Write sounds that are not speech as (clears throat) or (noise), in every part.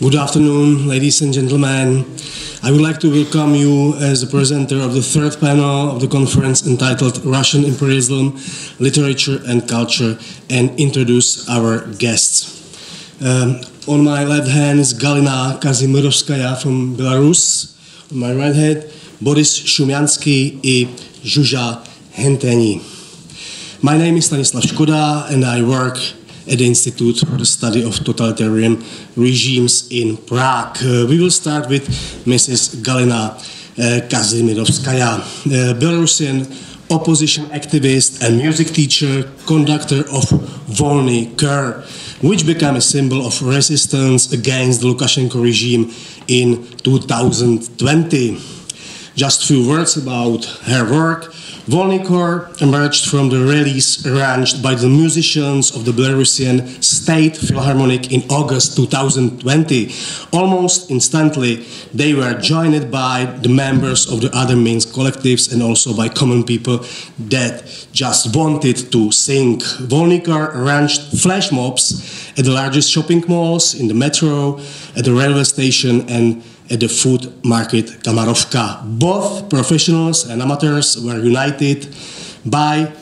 Good afternoon, ladies and gentlemen. I would like to welcome you as the presenter of the third panel of the conference entitled Russian Imperialism, Literature and Culture and introduce our guests. Um, on my left hand is Galina Kazimirovskaya from Belarus. On my right hand, Boris Schumatsky and Zsuzsa Hetényi. My name is Stanislav Škoda and I work at the Institute for the Study of Totalitarian Regimes in Prague. Uh, we will start with Mrs. Galina uh, Kazimirovskaya, uh, Belarusian opposition activist and music teacher, conductor of Volny Chor, which became a symbol of resistance against the Lukashenko regime in 2020. Just a few words about her work. Volny Chor emerged from the release arranged by the musicians of the Belarusian State Philharmonic in August 2020. Almost instantly, they were joined by the members of the other Minsk collectives and also by common people that just wanted to sing. Volny Chor arranged flash mobs at the largest shopping malls, in the metro, at the railway station, and at the food market Komarovka. Both professionals and amateurs were united by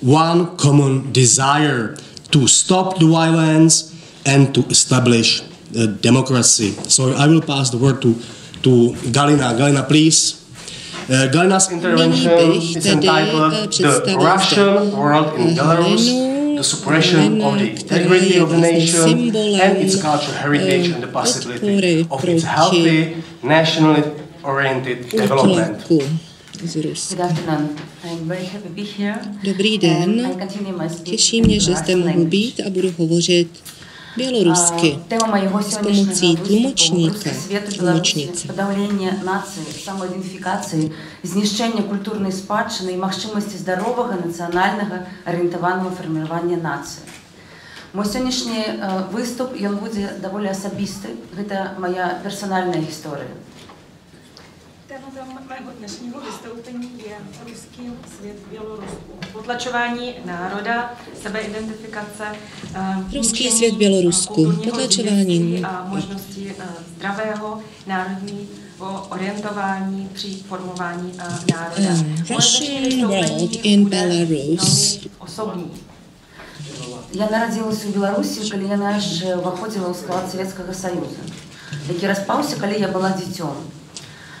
one common desire to stop the violence and to establish a democracy. So I will pass the word to, to Galina. Galina, please. Uh, Galina's intervention is entitled The Russian World in Belarus the suppression of the integrity of the nation and its cultural heritage and the possibility of its healthy, nationally oriented development. Dobrý den, těší mě, že zde mohu být a budu hovořit bělorusky s pomocí tlumočníka, tlumočnice. знішчэння культурнай спадчыны і магчымасці здаровага нацыянальнага арыентаванага фарміравання нацыі. Мой сённяшні выступ ён будзе даволі асабісты. Гэта моя персанальная гісторыя. Tématem mého dnešního vystoupení je ruský svět v Bělorusku. Potlačování národa, sebeidentifikace, ruský svět v Bělorusku, potlačování a možnosti zdravého národního orientování při formování národa. Uh, Russian world in Belarus. Osobní. Я нарадзілася ў Беларусі, калі яна яшчэ ўваходзіла ў склад Савецкага Саюза, які распаўся, калі я была дзіцём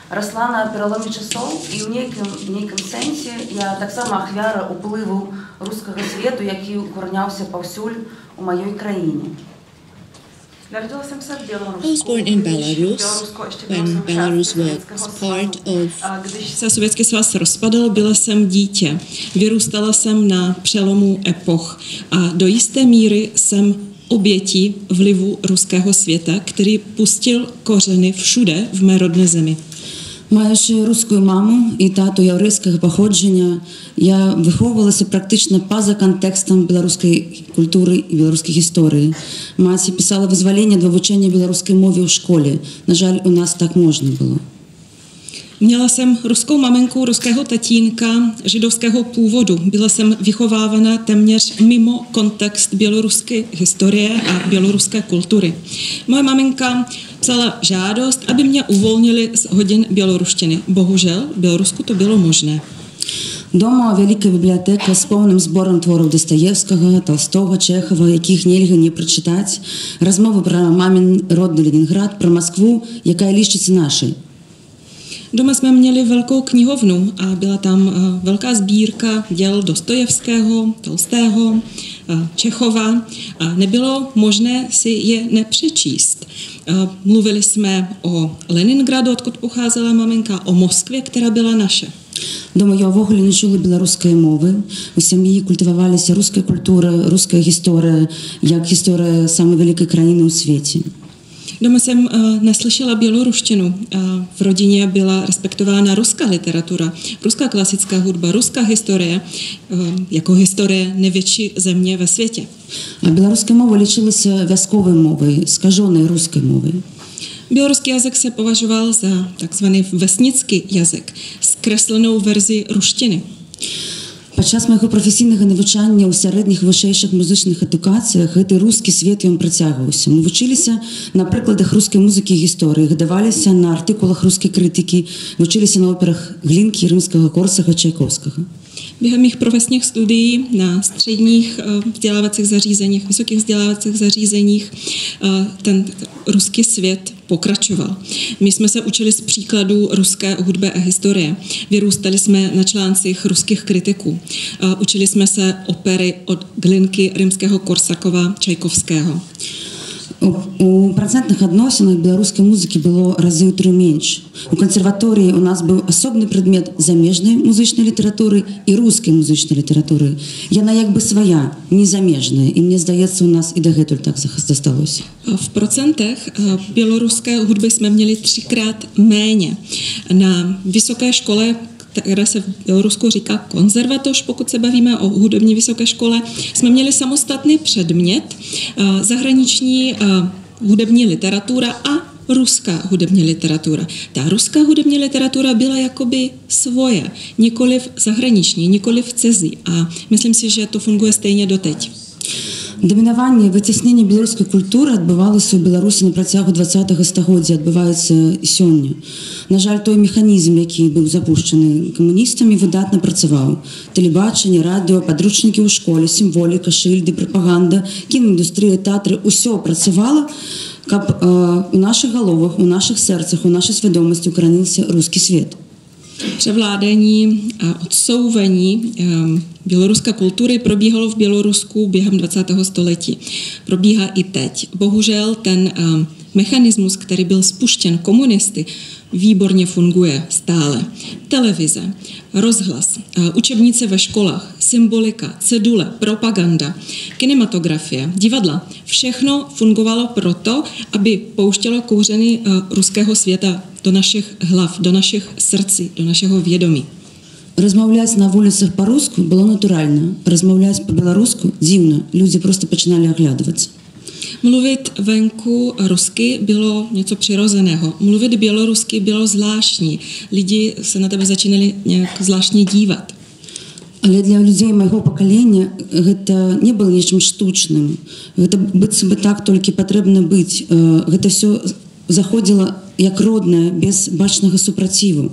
росла на пераломе часоў і ў нейкім нейкім сэнсе я таксама ахвяра ўплыву рускага свету, які укараняўся паўсюль у маёй краіне. Narodila jsem se v Bělorusku. I was born in Belarus when Belarus was part of... Když se Sovětský svaz rozpadl, byla jsem dítě. Vyrůstala jsem na přelomu epoch a do jisté míry jsem obětí vlivu ruského světa, který pustil kořeny všude v mé rodné zemi. Маючи русскую маму і тату яўрэйскага паходжання, я выхоўвалася практычна па-за кантэкстам беларускай культуры і беларускай гісторыі. Маці пісала вызваленне да вывучэння беларускай мове ў школе. На жаль, у нас так можна было. Měla jsem ruskou maminku, ruského tatínka, židovského původu. Byla jsem vychovávána téměř mimo kontext běloruské historie a běloruské kultury. Moje maminka psala žádost, aby mě uvolnili z hodin běloruštiny. Bohužel, v Bělorusku to bylo možné. Дома вялікая бібліятэка з поўным зборам твораў дастаевскага, толстога, чэхава, якіх нельга не прачытаць, размовы пра мамін родны Ленінград, пра Маскву, якая лічыцца нашай. Doma jsme měli velkou knihovnu a byla tam velká sbírka děl Dostojevského, Tolstého, Čechova a nebylo možné si je nepřečíst. Mluvili jsme o Leningradu, odkud pocházela maminka, o Moskvě, která byla naše. Дома я ўвогуле не чула беларускай мовы. У сям'і культываваліся руская культура, руская гісторыя, як гісторыя самай вялікай краіны ў свеце. Doma jsem uh, neslyšela běloruštinu. Uh, v rodině byla respektována ruská literatura, ruská klasická hudba, ruská historie, uh, jako historie největší země ve světě. A běloruské mluvy ličila se vězkové mluvy, zkažené ruské mluvy. Běloruský jazyk se považoval za takzvaný vesnický jazyk, zkreslenou verzi ruštiny. Падчас майго прафесійнага навучання ў сярэдніх вышэйшых музычных адукацыях гэты рускі свет ён працягваўся. Мы вучыліся на прыкладах рускай музыкі гісторыі, гадаваліся на артыкулах рускай крытыкі, вучыліся на операх глінкі рымскага корсага чайковскага. Během mých profesních studií na středních vzdělávacích zařízeních, vysokých vzdělávacích zařízeních ten ruský svět pokračoval. My jsme se učili z příkladů ruské hudby a historie. Vyrůstali jsme na článcích ruských kritiků. Učili jsme se opery od Glinky, rimského Korsakova, Čajkovského. У працэнтных адносінах беларускай музыкі было разы ў тры менш у кансерваторыі у нас быў асобны прадмет замежнай музычнай літаратуры і рускай музычнай літаратуры яна як бы свая незамежная і мне здаецца у нас і дагэтуль так засталося в процентах беларускай hudby jsme měli třikrát méně na vysoké škole které se v Bělorusku říká konzervatoř, pokud se bavíme o hudební vysoké škole, jsme měli samostatný předmět, zahraniční hudební literatura a ruská hudební literatura. Ta ruská hudební literatura byla jakoby svoje, nikoliv zahraniční, nikoliv cizí a myslím si, že to funguje stejně doteď. Дамінаванне і выцясненне беларускай культуры адбывалася ў Беларусі на працягу два стагоддзя адбываецца сёння. На жаль, той механізм, які быў запушчаны камуністамі выдатна працаваў. Тэлебачанне, радыё, падручнікі ў школе, сімволіка, шыльды, прапаганда, кінаіндустрыя, тэатры ўсё працавала, каб э, у нашых галовах, у нашых сэрцах, у нашай свядомасці укаранился рускі свет. Převládání a odsouvení ehm, běloruské kultury probíhalo v Bělorusku během 20. století. Probíhá i teď. Bohužel ten ehm, mechanismus, který byl spuštěn komunisty, výborně funguje stále. Televize, rozhlas, učebnice ve školách, symbolika, cedule, propaganda, kinematografie, divadla. Všechno fungovalo proto, aby pouštělo kouřeny ruského světa do našich hlav, do našich srdcí, do našeho vědomí. Размаўляць на вуліцах па-руску было натуральна. Размаўляць па-беларуску дзіўна. Людзі просто пачыналі аглядвацца. Mluvit venku rusky bylo něco přirozeného. Mluvit bělorusky bylo zvláštní. Lidi se na tebe začínali nějak zvláštně dívat. Але для людзей майго пакалення гэта не было нечым штучным. Гэта быццам бы так толькі патрэбна быць. Гэта все заходзіла як роднае без бачнага супраціву.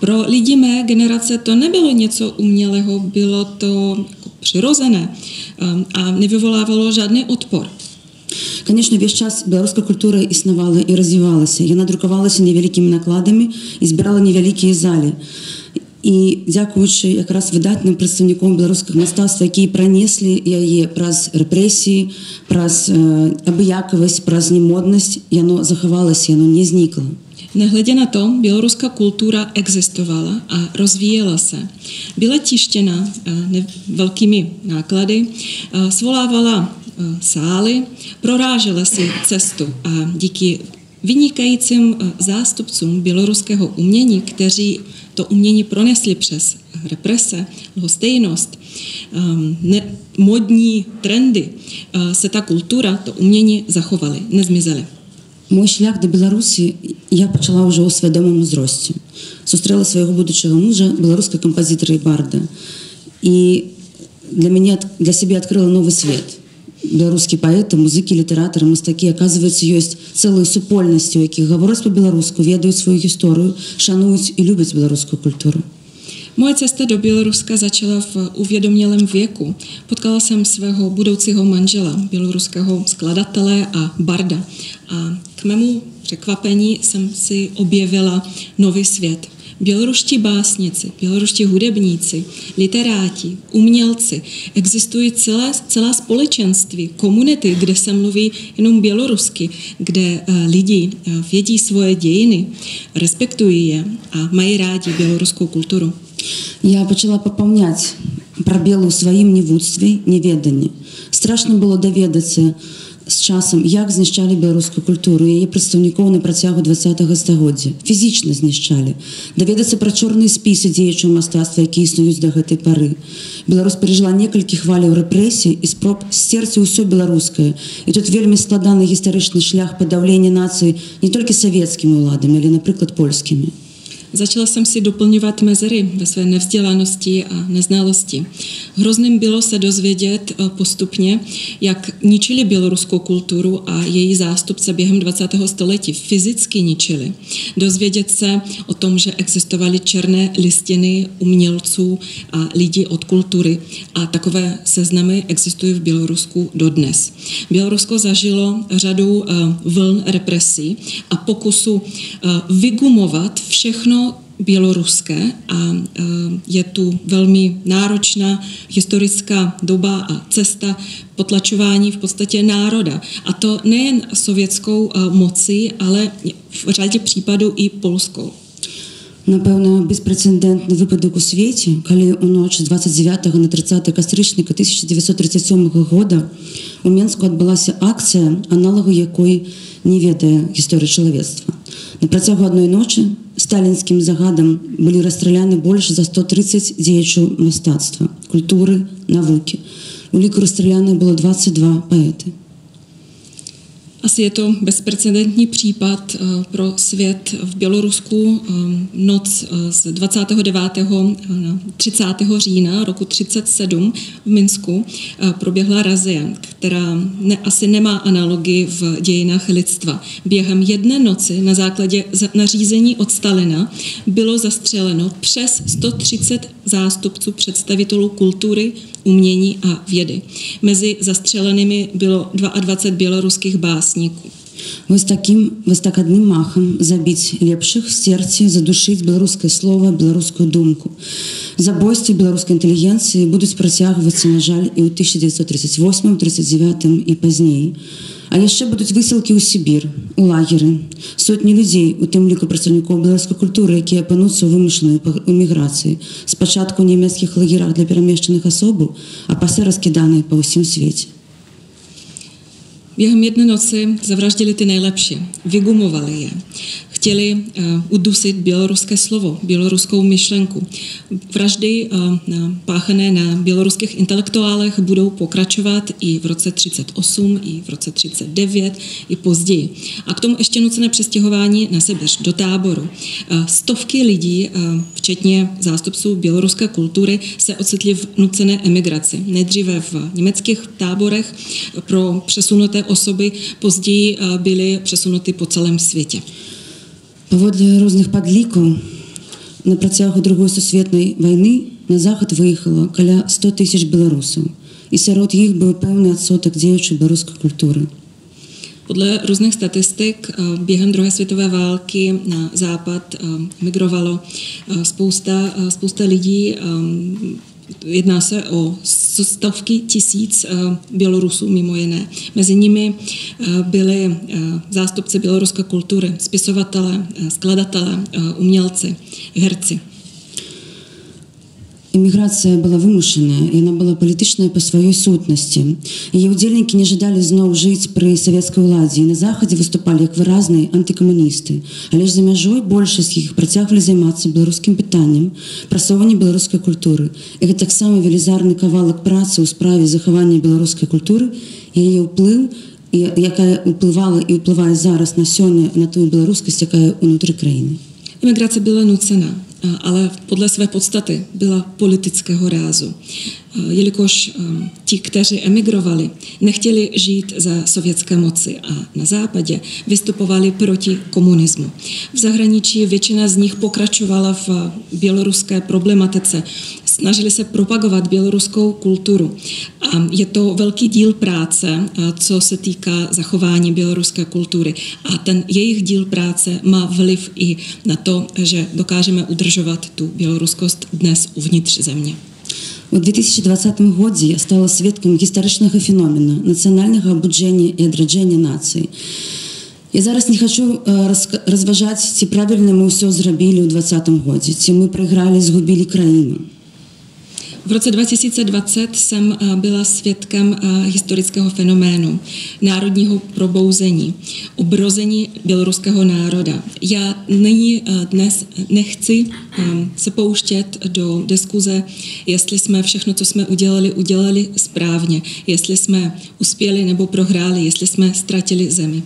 Pro lidi mé generace to nebylo něco umělého, bylo to přirozené a nevyvolávalo žádný odpor. Конечно, весь час беларуская культура існавала і развівалася. Яна друкавалася невялікімі накладамі і збірала невялікія залі. І дзякуючы якраз выдатным прадстаўніком беларускага мастацтва, якія пранеслі яе праз рэпрэсіі, праз э, абыякавасць, праз немоднасць, яно захавалася, яно не знікла. Nehledě na to, běloruská kultura existovala a rozvíjela se. Byla tištěna velkými náklady, svolávala sály, prorážela si cestu a díky vynikajícím zástupcům běloruského umění, kteří to umění pronesli přes represe, lhostejnost, ne, modní trendy, se ta kultura, to umění zachovaly, nezmizely. Мой шлях да Беларусі я пачала ўжо ў свядомым узросце. Сустрэла свайго будучага мужа беларускай кампазітара і барда. І для мяне для сябе адкрыла новы свет. Беларускі паэты, музыкі, літаратары, мастакі, аказваецца, ёсць цэлыя супольнасці, у якіх гавораць па-беларуску, ведаюць сваю гісторыю, шануюць і любяць беларускую культуру. Moje cesta do Běloruska začala v uvědomělém věku. Potkala jsem svého budoucího manžela, běloruského skladatele a barda. A k mému překvapení jsem si objevila nový svět. Běloruští básnici, běloruští hudebníci, literáti, umělci. Existují celé, celá společenství, komunity, kde se mluví jenom bělorusky, kde lidi vědí svoje dějiny, respektují je a mají rádi běloruskou kulturu. Я пачала папаўняць прабелы ў сваім невудстве неведанні. Страшна было даведацца з часам, як знішчалі беларускую культуру яе прадстаўнікоў на працягу два стагоддзя. Фізічна знішчалі. Даведацца пра чорныя спісы дзеючого мастацтва, які існуюць да гэтай пары. Беларусь перажыла некалькі хваляў рэпрэсій і спроб сцерці ўсё беларускае. І тут вельмі складаны гістарычны шлях падаўлення нацыі не толькі савецкімі ўладамі, але, напрыклад, польскімі. Začala jsem si doplňovat mezery ve své nevzdělanosti a neznalosti. Hrozným bylo se dozvědět eh, postupně, jak ničili běloruskou kulturu a její zástupce během 20. století fyzicky ničili. Dozvědět se o tom, že existovaly černé listiny umělců a lidí od kultury a takové seznamy existují v Bělorusku dodnes. Bělorusko zažilo řadu eh, vln represí a pokusu eh, vygumovat všechno běloruské a je tu velmi náročná historická doba a cesta potlačování v podstatě národa. A to nejen sovětskou mocí, ale v řadě případů i polskou. Напэўна, беспрэцэдэнтны выпадак у свеце, калі ў ноч з 29 на 30 кастрычніка 1937 года у Менску адбылася акцыя, аналагу якой не ведае гісторыя чалавецтва. На працягу адной ночы сталінскім загадам былі расстраляны больш за 130 дзеячаў мастацтва, культуры, навукі. У ліку расстраляных было 22 паэты. Asi je to bezprecedentní případ eh, pro svět v Bělorusku. Eh, noc eh, z 29. na 30. října roku 37 v Minsku proběhla razie, která ne, asi nemá analogii v dějinách lidstva. Během jedné noci na základě nařízení od Stalina bylo zastřeleno přes 130 zástupců představitelů kultury, umění a vědy. Mezi zastřelenými bylo 22 běloruských básníků. Вось таким вось так адным махам забіць лепшых сердце задушыць беларускае слово беларускую думку забойствы беларускай інтэлігенцыі будуць працягвацца на жаль і ў 1938 39 і пазней А яшчэ будуць высылкі ў Сібір у лагеры сотні людзей у тым ліку прадстаўнікоў беларускай культуры якія апынуцца ў вымышленай эміграцыі спачатку нямецкіх лагерах для перамешчаных асобаў а пасля раскіданыя па ўсім свеце Během jedné noci zavraždili ty nejlepší, vygumovali je chtěli uh, udusit běloruské slovo, běloruskou myšlenku. Vraždy uh, páchané na běloruských intelektuálech budou pokračovat i v roce 38, i v roce 39, i později. A k tomu ještě nucené přestěhování na Sibiř, do táboru. Uh, stovky lidí, včetně zástupců běloruské kultury, se ocitli v nucené emigraci. Nejdříve v německých táborech pro přesunuté osoby, později byly přesunuty po celém světě. Паводле розных падлікаў на працягу другой сусветнай вайны на захад выехала каля 100 тысяч беларусаў і сярод іх быў пэўны адсотак дзеючай беларускай культуры. Podle různých statistik během druhé světové války na západ migrovalo spousta, spousta lidí Jedná se o stovky tisíc eh, Bělorusů mimo jiné. Mezi nimi eh, byli eh, zástupci běloruské kultury, spisovatele, skladatelé, umělci, herci. Эміграцыя была вымушаная, яна была палітычная па сваёй сутнасці. Яе ўдзельнікі не жадалі зноў жыць пры савецкай уладзе і на захадзе выступалі як выразныя антыкамуністы. Але ж за мяжой большасць іх працягвалі займацца беларускім пытаннем, прасоўванне беларускай культуры. І гэта таксама велізарны кавалак працы ў справе захавання беларускай культуры, яе ўплыў, якая ўплывала і ўплывае зараз на сёння на тую беларускасць, якая ўнутры краіны. Emigrace byla nucena, ale podle své podstaty byla politického rázu. Jelikož ti, kteří emigrovali, nechtěli žít za sovětské moci a na západě vystupovali proti komunismu. V zahraničí většina z nich pokračovala v běloruské problematice snažili se propagovat běloruskou kulturu. A je to velký díl práce, co se týká zachování běloruské kultury. A ten jejich díl práce má vliv i na to, že dokážeme udržovat tu běloruskost dnes uvnitř země. У 2020 годзе я стала сведкам гістарычнага феномена нацыянальнага абуджэння і адраджэння нацыі. Я зараз не хочу разважаць, ці правільна мы ўсё зрабілі ў двадцатым годзе, ці мы прайгралі, згубілі краіну. V roce 2020 jsem eh, byla svědkem eh, historického fenoménu národního probouzení, obrození běloruského národa. Já nyní eh, dnes nechci se pouštět do diskuze, jestli jsme všechno, co jsme udělali, udělali správně, jestli jsme uspěli nebo prohráli, jestli jsme ztratili zemi.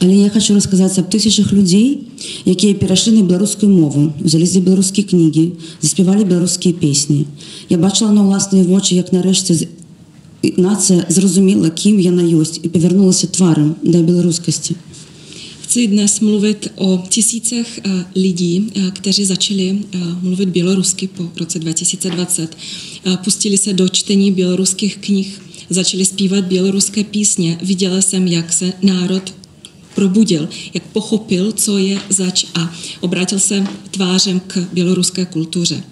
Але я хочу рассказать об тысячах людей, якія перайшлі на беларускую мову, взялі за беларускія кнігі, заспявалі беларускія песні. Я бачила на ўласныя вочы, як нарэшце нацыя зразумела, кім яна ёсць і павярнулася тварам да беларускасці. Chci dnes mluvit o tisícech lidí, kteří začali mluvit bělorusky po roce 2020. Pustili se do čtení běloruských knih, začali zpívat běloruské písně. Viděla jsem, jak se národ probudil, jak pochopil, co je zač a obrátil se tvářem k běloruské kultuře.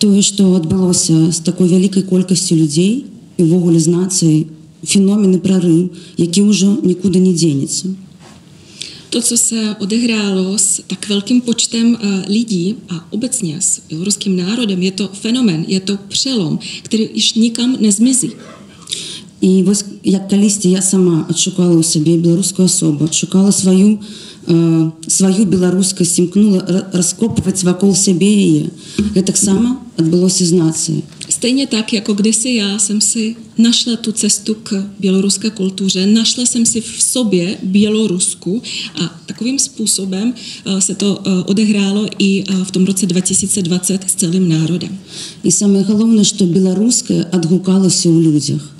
Тое, што адбылося з такой вялікай колькасцю людзей і ўвогуле з нацыяй феномены прарыў, які ўжо нікуды не дзенецца. To, co se odehrálo s tak velkým počtem lidí a obecně s běloruským národem, je to fenomen, je to přelom, který již nikam nezmizí. І вось як калісьці я сама адшукала ў сабе беларускую асобу, адшукала сваю э, сваю беларускасць імкнула раскопваць вакол сябе яе. Гэтаксама адбылося з нацыі. Stejně tak, jako kdysi já jsem si našla tu cestu k běloruské kultuře, našla jsem si v sobě Bělorusku a takovým způsobem se to odehrálo i v tom roce 2020 s celým národem. I самое главное, что белорусское отгукалось у людях.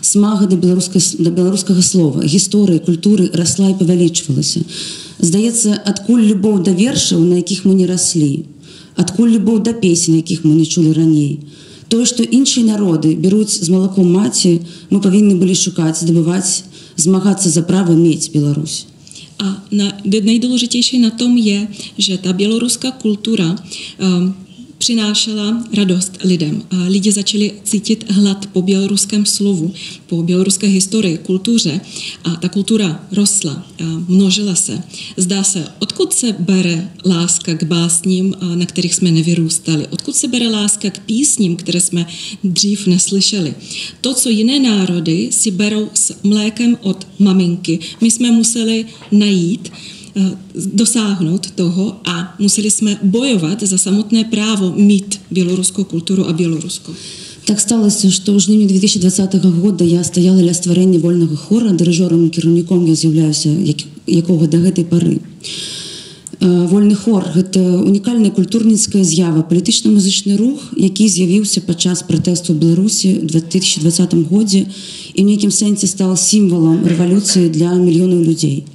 Смага да, да беларускага слова, гісторыі, культуры расла і павялічвалася. Здаецца, адкуль любоў да вершаў, на якіх мы не раслі, адкуль любоў да песень, якіх мы не чулі раней. Тое, што іншыя народы бяруць з малаком маці, мы павінны былі шукаць, здабываць, змагацца за права мець Беларусь. A na, nejdůležitější na tom je, že ta běloruská kultura um, přinášela radost lidem. A lidi začali cítit hlad po běloruském slovu, po běloruské historii, kultuře a ta kultura rostla, a množila se. Zdá se, odkud se bere láska k básním, na kterých jsme nevyrůstali, odkud se bere láska k písním, které jsme dřív neslyšeli. To, co jiné národy si berou s mlékem od maminky, my jsme museli najít dosáhnout toho a museli jsme bojovat za samotné právo mít běloruskou kulturu a Bělorusko. Так сталося, што ў жніўні 2020 года я стаяла ля стварэння вольнага хора, дырыжорам і кіраўніком я з'яўляюся як, якога да гэтай пары. Вольны хор гэта унікальная культурніцкая з'ява, палітычна-музычны рух, які з'явіўся падчас пратэсту ў Беларусі ў 2020 годзе і ў нейкім сэнсе стаў сімвалам рэвалюцыі для мільёнаў людзей.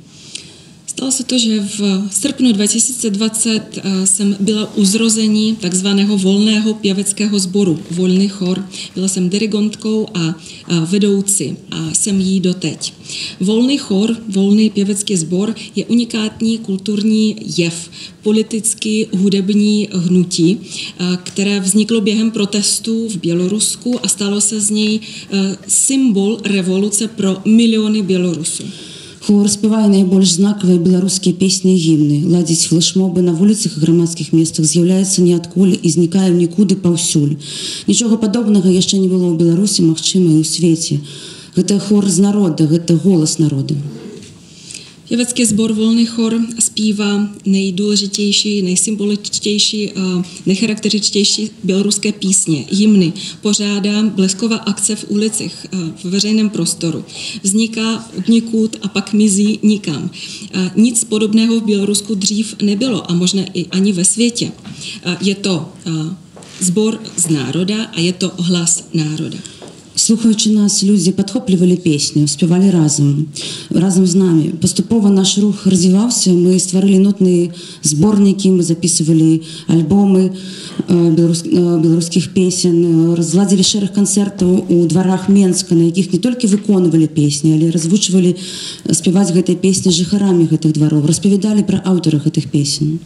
Stalo se to, že v srpnu 2020 jsem byla u zrození takzvaného volného pěveckého sboru, volný chor. Byla jsem dirigentkou a vedoucí a jsem jí doteď. Volný chor, volný pěvecký sbor je unikátní kulturní jev, politický hudební hnutí, které vzniklo během protestů v Bělorusku a stalo se z něj symbol revoluce pro miliony Bělorusů. Хор спявае найбольш знакавыя беларускія песні і гімны, ладзіць флэшмобы на вуліцах і грамадскіх месцах з'яўляецца ніадкуль і знікае нікуды паўсюль. Нічога падобнага яшчэ не было ў Беларусі магчыма і ў свеце. Гэта хор з народа, гэта голас народа. Pěvecký sbor Volný chor zpívá nejdůležitější, nejsymboličtější, nejcharakterističtější běloruské písně, hymny. Pořádá blesková akce v ulicích, v veřejném prostoru. Vzniká od někud a pak mizí nikam. Nic podobného v Bělorusku dřív nebylo a možná i ani ve světě. Je to sbor z národa a je to hlas národa. Слухаючы нас людзі падхоплівалі песню, спявалі разам разам з намі. Паступова наш рух развіваўся, мы стварылі нотныя зборнікі, мы записывалі альбомы беларус, беларускіх песен, разладзілі шэраг канцэртаў у дварах Менска, на якіх не толькі выконвалі песні, але развучвалі спяваць гэтай песні жыхарамі гэтых двароў, распавядалі пра аўтара гэтых песен.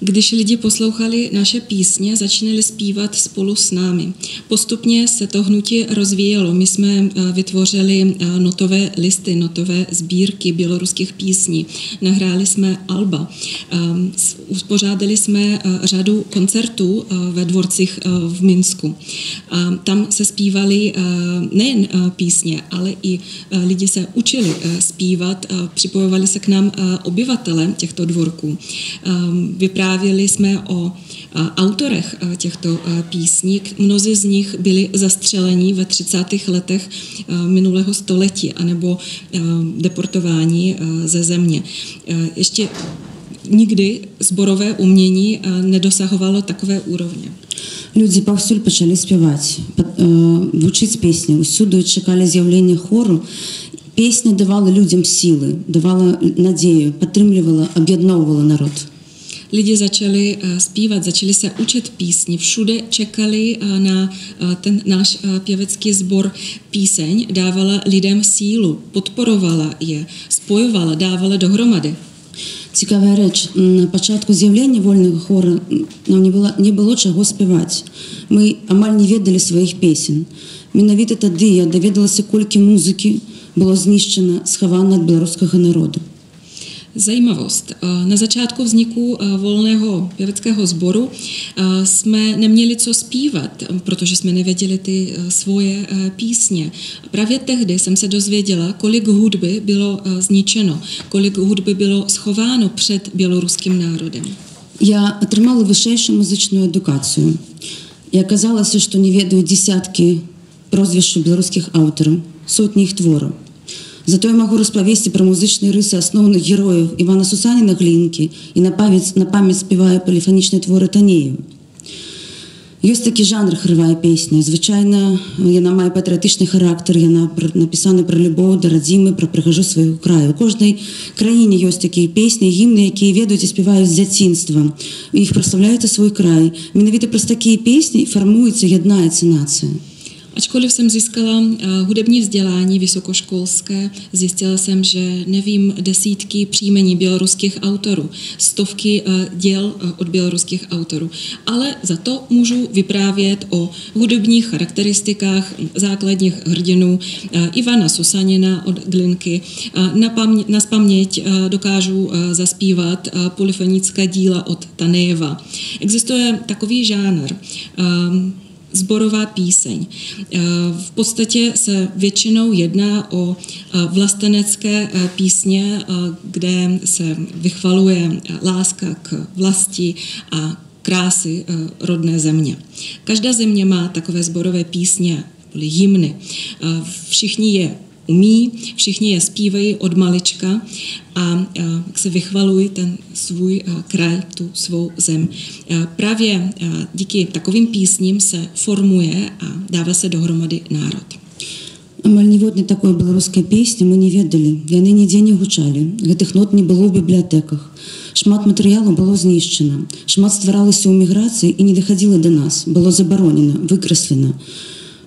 Když lidi poslouchali naše písně, začínali zpívat spolu s námi. Postupně se to hnutí rozvíjelo. My jsme eh, vytvořili eh, notové listy, notové sbírky běloruských písní. Nahráli jsme alba. Ehm, uspořádali jsme eh, řadu koncertů ve dvorcích v Minsku. A tam se zpívali nejen písně, ale i lidi se učili zpívat. Připojovali se k nám obyvatele těchto dvorků. Ehm, vyprávěli jsme o autorech těchto písní. Mnozí z nich byli zastřelení ve 30. letech minulého století anebo deportováni ze země. Ještě nikdy zborové umění nedosahovalo takové úrovně. Люди паўсюль пачалі спяваць, вучыць песні. Усюды чакалі з'яўлення хору. Песня давала людям силы, давала надею, подтримливала, объединовывала народ. Lidi začali zpívat, začali se učit písni, všude čekali na ten náš pěvecký sbor píseň, dávala lidem sílu, podporovala je, spojovala, dávala dohromady. Цікава рэч на пачатку з'яўлення вольнага хора нам не было не было чаго спяваць мы амаль не ведалі сваіх песен менавіта тады я даведалася колькі музыкі было знішчана схавана ад беларускага народу Zajímavost. Na začátku vzniku volného pěveckého sboru jsme neměli co zpívat, protože jsme nevěděli ty svoje písně. Právě tehdy jsem se dozvěděla, kolik hudby bylo zničeno, kolik hudby bylo schováno před běloruským národem. Я атрымала вышэйшую музычную адукацыю. І аказалася, што не ведаю дзесяткі прозвішчаў беларускіх аўтараў, сотні іх твораў. Зато я могу распавесці пра музычныя рысы асноўных герояў Івана Сусаніна глінкі і на памяць на памяць спяваю паліфанічныя творы танею. Ёсць такі жанр хрывая песня. Звычайна яна мае патрыятычны характар, яна напісана пра любоў да радзімы, пра прыгажу свайго краю. У кожнай краіне ёсць такія песні, гімны, якія ведаюць і спяваюць з дзяцінства. іх праслаўляецца свой край. Менавіта праз такія песні фармуецца, яднаецца нацыя. Ačkoliv jsem získala hudební vzdělání vysokoškolské, zjistila jsem, že nevím desítky příjmení běloruských autorů, stovky děl od běloruských autorů, ale za to můžu vyprávět o hudebních charakteristikách základních hrdinů Ivana Susanina od Glinky. Na, pamě, na paměť dokážu zaspívat polyfonické díla od Tanejeva. Existuje takový žánr, zborová píseň. Eh, v podstatě se většinou jedná o eh, vlastenecké eh, písně, kde se vychvaluje láska k vlasti a krásy rodné země. Každá země má takové zborové písně, hymny. Všichni je umí, všichni je zpívají od malička a jak se vychvalují ten svůj kraj, tu svou zem. Právě díky takovým písním se formuje a dává se dohromady národ. Амаль ніводнай такой беларускай песні мы не ведалі. Яны нідзе не гучалі. Гэтых нот не было ў бібліятэках. Шмат матэрыялу было знішчана. Шмат стваралася ў міграцыі і не дахадзіла да нас, было забаронена, выкраслена.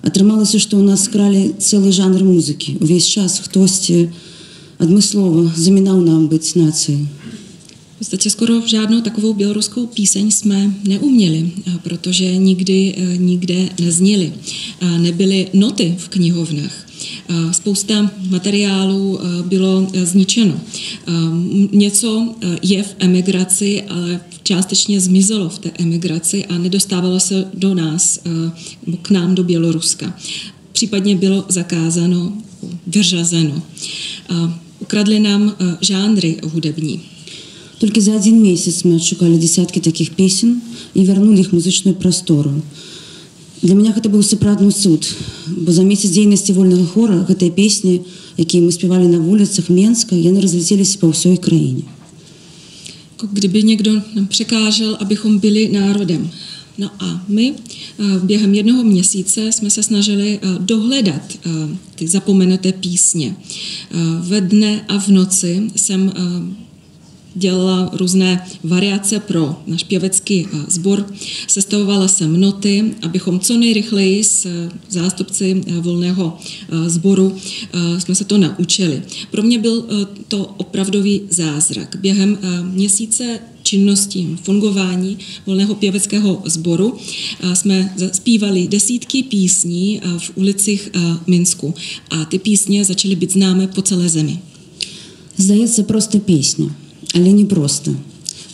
атрымалася што ў нас скралі цэлы жанр музыкі увесь час хтосьці адмыслова замінаў нам быць нацыяй V podstatě skoro žádnou takovou běloruskou píseň jsme neuměli, protože nikdy nikde nezněly. Nebyly noty v knihovnách. Spousta materiálů bylo zničeno. Něco je v emigraci, ale částečně zmizelo v té emigraci a nedostávalo se do nás, nebo k nám do Běloruska. Případně bylo zakázáno, vyřazeno. Ukradli nám žánry hudební. Только за один месяц мы отшукали десятки таких песен и вернули их в музычную простору. Для меня гэта быў сапраўдны суд, бо за месяц дзейнасці вольнага хора гэтыя песні, якія мы спявалі на вуліцах Менска, яны разлетеліся по ўсёй jako kdyby někdo nám překážel, abychom byli národem. No a my eh, během jednoho měsíce jsme se snažili eh, dohledat eh, ty zapomenuté písně. Ve dne a v noci jsem dělala různé variace pro náš pěvecký eh, sbor. Sestavovala jsem noty, abychom co nejrychleji s eh, zástupci eh, volného sboru jsme se to naučili. Pro mě byl to opravdový zázrak. Během měsíce činnosti, fungování volného pěveckého sboru. Jsme zpívali desítky písní v ulicích Minsku a ty písně začaly být známé po celé zemi. Zdaje se prostě písně. Але не проста.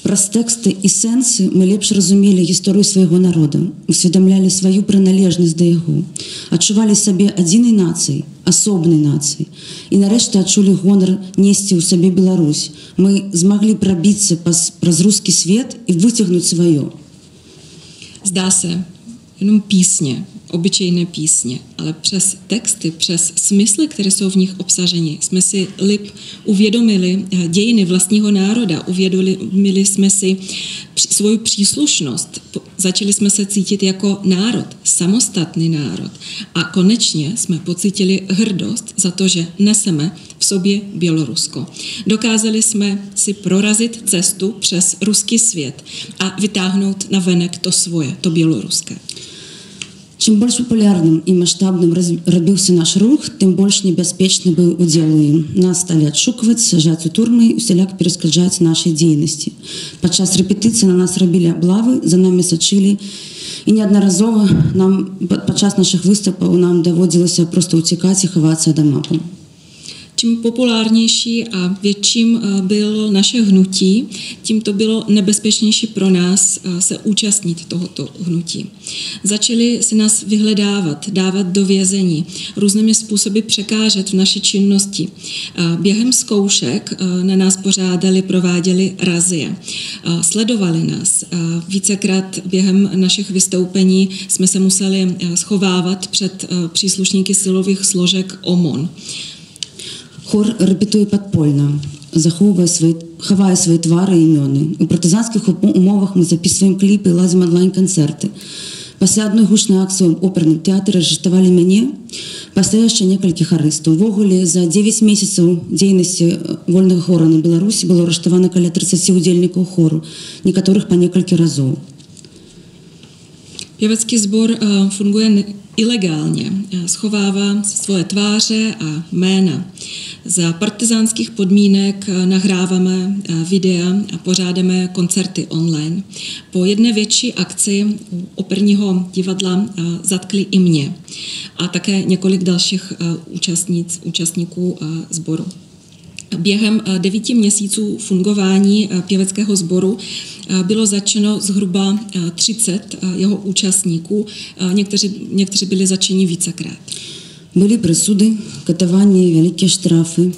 Праз тэксты і сэнсы мы лепш разумелі гісторыю свайго народа, усведамлялі сваю прыналежнасць да яго, адчувалі сабе адзінай нацыі, асобнай нацыі. І нарэшце адчулі гонар несці ў сабе Беларусь. Мы змаглі прабіцца праз рускі свет і выцягнуць сваё. Se, jenom písně, obyčejné písně, ale přes texty, přes smysly, které jsou v nich obsaženi, jsme si lip uvědomili eh, dějiny vlastního národa, uvědomili jsme si svoji příslušnost, začali jsme se cítit jako národ, samostatný národ a konečně jsme pocítili hrdost za to, že neseme v sobě Bělorusko. Dokázali jsme si prorazit cestu přes ruský svět a vytáhnout na venek to svoje, to běloruské. Чем больше популярным и масштабным робился наш рух, тем больше небяспечны быў удзел у ім. Нас сталі адшукваць, сажаць у турмы і усяляк перашкаджаць нашай дзейнасці. Падчас рэпетыцыі на нас рабілі аблавы, за нами сачылі, і неаднаразова нам падчас нашых выступаў нам даводзілася проста ўцікаць і хавацца ад амапу. Čím populárnější a větším eh, bylo naše hnutí, tím to bylo nebezpečnější pro nás eh, se účastnit tohoto hnutí. Začali se nás vyhledávat, dávat do vězení, různými způsoby překážet v naší činnosti. Eh, během zkoušek na nás pořádali, prováděli razie. Sledovali nás. Vícekrát během našich vystoupení jsme se museli schovávat před příslušníky silových složek OMON. Хор рэпетуе падпольна, захоўвае свой, хавае свае твары і імёны. У партызанскіх умовах мы записываем кліпы лазім онлайн-канцэрты. Пасля адной гучнай акцыі оперным тэатры арыштавалі мяне, пасля яшчэ некалькі харыстаў. Увогуле за 9 месяцаў дзейнасці вольнага хора на Беларусі было арыштавана каля 30 удзельнікаў хору, некаторых па некалькі разоў. Pěvecký sbor funguje ilegálně, schovává svoje tváře a jména. Za partizánských podmínek nahráváme videa a pořádáme koncerty online. Po jedné větší akci u operního divadla zatkli i mě a také několik dalších účastníc, účastníků sboru. Během devíti měsíců fungování pěveckého sboru bylo začeno zhruba 30 jeho účastníků. Někteří, někteří byli začeni vícekrát. Были прысуды, катаванні, вялікія штрафы.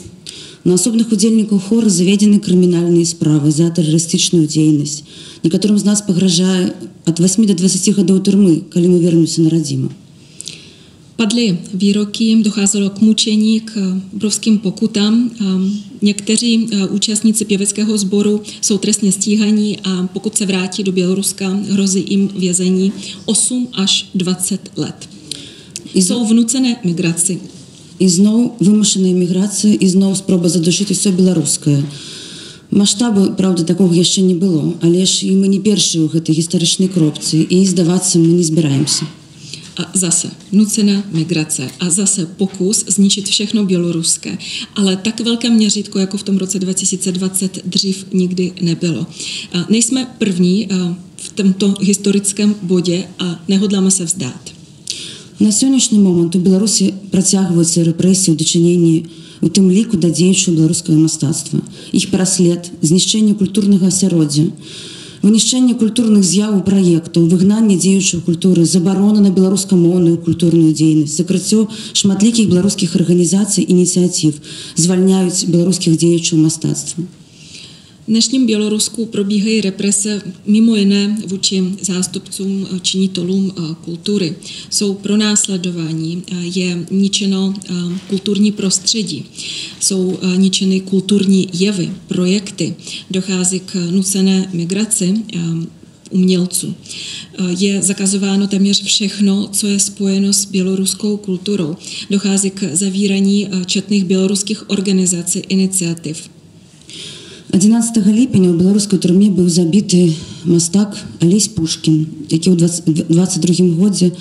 На асобных удзельнікаў хора заведзены крымінальныя справы за тэрарыстычную дзейнасць. Некаторым з нас пагражае ад 8 до 20 гадоў турмы, калі мы вернемся на радзіма. Padly výroky, docházelo k mučení, k obrovským pokutám. Někteří účastníci pěveckého sboru jsou trestně stíhaní a pokud se vrátí do Běloruska, hrozí jim vězení 8 až 20 let. Jsou vnucené migraci. І зноў вымушаная міграцыя і зноў спроба задушыць усё беларускае. Маштабу праўда такога яшчэ не было, але ж і мы не першыя ў гэтай гістарычнай кропцы і здавацца мы не збіраемся. A zase nucená migrace a zase pokus zničit všechno běloruské. Ale tak velké měřítko, jako v tom roce 2020 dřív nikdy nebylo. A nejsme první v tomto historickém bodě a nehodláme se vzdát. На сённяшні момант у Беларусі працягваюцца рэпрэсіі ў дачыненні у тым ліку да дзеючого беларускага мастацтва. Іх праслед, знішчэнне культурнага асяроддзя, вынішчэнне культурных з'яў праектаў выгнанне дзеючай культуры забарона на беларускамоўную культурную дзейнасць закрыццё шматлікіх беларускіх арганізацый ініцыятыў звальняюць беларускіх дзеячаў мастацтва V dnešním Bělorusku probíhají represe mimo jiné vůči zástupcům činitelům kultury. Jsou pronásledování, je ničeno kulturní prostředí, jsou ničeny kulturní jevy, projekty, dochází k nucené migraci umělců. Je zakazováno téměř všechno, co je spojeno s běloruskou kulturou. Dochází k zavírání četných běloruských organizací, iniciativ. 11 ліпеня ў беларускай турме быў забіты мастак алесь пушкін які ў 22 годзе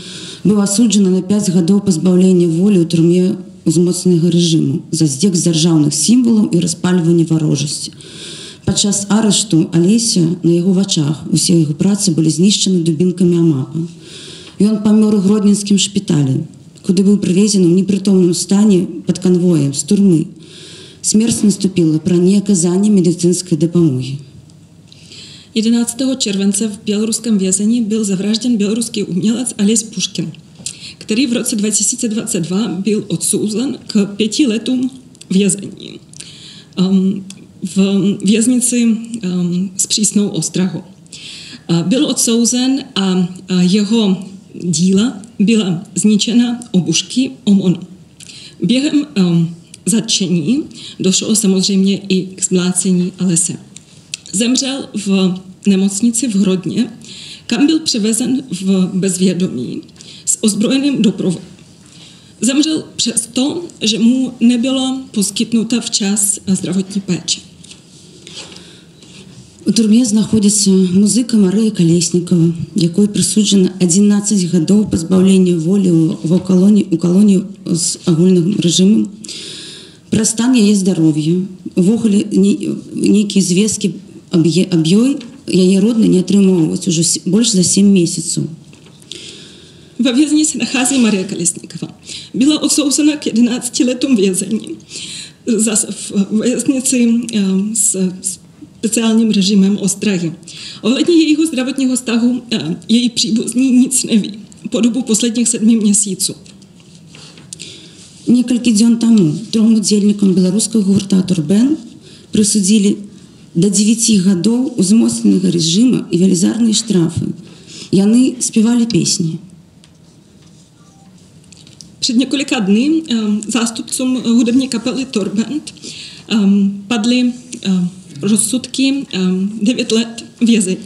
быў асуджаны на 5 гадоў пазбаўлення волі ў турме узмоцнага рэжыму за здзек з дзяржаўных сімвалаў і распальванне варожасці. Падчас арышту алеся на яго вачах усе яго працы былі знішчаны дубінкамі амапа. Ён памёр у гродненскім шпіталі куды быў прывезены ў непрытомным стане под канвоем з турмы Смерть наступила про неоказание медицинской допомоги. 11. července v běloruském vězení byl zavražděn běloruský umělec Alice Puškin, který v roce 2022 byl odsouzen k pěti letům vězení um, v věznici um, s přísnou ostrahou. Byl odsouzen a jeho díla byla zničena obušky OMON. Během um, zatčení došlo samozřejmě i k zmlácení Alese. Zemřel v nemocnici v Hrodně, kam byl převezen v bezvědomí s ozbrojeným doprovodem. Zemřel přesto, že mu nebyla poskytnuta včas zdravotní péče. У турме знаходзіцца музыка Марыя Калеснікава, якой прысуджана 11 гадоў пазбаўлення волі ва калоні у калонію з агульным рэжымам. Пра стан яе здароўя, увогуле нейкія звесткі аб ёй яе родны не атрымоўваюць ужо больш за 7 месяцаў. Во vězení se nachází Marie Kalesníková. Byla odsouzena k 11 letům vězení. Zase v věznici s speciálním režimem ostrahy. Ohledně jejího zdravotního stavu její příbuzní nic neví po dobu posledních sedmi měsíců. Некалькі дзён таму тром удзельнікам беларускага гурта турбен прысудзілі до 9 гадоў узмоцненага рэжыма і велізарныя штрафы. Яны песни. Před několika dny um, zástupcům hudební kapely Torbent um, padly um, rozsudky um, 9 let vězení.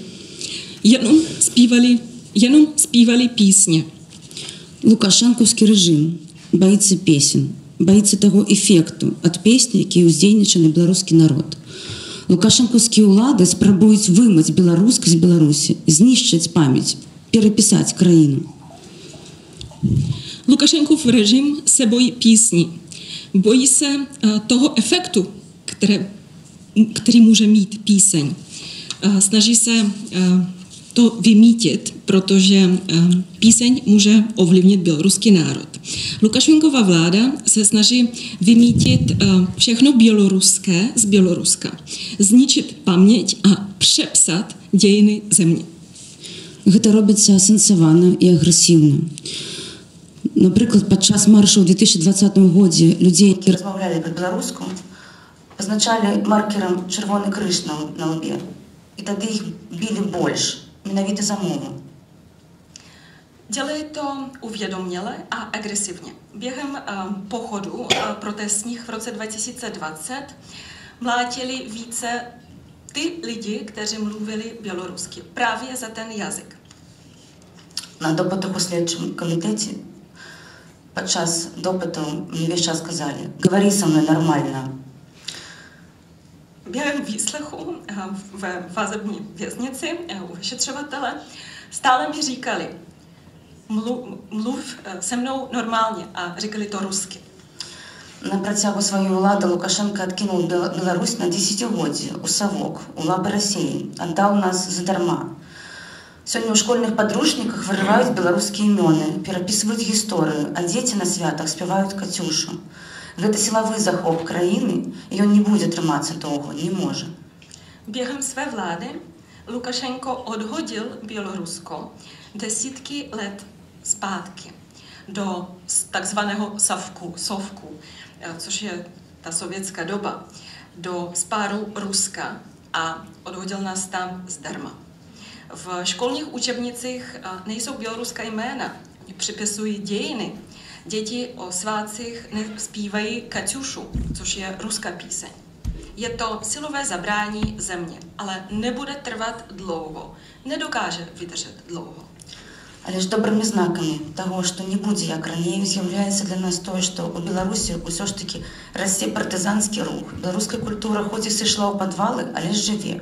Jenom zpívali, jenom zpívali písně. Лукашенковский режим баіцца песень баіцца таго эфекту ад песні які ўздзейнічаны беларускі народ. Лукашэнкаўскія ўлады спрабуюць вымаць беларускасць беларусі знішчыць памяць перапісаць краіну. Лукашэнков рэжым сабой песні. Боіся того эфекту который который можа міць пісань. Snaží se to vymítit, protože píseň může ovlivnit běloruský národ. Lukašenková vláda se snaží vymítit všechno běloruské z Běloruska, zničit paměť a přepsat dějiny země. Гэта робіцца асэнсавана і агрэсіўна. Напрыклад, падчас марша ў 2020 годзе людзей, які размаўлялі па-беларуску, пазначалі маркерам чырвоны крыж на, на лбе. І тады іх білі больш, менавіта за мову. Dělali to uvědoměle a agresivně. Během uh, pochodu uh, protestních v roce 2020 mlátili více ty lidi, kteří mluvili bělorusky, právě za ten jazyk. На допытах у следчым камітэце падчас допытаў мне весь час сказали говори со мной нормально během výslechu v vazební věznici u vyšetřovatele stále mi říkali, mluv, mluv se mnou normálně a říkali to rusky. На працягу сваёй улады Лукашенко адкінуў Беларусь на дзесяцігоддзе у савок у лабы рассеі, аддаў нас задарма. Сёння ў школьных падручніках вырываюць беларускія імёны, перапісваюць гісторыю, а дзеці на святах спяваюць кацюшу. Гэта сілавы захоп краіны, і ён не будзе трымацца доўга, не можа. Během své vlády Lukašenko odhodil Bělorusko desítky let zpátky do takzvaného savku, sovku, což je ta sovětská doba, do spáru Ruska a odhodil nás tam zdarma. V školních učebnicích nejsou běloruská jména, připisují dějiny. Děti o svácích zpívají Kaťušu, což je ruská píseň. Je to silové zabrání země, ale nebude trvat dlouho. Nedokáže vydržet dlouho Але ж добрымі знакамі таго, што не будзе як раней з'яўляецца для нас тое, што ў Беларусі ўсё ж такі расце партызанскі рух. Беларуская культура хоць і сышла ў падвалы, але ж жыве.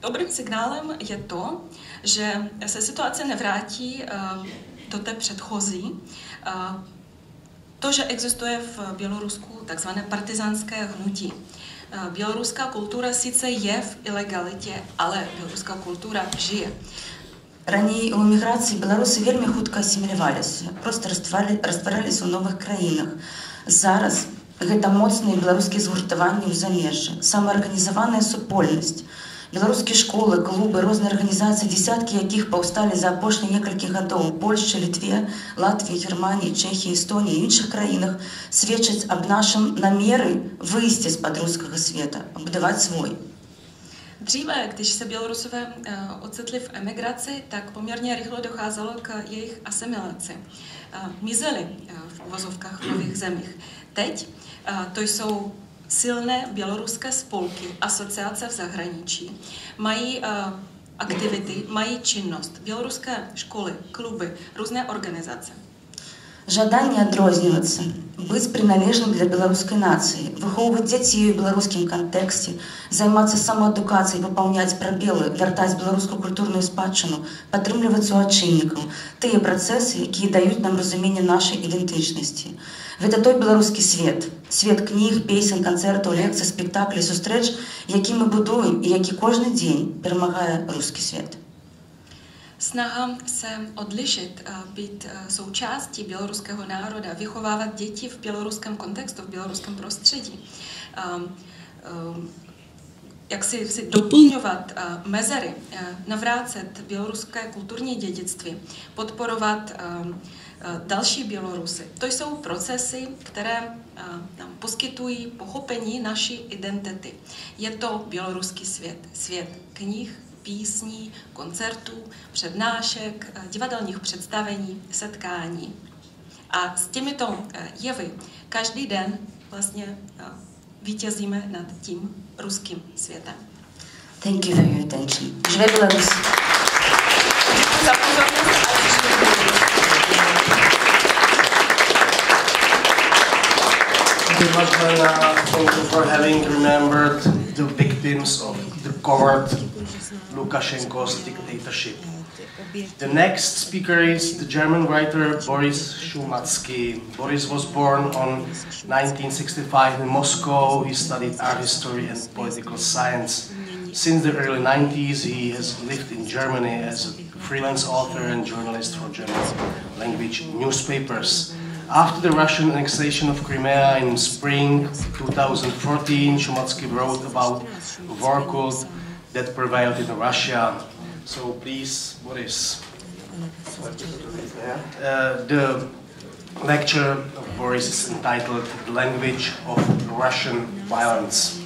Dobrým signálem je to, že se situace nevrátí do té předchozí. To, že existuje v Bělorusku takzvané partizánské hnutí. Běloruská kultura sice je v ilegalitě, ale běloruská kultura žije. Раней у эміграцыі беларусы вельмі хутка асіміляваліся, проста раствараліся ў новых краінах. Зараз гэта моцныя беларускія згуртаванні ў замежжы, самаарганізаваная супольнасць. Беларускія школы, клубы, розныя арганізацыі, дзясяткі якіх паўсталі за апошнія некалькі гадоў у Польшчы, Літве, Латвіі, Германіі, Чэхіі, Эстоніі і іншых краінах сведчаць аб нашым намеры выйсці з-пад рускага света, абудаваць свой. Dříve, když se Bělorusové eh, ocitli v emigraci, tak poměrně rychle docházelo k jejich asimilaci. Eh, Mizeli eh, v uvozovkách v nových (clears throat) zemích. Teď to jsou silné běloruské spolky, asociace v zahraničí, mají aktivity, mají činnost, běloruské školy, kluby, různé organizace. Жаданне адрознівацца, быць прыналежным для беларускай нацыі, выхоўваць дзяцей у беларускім кантэксце, займацца самаадукацыяй, выпаўняць прабелы, вяртаць беларускую культурную спадчыну, падтрымліваць суадчыннікаў, тыя працэсы, якія даюць нам разуменне нашай ідэнтычнасці. Гэта той беларускі свет, свет кніг, песен, канцэртаў, лекцый, спектаклей, сустрэч, які мы будуем і які кожны дзень перамагае рускі свет. Snaha se odlišit, eh, být eh, součástí běloruského národa, vychovávat děti v běloruském kontextu, v běloruském prostředí, ehm, ehm, jak si, si doplňovat eh, mezery, navrácet běloruské kulturní dědictví, podporovat ehm, další Bělorusy. To jsou procesy, které nám poskytují pochopení naší identity. Je to běloruský svět, svět knih, písní, koncertů, přednášek, eh, divadelních představení, setkání. A s těmito eh, jevy každý den vlastně eh, vítězíme nad tím ruským světem. Thank you for your attention. Za pozornost Thank you much. Thank you for having remembered the victims of the coward Lukashenko's dictatorship. The next speaker is the German writer Boris Schumatsky. Boris was born on 1965 in Moscow. He studied art history and political science. Since the early 90s, he has lived in Germany as a freelance author and journalist for German language newspapers. After the Russian annexation of Crimea in spring 2014, Schumatsky wrote about war cult that prevailed in Russia. So please, Boris. uh, the lecture of Boris is entitled The Language of Russian Violence.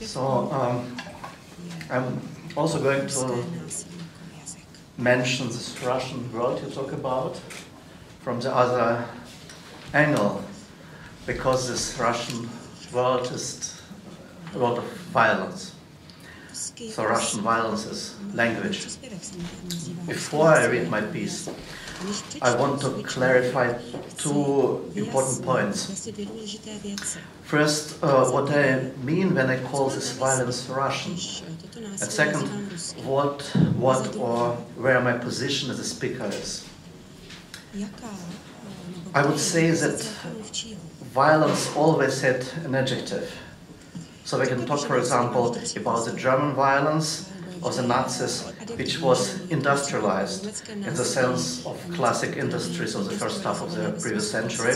So um, I'm also going to mention this Russian world you talk about from the other angle, because this Russian world a lot of violence. So Russian violence is language. Before I read my piece, I want to clarify two important points. First, uh, what I mean when I call this violence Russian. And second, what, what or where my position as a speaker is. I would say that violence always had an adjective. So we can talk, for example, about the German violence of the Nazis, which was industrialized in the sense of classic industries of the first half of the previous century.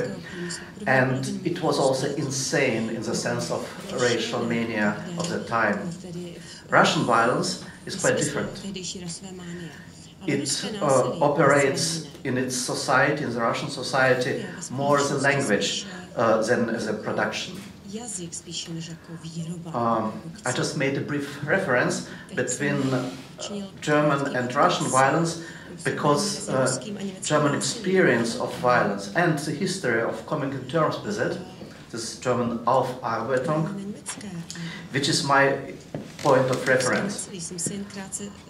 And it was also insane in the sense of racial mania of the time. Russian violence is quite different. It uh, operates in its society, in the Russian society, more as a language than as a production. Um, I just made a brief reference between uh, German and Russian violence because uh, German experience of violence and the history of coming to terms with it, this German Aufarbeitung, which is my point of reference.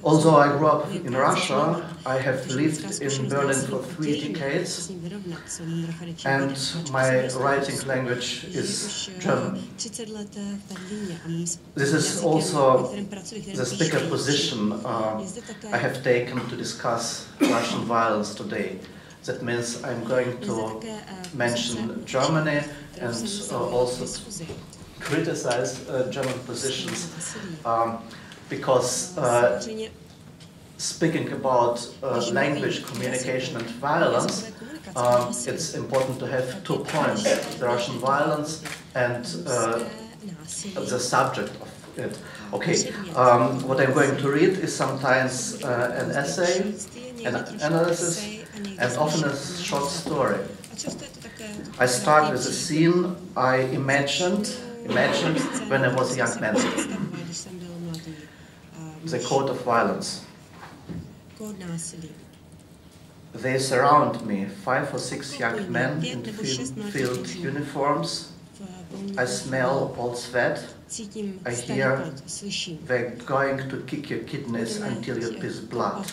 Although I grew up in Russia, I have lived in Berlin for three decades, and my writing language is German. This is also the speaker position uh, I have taken to discuss Russian violence today. That means I'm going to mention Germany and uh, also criticize uh, German positions um, because uh, speaking about uh, language, communication and violence, um, it's important to have two points, the Russian violence and uh, the subject of it. Okay, um, what I'm going to read is sometimes uh, an essay, an analysis, and often a short story. I start with a scene I imagined Imagine when I was a young man. The code of violence. They surround me, five or six young men in field uniforms. I smell all sweat. I hear they're going to kick your kidneys until you piss blood.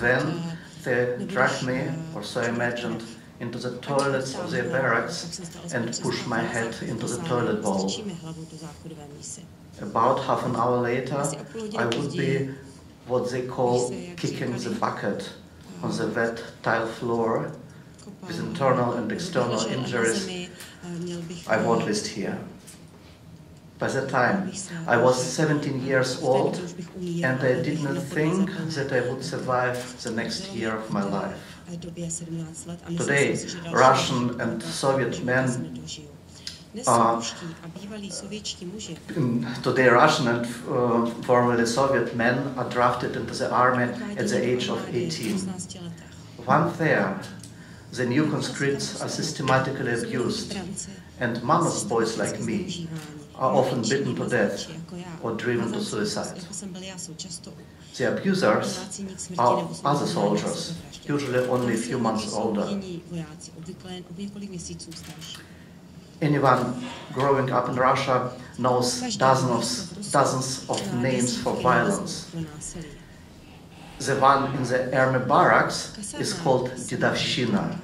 Then they drag me, or so I imagined, into the toilets of their barracks and push my head into the toilet bowl. About half an hour later, I would be what they call kicking the bucket on the wet tile floor with internal and external injuries I won't list here. By that time, I was 17 years old and I did not think that I would survive the next year of my life. Today, Russian and Soviet men uh, today Russian and uh, formerly Soviet men are drafted into the army at the age of 18. One there, the new conscripts are systematically abused, and mama's boys like me are often beaten to death or driven to suicide. The abusers are other soldiers, usually only a few months older. Anyone growing up in Russia knows dozens, dozens of names for violence. The one in the army barracks is called Dedovshchina.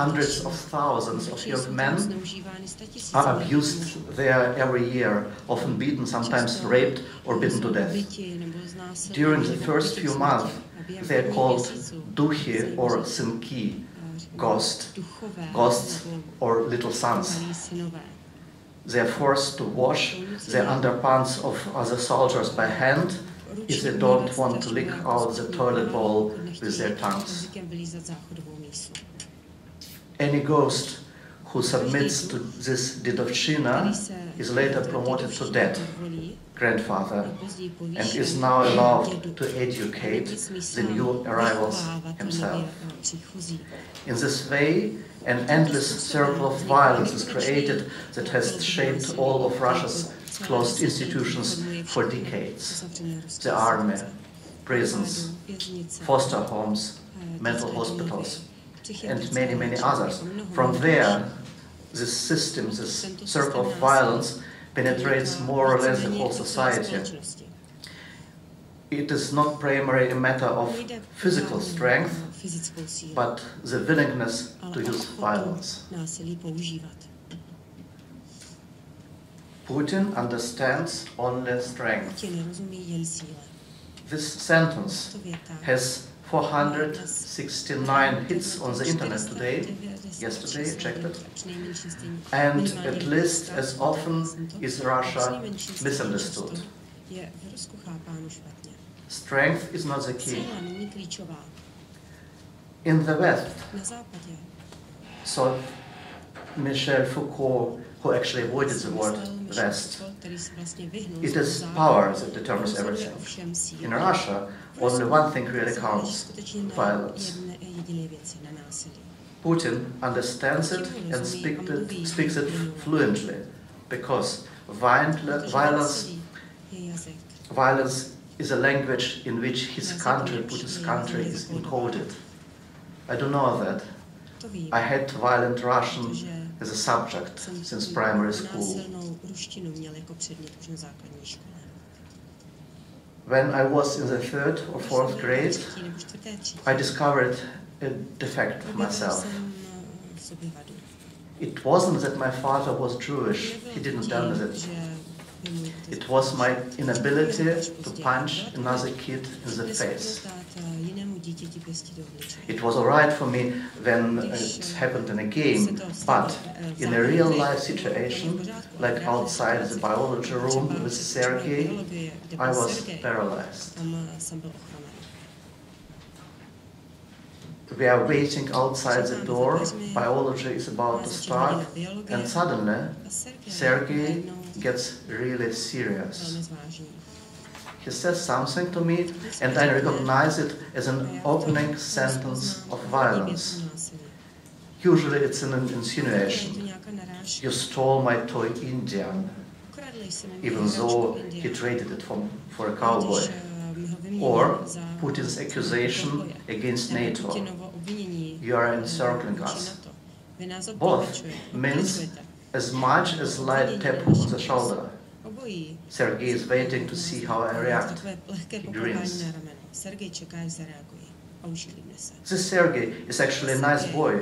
Hundreds of thousands of young men are abused there every year, often beaten, sometimes raped or beaten to death. During the first few months, they are called dukhi or synki, ghost, ghosts or little sons. They are forced to wash the underpants of other soldiers by hand if they don't want to lick out the toilet bowl with their tongues. Any ghost who submits to this dedovshchina is later promoted to dad, grandfather, and is now allowed to educate the new arrivals himself. In this way, an endless circle of violence is created that has shaped all of Russia's closed institutions for decades. The army, prisons, foster homes, mental hospitals, and many, many others. From there, this system, this circle of violence, penetrates more or less the whole society. It is not primarily a matter of physical strength, but the willingness to use violence. Putin understands only strength. This sentence has 469 hits on the internet today, yesterday, checked it, and at least as often is Russia misunderstood. Strength is not the key. In the West, so Michel Foucault, who actually avoided the word West, it is power that determines everything. In Russia, only one thing really counts violence. Putin understands it and it, speaks it fluently because violence, violence is a language in which his country, Putin's country, is encoded. I don't know that. I had violent Russian as a subject since primary school. When I was in the third or fourth grade, I discovered a defect of myself. It wasn't that my father was Jewish, he didn't tell me that. It was my inability to punch another kid in the face. It was alright for me when uh, it happened in a game, but in a real life situation, like outside the biology room with Sergei, I was paralyzed. We are waiting outside the door, biology is about to start, and suddenly Sergei gets really serious. He says something to me, and I recognize it as an opening sentence of violence. Usually it's an insinuation. You stole my toy Indian, even though he traded it for, for a cowboy. Or Putin's accusation against NATO. You are encircling us. Both means as much as light tap on the shoulder. Sergei is waiting to see how I react. He grins. This Sergei is actually a nice boy.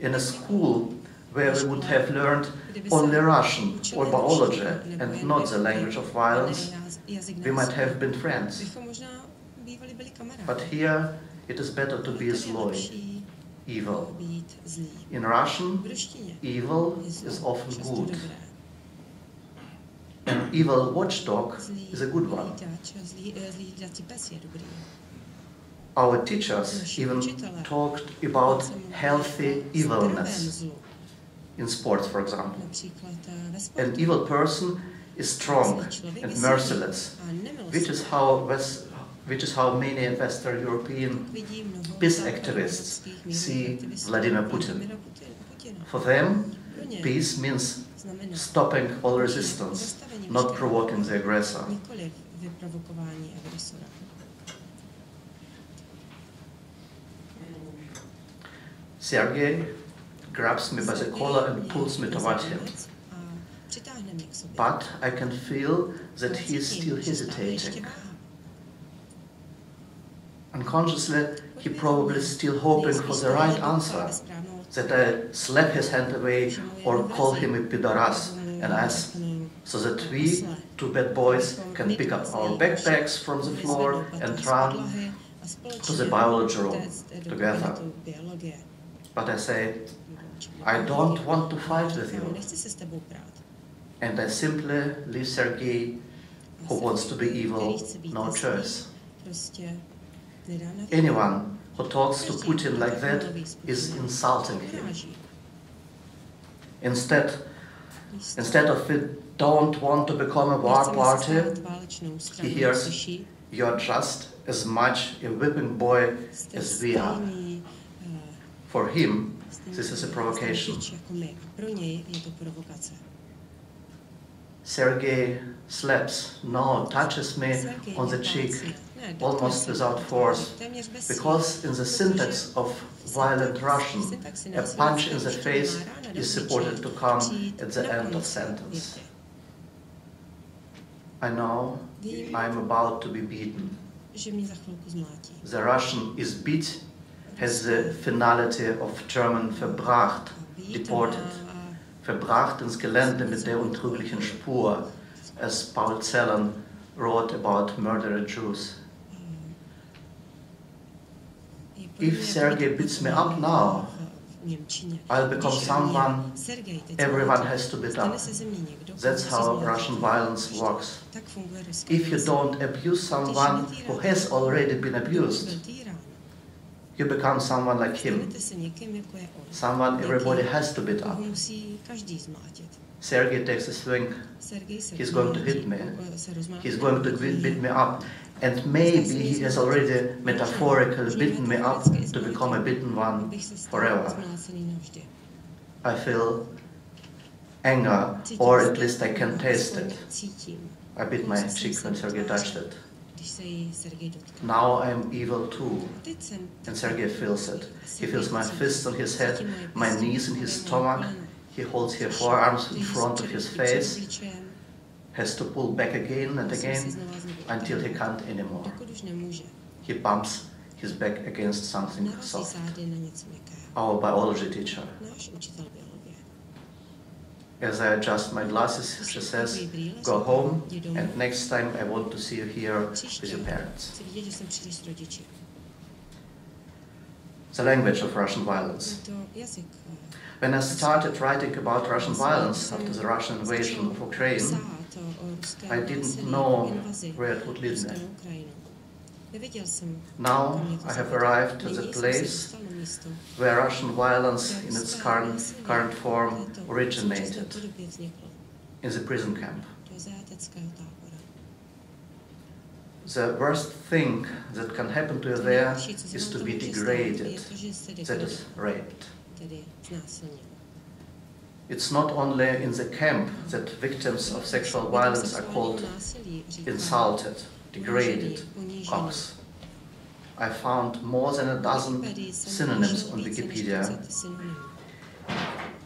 In a school where we would have learned only Russian or biology and not the language of violence, we might have been friends. But here it is better to be zloy, evil. In Russian, evil is often good. An evil watchdog is a good one. Our teachers even talked about healthy evilness in sports, for example. An evil person is strong and merciless, which is how which is how many Western European peace activists see Vladimir Putin. For them, peace means stopping all resistance, not provoking the aggressor. Sergei grabs me by the collar and pulls me toward him. But I can feel that he is still hesitating. Unconsciously, he probably is still hoping for the right answer, that I slap his hand away or call him a pidaras and ask, so that we, two bad boys, can pick up our backpacks from the floor and run to the biology room together. But I say, I don't want to fight with you. And I simply leave Sergei, who wants to be evil, no choice. Anyone who talks to Putin like that is insulting him. Instead, instead of we don't want to become a war party, he hears, you're just as much a whipping boy as we are. For him, this is a provocation. Sergei slaps, no, touches me on the cheek, almost without force, because in the syntax of violent Russian, a punch in the face is supported to come at the end of sentence. I know I'm about to be beaten. The Russian is beat has the finality of German verbracht, deported. Verbracht ins Gelände mit der untrüglichen Spur, as Paul Celan wrote about murdered Jews. If Sergei beats me up now, I'll become someone everyone has to beat up. That's how Russian violence works. If you don't abuse someone who has already been abused, you become someone like him. Someone everybody has to beat up. Sergei takes a swing. He's going to hit me. He's going to beat me up. And maybe he has already metaphorically bitten me up to become a bitten one forever. I feel anger, or at least I can taste it. I bit my cheek when Sergei touched it. Now I'm evil too. And Sergei feels it. He feels my fists on his head, my knees in his stomach. He holds his forearms in front of his face, has to pull back again and again until he can't anymore. He bumps his back against something soft. Our biology teacher. As I adjust my glasses, she says, go home, and next time I want to see you here with your parents. The language of Russian violence. When I started writing about Russian violence after the Russian invasion of Ukraine, I didn't know where it would lead me. Now I have arrived at the place where Russian violence in its current, current form originated, in the prison camp. The worst thing that can happen to you there is to be degraded, that is, raped. It's not only in the camp that victims of sexual violence are called insulted, degraded, cocks. I found more than a dozen synonyms on Wikipedia.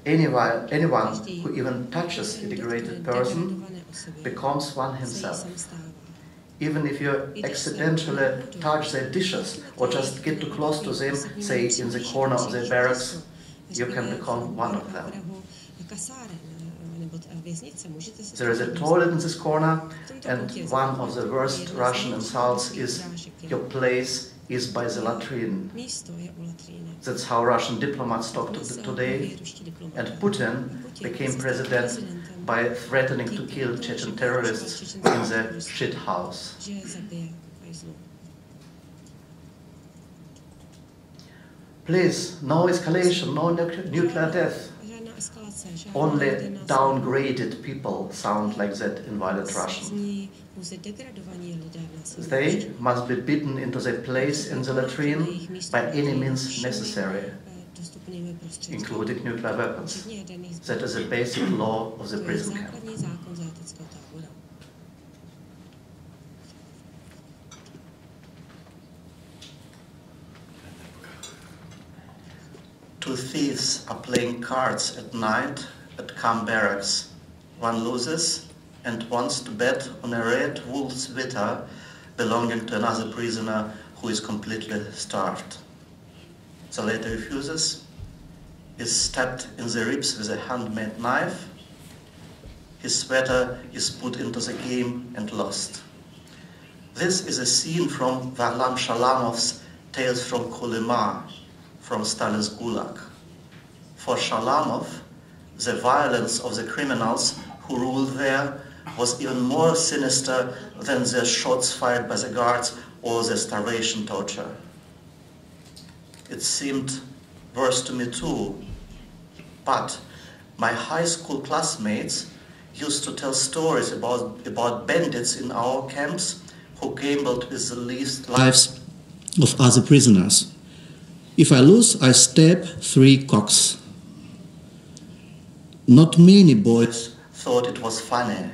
Anyone, anyone who even touches a degraded person becomes one himself. Even if you accidentally touch their dishes or just get too close to them, say in the corner of their barracks, you can become one of them. There is a toilet in this corner, and one of the worst Russian insults is your place is by the latrine. That's how Russian diplomats talk to today. And Putin became president by threatening to kill Chechen terrorists in the shit house. Please, no escalation, no nuclear death. Only downgraded people sound like that in violent Russian. They must be beaten into their place in the latrine by any means necessary, including nuclear weapons. That is a basic law of the prison camp. Two thieves are playing cards at night at camp barracks. One loses and wants to bet on a red wool sweater belonging to another prisoner who is completely starved. The latter refuses, is stabbed in the ribs with a handmade knife. His sweater is put into the game and lost. This is a scene from Varlam Shalamov's Tales from Kolyma, from Stalin's Gulag. For Shalamov, the violence of the criminals who ruled there was even more sinister than the shots fired by the guards or the starvation torture. It seemed worse to me too, but my high school classmates used to tell stories about, about bandits in our camps who gambled with the least lives of other prisoners. If I lose, I stab three cocks. Not many boys thought it was funny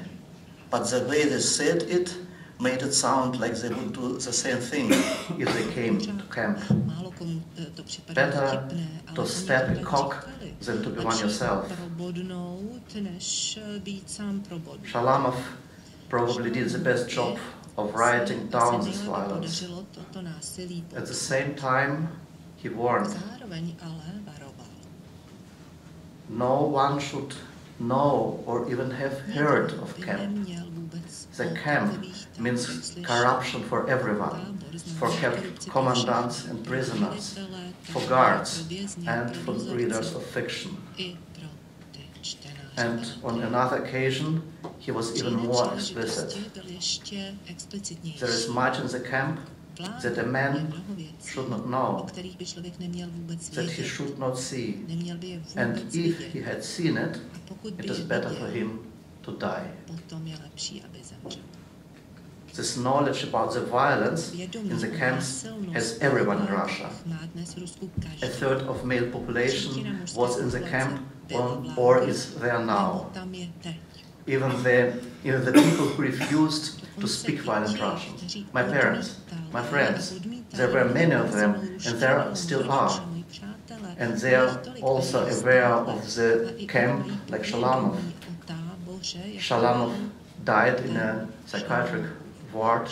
but the way they said it made it sound like they would do the same thing if they came to camp. Better to stab a cock than to be one yourself. Shalamov probably did the best job of writing down this violence. At the same time, he warned, no one should know or even have heard of camp. The camp means corruption for everyone, for Camp commandants and prisoners, for guards and for readers of fiction. And on another occasion, he was even more explicit. There is much in the camp that a man should not know, that he should not see. And if he had seen it, it is better for him to die. This knowledge about the violence in the camps has everyone in Russia. A third of male population was in the camp or is there now. Even the, even the people who refused to speak violent Russian. My parents, my friends, there were many of them, and there still are. And they are also aware of the camp like Shalamov. Shalamov died in a psychiatric ward,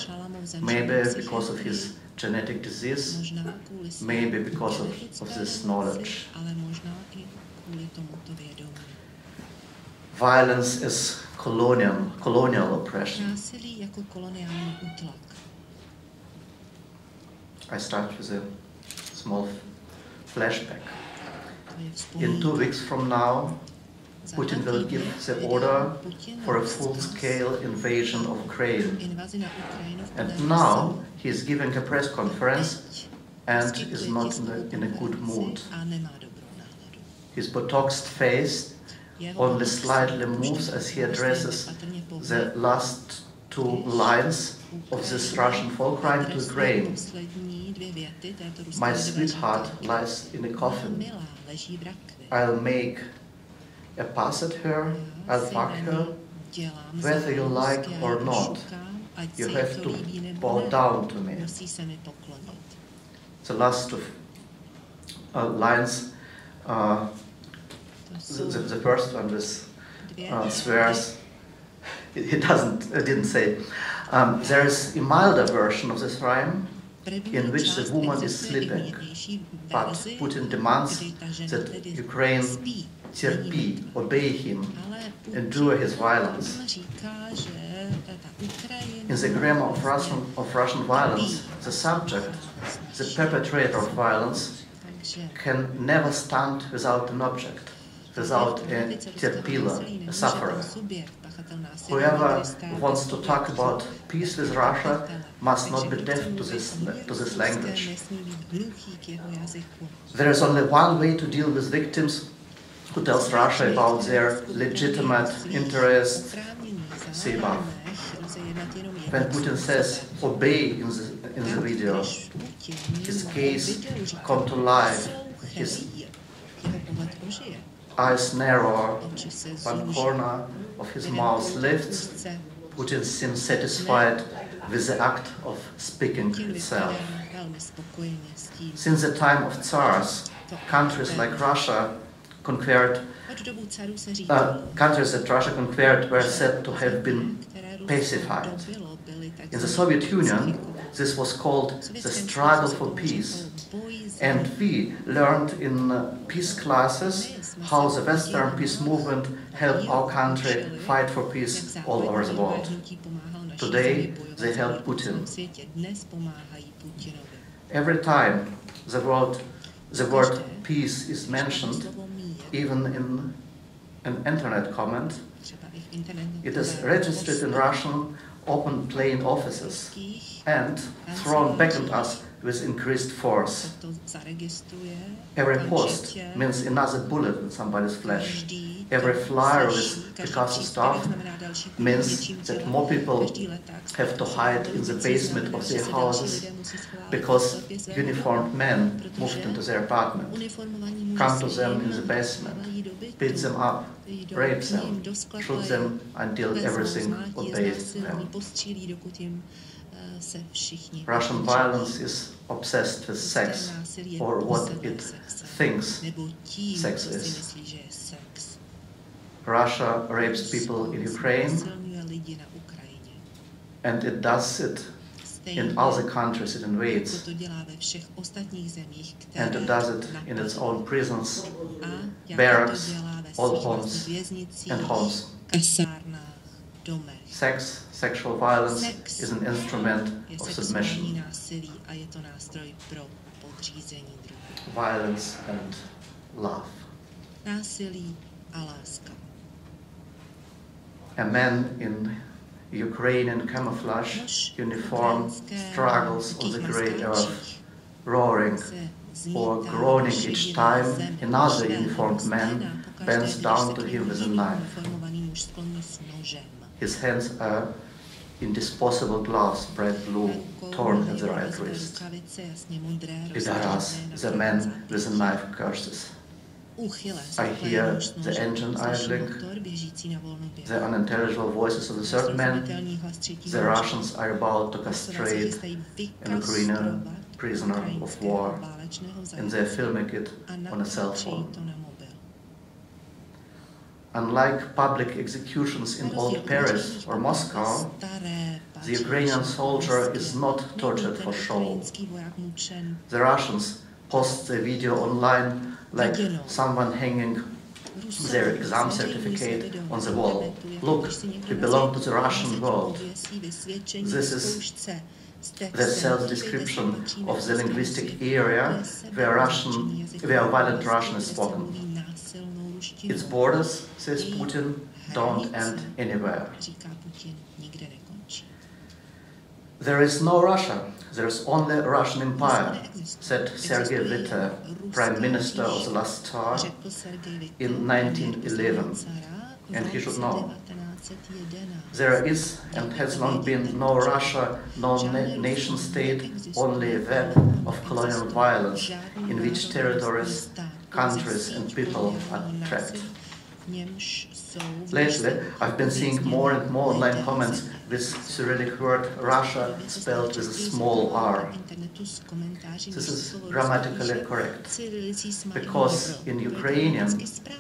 maybe because of his genetic disease, maybe because of, of this knowledge. Violence is colonial, colonial oppression. I start with a small flashback. In two weeks from now, Putin will give the order for a full-scale invasion of Ukraine. And now he is giving a press conference and is not in a, in a good mood. His botoxed face only slightly moves as he addresses the last two lines of this Russian folk rhyme to Ukraine. My sweetheart lies in a coffin. I'll make a pass at her, I'll fuck her, whether you like or not. You have to bow down to me. The last two uh, lines, uh, the, the, first one with uh, swears. It, it doesn't. It didn't say. Um, there is a milder version of this rhyme in which the woman is sleeping, but Putin demands that Ukraine терпи, obey him, endure his violence. In the grammar of Russian, of Russian violence, the subject, the perpetrator of violence, can never stand without an object, without a terpila, a sufferer. Whoever wants to talk about peace with Russia must not be deaf to this, to this language. There is only one way to deal with victims who tells Russia about their legitimate interests, see above. When Putin says obey in the, in the video, his case come to life, his eyes narrow, one corner of his mouth lifts, Putin seems satisfied with the act of speaking itself. Since the time of Tsars, countries like Russia conquered, uh, countries that Russia conquered were said to have been pacified. In the Soviet Union, this was called the struggle for peace. And we learned in uh, peace classes how the Western peace movement helped our country fight for peace all over the world. Today, they help Putin. Every time the word, the word peace is mentioned, even in an internet comment, it is registered in Russian open plain offices and thrown back at us with increased force. Every post means another bullet in somebody's flesh. Every flyer with Picasso stuff means that more people have to hide in the basement of their houses because uniformed men moved into their apartment, come to them in the basement, beat them up, rape them, shoot them until everything obeys them. Russian violence is obsessed with sex, or what it thinks sex is. Russia rapes people in Ukraine, and it does it in other countries it invades, and it does it in its own prisons, barracks, old homes, and homes. Sex, sexual violence is an instrument of submission. Violence and love. A man in Ukrainian camouflage uniform struggles on the grey earth, roaring or groaning each time another uniformed man bends down to him with a knife. His hands are in disposable gloves, bright blue, torn at the right wrist. Idaras, the man with the knife curses. I hear the engine idling, the unintelligible voices of the third man. The Russians are about to castrate a Ukrainian prisoner of war, and they're filming it on a cell phone. Unlike public executions in old Paris or Moscow, the Ukrainian soldier is not tortured for show. The Russians post the video online like someone hanging their exam certificate on the wall. Look, you belong to the Russian world. This is the self-description of the linguistic area where Russian, where violent Russian is spoken. Its borders, says Putin, don't end anywhere. There is no Russia, there is only a Russian Empire, said Sergei Witte, Prime Minister of the last Tsar, in 1911. And he should know, There is and has long been no Russia, no na nation state, only a web of colonial violence in which territories, countries and people are trapped. Lately, I've been seeing more and more online comments with Cyrillic word Russia spelled with a small r. This is grammatically correct because in Ukrainian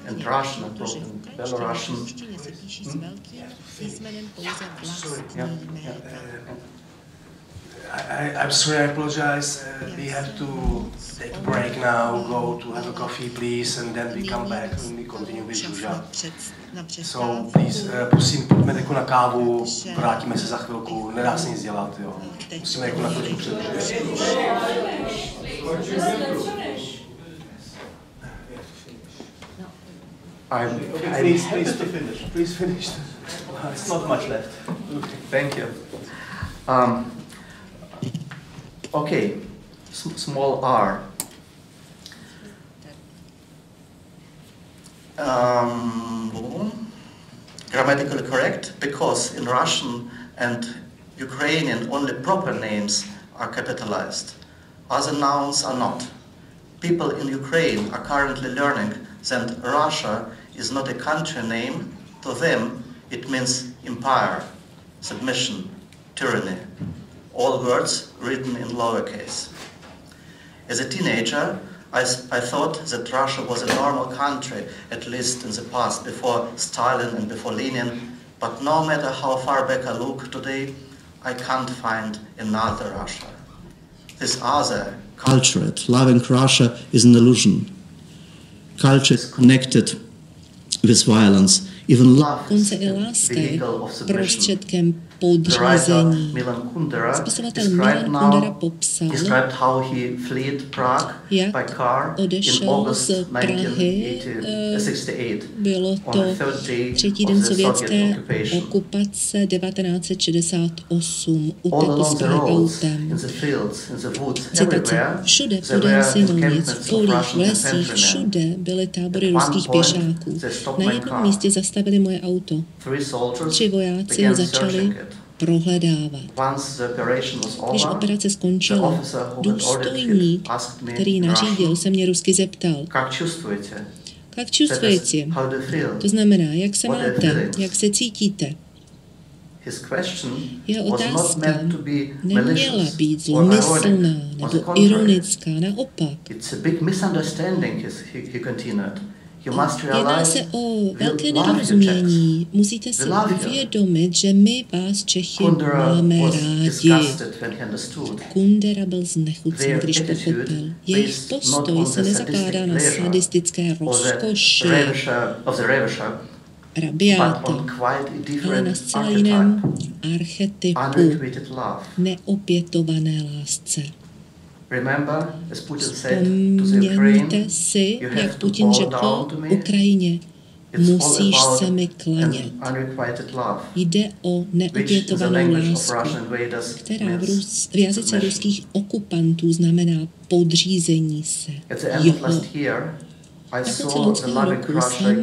and Russian and Belarusian, hmm? yeah, yeah, I, am sorry, I apologize. Uh, we have to take a break now, go to have a coffee, please, and then we come back and we continue with Žuža. So, please, uh, prosím, pojďme jako na kávu, vrátíme se za chvilku, nedá se nic dělat, jo. Musíme jako na chvilku předržet. I'm, please, please, to finish. Please finish. It's not much left. Okay. Thank you. Um, Okay, small r. Um, grammatically correct because in Russian and Ukrainian only proper names are capitalized. Other nouns are not. People in Ukraine are currently learning that Russia is not a country name. To them, it means empire, submission, tyranny all words written in lowercase. As a teenager, I, I, thought that Russia was a normal country, at least in the past, before Stalin and before Lenin, but no matter how far back I look today, I can't find another Russia. This other, cultured, loving Russia is an illusion. Culture is connected with violence. Even love is a vehicle of submission. Podřízení. Spisovatel Milan Kundera popsal, jak odešel z Prahy, eh, bylo to třetí den sovětské okupace 1968, utekl s autem. Citace. Všude podél silnic, v polích, v lesích, všude byly tábory ruských pěšáků. Na jednom místě zastavili moje auto. Tři vojáci začali prohledávat. Když operace skončila, důstojník, který nařídil, se mě rusky zeptal, jak čувствуете? To znamená, jak se máte, jak se cítíte. Jeho otázka neměla být zlomyslná nebo ironická, naopak. Jedná se o velké nedorozumění. Musíte si uvědomit, že my vás Čechy máme rádi. Kundera byl znechucen, když pochopil. Jejich postoj se nezakládá na sadistické rozkoši, rabiáta, ale na zcela jiném archetypu neopětované lásce. Vzpomněte si, jak Putin řekl Ukrajině, musíš se mi klanět. Jde o neopětovanou lásku, která v, Rus, v jazyce ruských okupantů znamená podřízení se jeho na konci loňského roku jsem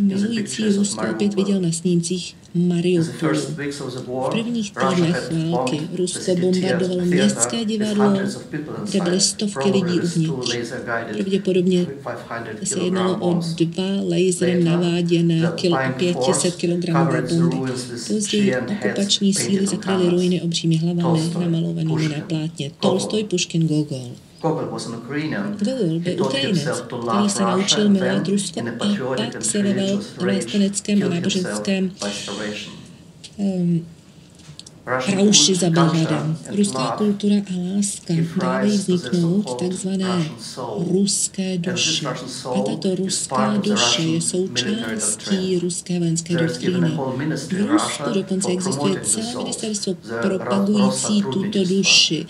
milující Rusko opět viděl na snímcích Mariupolu. V prvních týdnech války Rusko bombardovalo městské divadlo, kde byly stovky lidí uvnitř. Pravděpodobně se jednalo o dva laserem naváděné kilo, 500 kg bomby. Později okupační síly zakryly ruiny obřími hlavami namalovanými na plátně. Tolstoj, Puškin, Gogol. Gogol byl Ukrajinec, který se naučil milovat Rusko a pak se ve vlasteneckém a náboženském um, Rauši za Belhradem. Ruská kultura a láska dávají vzniknout takzvané ruské duše. A tato ruská duše je součástí ruské vojenské doktríny. V Rusku dokonce existuje celé ministerstvo propagující tuto duši.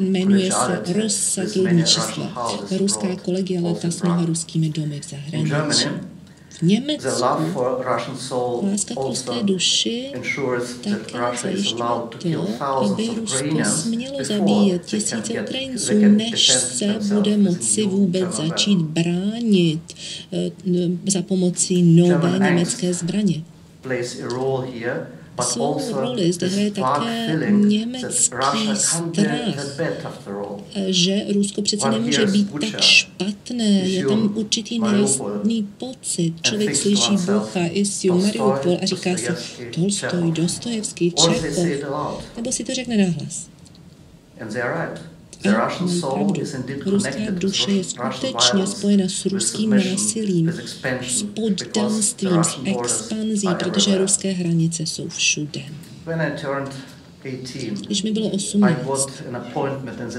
Jmenuje se Rosa Trudničstva. Ruská kolegialita s mnoha ruskými domy v zahraničí. V Německu láska k duši také zajišťuje to, aby Rusko smělo zabíjet tisíce Ukrajinců, než se bude moci vůbec začít bránit eh, za pomocí nové německé zbraně. plays a role here, but Svou also roli zde hraje this dark také feeling německý that Russia can't bear strach. that bad after all. že Rusko přece But nemůže here's být Bucha, tak špatné, je tam Isium, určitý Mariupol. nerostný pocit. Člověk thinks to slyší oneself, Bucha, Isium, Tolstoj, Mariupol a říká si Dostojevský, Tolstoj, Čechov. Dostojevský, Or they say Čechov. it aloud. Nebo si to řekne nahlas. And they are right. Ruská duše je skutečně spojena s ruským násilím, s poddanstvím, s expanzí, protože ruské hranice jsou všude. Když mi bylo 18,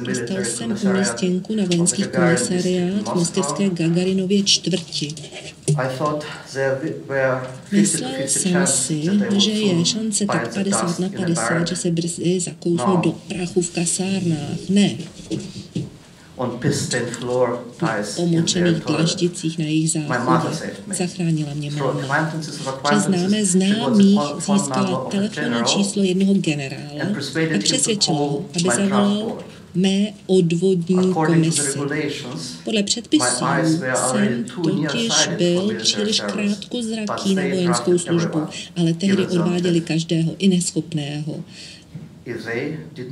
dostal jsem umístěnku na vojenský komisariát v moskevské Gagarinově čtvrti. Myslel jsem si, že je šance tak 50 na 50, že se brzy zakousnu do prachu v kasárnách. Ne, on piss-stained floor ties v in their omočených toilet. dlaždicích na jejich My mother záchodě. saved me. Zachránila mě Through máma. acquaintances of Přes známé acquaintances, she got the známých phone- phone number získala of a telefonní general číslo jednoho generála and persuaded a him to přesvědčila ho, call aby my zavolal transport. mé odvodní According to the komisi. regulations, Podle předpisů My eyes were already jsem too totiž nearsighted byl for military příliš service, krátkozraký but na they vojenskou trusted službu, everyone, ale tehdy irrespective. odváděli každého, i neschopného,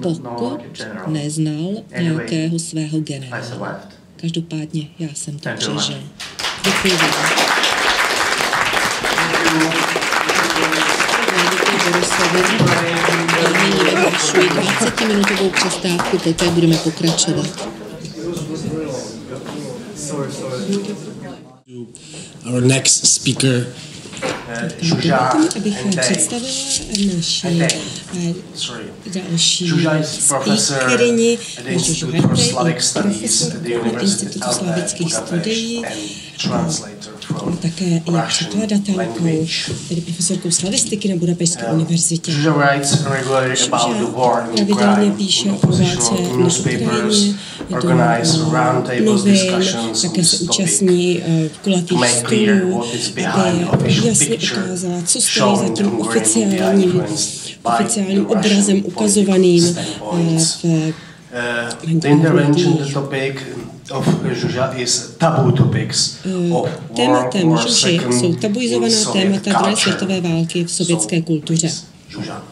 pokud neznal nějakého svého generála. Každopádně já jsem to přežil. Děkuji vám. Nyní vyhlašuji 20-minutovou přestávku, poté budeme pokračovat. Our next speaker, Žuža Abych and Day. představila naši And Day. eh, Sorry. další Žuža is professor speakerini, at the Žužu Institute for Hendry, Slavic Studies at the profesorkou University Institutu of slavických studií, Budapest and translator from také je Russian překladatelkou, language. tedy profesorkou slavistiky na Budapešské univerzitě. Žuža writes regularly about the war in pravidelně Ukraine píše in o válce oppositional na newspapers, Ukrajině, do organize roundtables novin, discussions on také se this topic. účastní uh, kulatých make clear stolů, what is behind aby official jasně picture ukázala, co stojí shown za in tím Hungarian media oficiálním, influenced by oficiálním the Russian obrazem political ukazovaným uh, standpoints. v Uh, the intervention, the topic of Žuža is taboo topics of war tématem Žuži jsou tabuizovaná témata druhé světové války v sovětské So, kultuře. Žuža.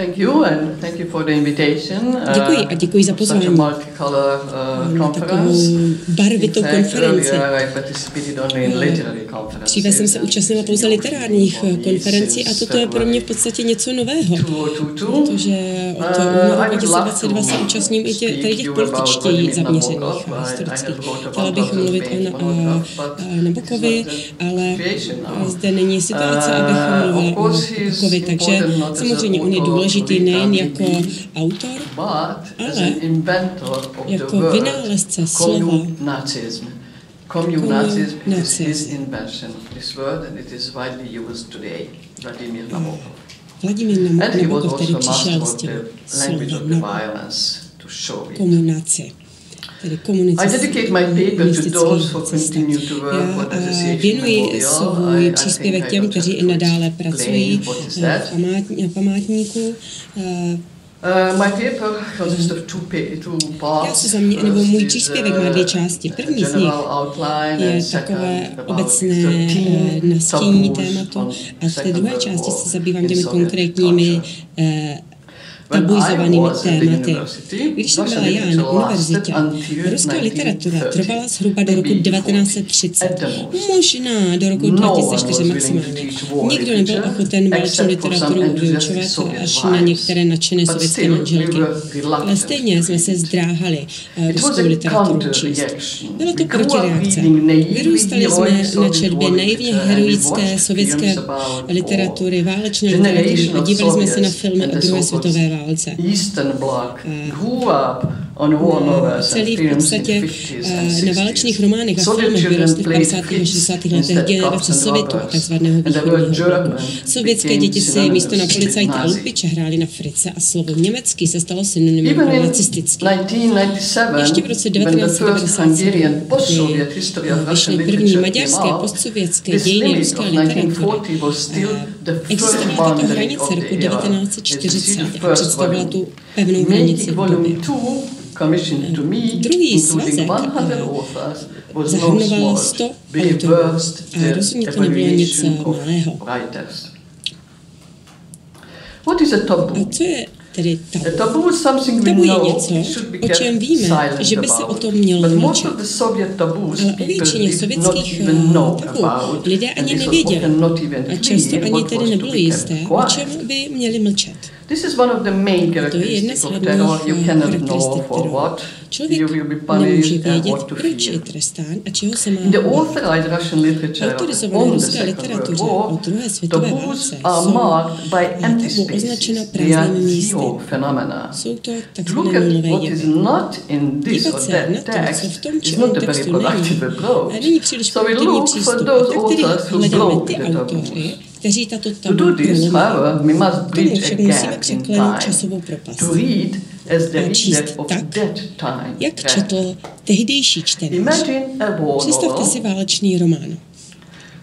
Thank you and thank you for the invitation. uh, Děkuji a děkuji za of such a pozvání. multicolor uh, Na conference. takovou barvitou In fact, konferenci. earlier I participated only in literary conferences. Dříve jsem se účastnila pouze literárních eh, konferencí a toto je pro mě v podstatě něco nového, 2022. protože od Uh, února I would love 2022 se to účastním i tě, speak tady těch you about političtěji Vladimir zaměřených Nabokov. a I- I historických. have wrote Chtěla about bych Vladimir mluvit o Nabokov, Na- but a Nabokovi, it's not the ale situation now. zde není situace, abych Uh, mluvila of o course he is Nabokovi, takže important not as a samozřejmě on je author, důležitý leader, nejen jako maybe, autor, but as Ale an inventor of the jako word vynálezce slova communazism. Communazism is Communazism. his invention of this word and it is widely used today. Vladimir Nabokov. Vladimír And he was Nabokov, also který a master přišel s of tím the language of the slovem violence to show it. komunace. Tedy I dedicate my paper to those who continue to work for the Já eh, Association věnuji Memorial. I- svůj I příspěvek think I těm, don't kteří have i to nadále explain pracují what is eh, that. v památní- na památníku. Eh, Uh, my paper consists of two, pa- two parts. Já se zamě, nebo First můj is, příspěvek uh, má dvě části. První z nich general outline je and second takové about obecné 13 eh, nastínění taboos tématu on a v té Second druhé World části War se zabývám in těmi Soviet konkrétními culture. Eh, When I tabuizovanými was at the tématy. university, Když jsem byla Russian já na literature lasted univerzitě, until ruská literatura 1930, trvala zhruba do roku maybe 1930, at the most. možná do roku No one was 2004 willing to maximálně. teach war Nikdo nebyl literature, ochoten válečnou except for some literaturu enthusiastic vyučovat Soviet až na wives. některé nadšené But sovětské still, we manželky. were reluctant Ale stejně jsme se zdráhali eh, It was ruskou a literaturu číst. counter-reaction. Byla to We grew up protireakce. reading naively Vyrůstali jsme heroic na Soviet četbě war naivně literature and we heroické watched sovětské films about literatury, war. válečné literatury Generation a of dívali jsme se na Soviets filmy and o the druhé so-called světové válce. Eastern Bloc. Mm. Grew up on war novels and celý v films in podstatě 50s eh, and na válečných románech a Soviet filmech children vyrostly v played 50. a Fritz 60. letech instead generace cops and Sovětu a robbers. takzvaného And the word východního bloku. German Sovětské became děti si synonymous místo na with policajty a Nazi. lupiče hráli na Frice a slovo německý se stalo synonymem Even pro in nacistický. 1997, Ještě v roce when the first 1997, Hungarian post-Soviet history of kdy Russian vyšly první literature maďarské came out, postsovětské this dějiny limit ruské of literatury 1940 was still eh, the first existovala tato boundary hranice of roku the era. 1940 It's the a first představila volume. tu pevnou hranici Making v volume době. 2 commissioned to me, including 100 authors, was no zahrnoval small. 100 We autorů reversed a rozhodně to nebylo nic evaluation of malého. writers. What is a taboo? A co je tedy A tabu? taboo is something we Tabu je know něco, it should be o čem kept víme, silent že by se o about. tom mělo But most mlčet. of the Soviet taboos Ale o people většině did not sovětských even eh, know tabu about, lidé and ani this was nevěděli. often not even A často clear ani what tedy was to nebylo be jisté, kept o quiet. čem by měli mlčet. This is one of the main To je jedna characteristics of terror. You cannot know for what you will be punished and what to fear. trestán a čeho se má In the authorized Russian literature on the Second World War, o druhé světové taboos are marked by empty spaces. They are zero phenomena. To look at what is not in this or that na to, co text is not a very productive approach. a není příliš So we look for those authors who broke the taboos. kteří tato tabu pronemají. Musíme překlenout časovou propast a číst tak, jak četl tehdejší čtenář. Představte si válečný román.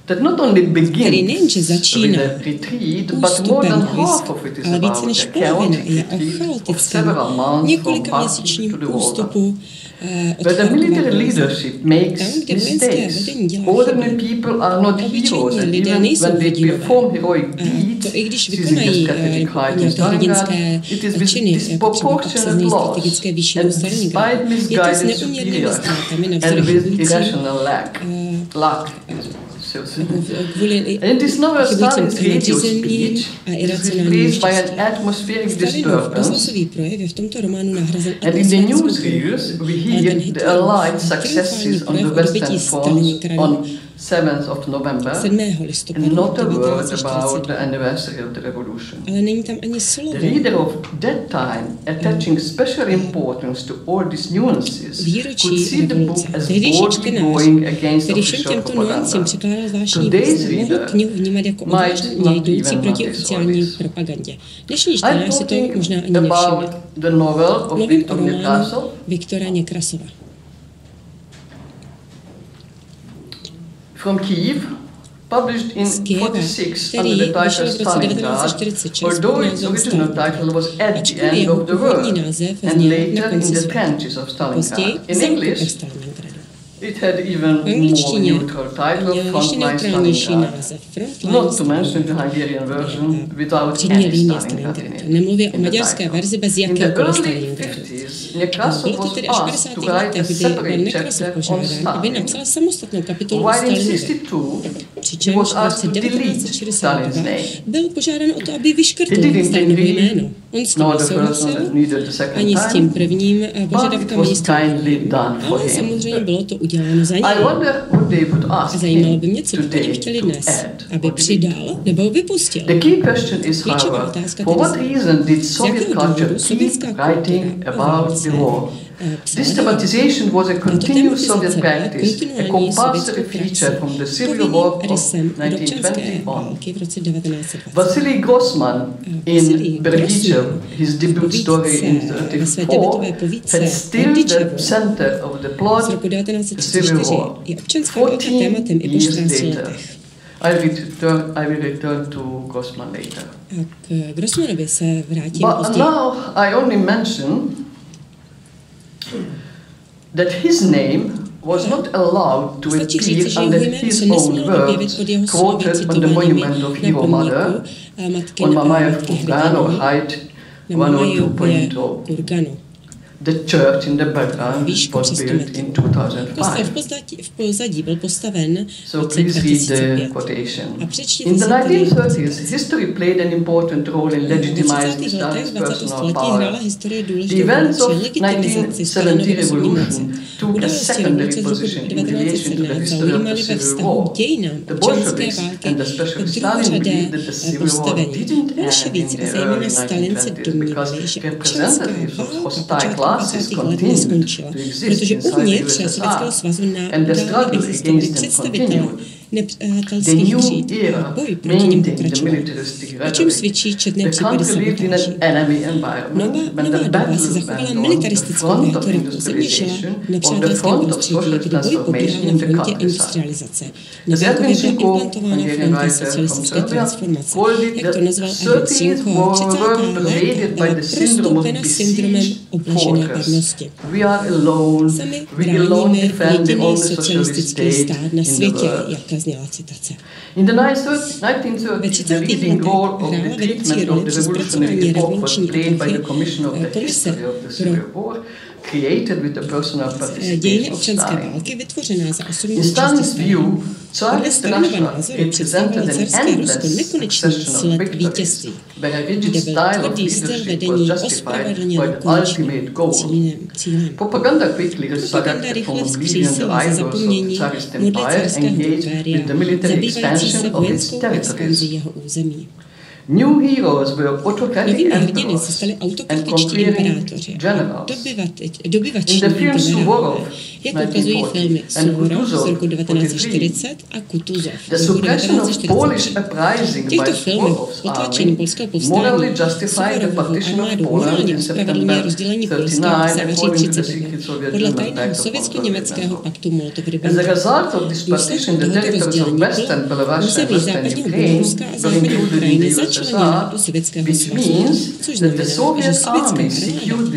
That not only který begins nejenže with začíná a retreat, but more ústupem than vojsk, half of it is ale více about než a polovina chaotic je o retreat of chaotickém several months from několika Kharkiv měsíčním to the Volga. ústupu eh, od Where the Charkova military do Volzy. leadership makes Tam, kde vojenské mistakes, vedení dělá ordinary chyby, people are not obyčejní heroes, and lidé even nejsou when they hrdinové. perform heroic A deeds, to i když Caesar vykonají gets eh, Catholic Light in nějaké Stalingrad, hrdinské it is with činy, jako třeba disproportionate obsazení loss, strategické výšiny and Stalingradu. despite Je to s misguided neuměrnými superiors, ztrátami and navzdory with chybujícím irrational lack, luck. And this novel chybujícím Stalin's radio nadřízeným speech a replaced by an atmospheric disturbance rozhlasový projev je v tomto románu nahrazen And in the newsreels, we hear the Allied successes on the Western Front on 7th of November, 7. and listopadu not a word about 1942. the anniversary of the revolution. Ale není tam ani slovo. The reader of that time, attaching special importance to all these nuances, Výročí could see the book as boldly going against official propaganda. Today's reader knihu vnímat jako not jdoucí proti oficiální propagandě. Dnešní čtenář si to možná ani nevšimne. the novel of Mluvím o románu Viktora Někrasova. From Kiev, published in Z Kyjeva, 46 under the title Stalingrad, although its original title was At the End of the World, and later in the trenches of Stalingrad. In English. It had even V more angličtině neutral title, měl ještě Frontline neutrálnější Stalingrad. název. Frontline Not to mention the Stalingrad. Hungarian version without Přední any linie Stalingrad in Stalingradu. it. Nemluvě o in the maďarské title. verzi bez In the jakéhokoliv early Stalingradu. 50s, Nekrasov Bylo to was tedy až v asked 50. to write a letech, kdy separate byl Nekrasov chapter on požádán, aby Stalin. napsal samostatnou kapitolu o While in Stalinovi. 62, he Přičemž was v asked roce to delete 1962 Stalin's name. byl požádán o to, aby vyškrtl He didn't Stalinovo agree, jméno. On s tím nesouhlasil, ani s tím prvním eh, požadavkem místní. Ale samozřejmě bylo to uděláno za něj. Zajímalo by mě, co by po chtěli dnes, aby přidal nebo vypustil. Klíčová otázka tedy z jakého důvodu sovětská kultura a about válce the war? psala Systematization was a continuous Soviet practice, a compulsory feature from the Civil War of od 1920 on. války v roce 1920. Vasily Grossman in Berdichev, his debut story in povídce, ve své 34, debutové povídce had still the center of the plot the Civil War. je 14 tématem i po years later. I will return, I will return to Grossman later. A k Grossmanovi se vrátím But now I only mention that his name was not allowed to appear under his own words pod jeho slovy quoted on the monument of na Mother eh, on na Mamajev matky Kurgano hrdinů height na 102.0. The church in the background was 300 built in 2005. v pozadí byl postaven So please read the quotation. In the 1930s, history played an important role in legitimizing 30. Stalin's personal power. The events of 1970 Stalinovy osobní moci. revolution took a secondary revoluce z roku position in relation to the 1917 history of the Civil War. The Bolsheviks and especially Stalin believed that the Civil War didn't end in the early Stalin se 1920s domnívali, because representatives of hostile počátku classes 20. let continued neskončila, to exist protože inside the uvnitř Sovětského USSR svazu and the nadále struggle existovali against them představitelé continued. Nepřátelských tříd. Boj proti nim pokračoval. O čem svědčí četné případy sabotáží. Nová, nová doba se zachovala militaristickou rétorikou, země žila v nepřátelském prostředí, kdy boj pobíral na frontě industrializace. Na zákově byla implantována fronta socialistické transformace. Jak to nazval Ernst Sinko, 30. léta byla prostoupena syndromem oblažené pevnosti. Sami bráníme jediný socialistický stát na světě, 2008 CTC. In the 19th century, the leading role of the treatment of the revolutionary war was played by the commission of the history of the Civil War. Revoluční epochy komise pro dějiny občanské války vytvořená za osobní účasti podle Stalinova názoru představovalo carské Rusko nekonečný sled vítězství, kde byl tvrdý styl vedení ospravedlněn konečným cílem. Propaganda rychle vzkřísila za zapomnění modly carského impéria, zabývající se vojenskou expanzí jeho území. New heroes were autocratic hrdiny se stali autokratičtí imperátoři, dobyvači generálové, jak ukazují filmy Suvorov z roku 1940 a Kutuzov z roku 1940. V těchto filmech potlačení polského povstání Suvorovou armádu morálně ospravedlňuje rozdělení Polska v září 39 podle tajného sovětsko-německého paktu Molotov-Ribbentrop. Důsledkem tohoto rozdělení bylo území západního Běloruska a západní Ukrajiny začalo začleněna do Sovětského svazu, což znamená, že sovětská armáda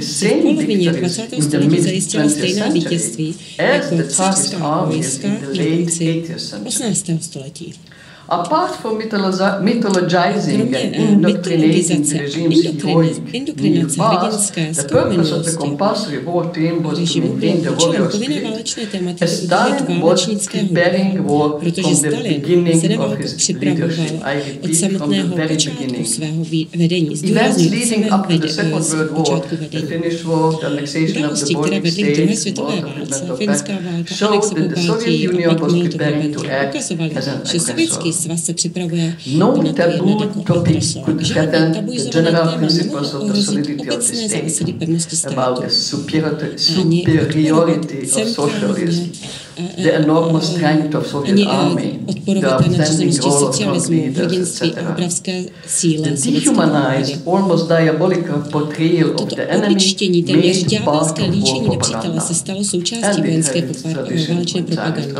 v polovině 20. století zajistila stejná vítězství jako carská vojska na konci 18. století. Apart from mythologizing and indoctrinating the regime's heroic past, the purpose of the compulsory war team was to maintain the warrior spirit, as Stalin was preparing war from the beginning of his leadership. I repeat, from the very beginning. Events leading up to the Second World War, the Finnish War, the annexation of the Baltic states, war of showed that the Soviet Union was preparing to act as an aggressor. Svaz se připravuje no na to jako agresor. Žádné tabuizované téma nemohlo ohrozit obecné zásady pevnosti státu. Ani centrálně the enormous strength of Soviet army, the outstanding role of leaders, etc. The dehumanized, almost diabolical portrayal of the enemy made part of war propaganda. se stalo součástí vojenské válečné propagandy.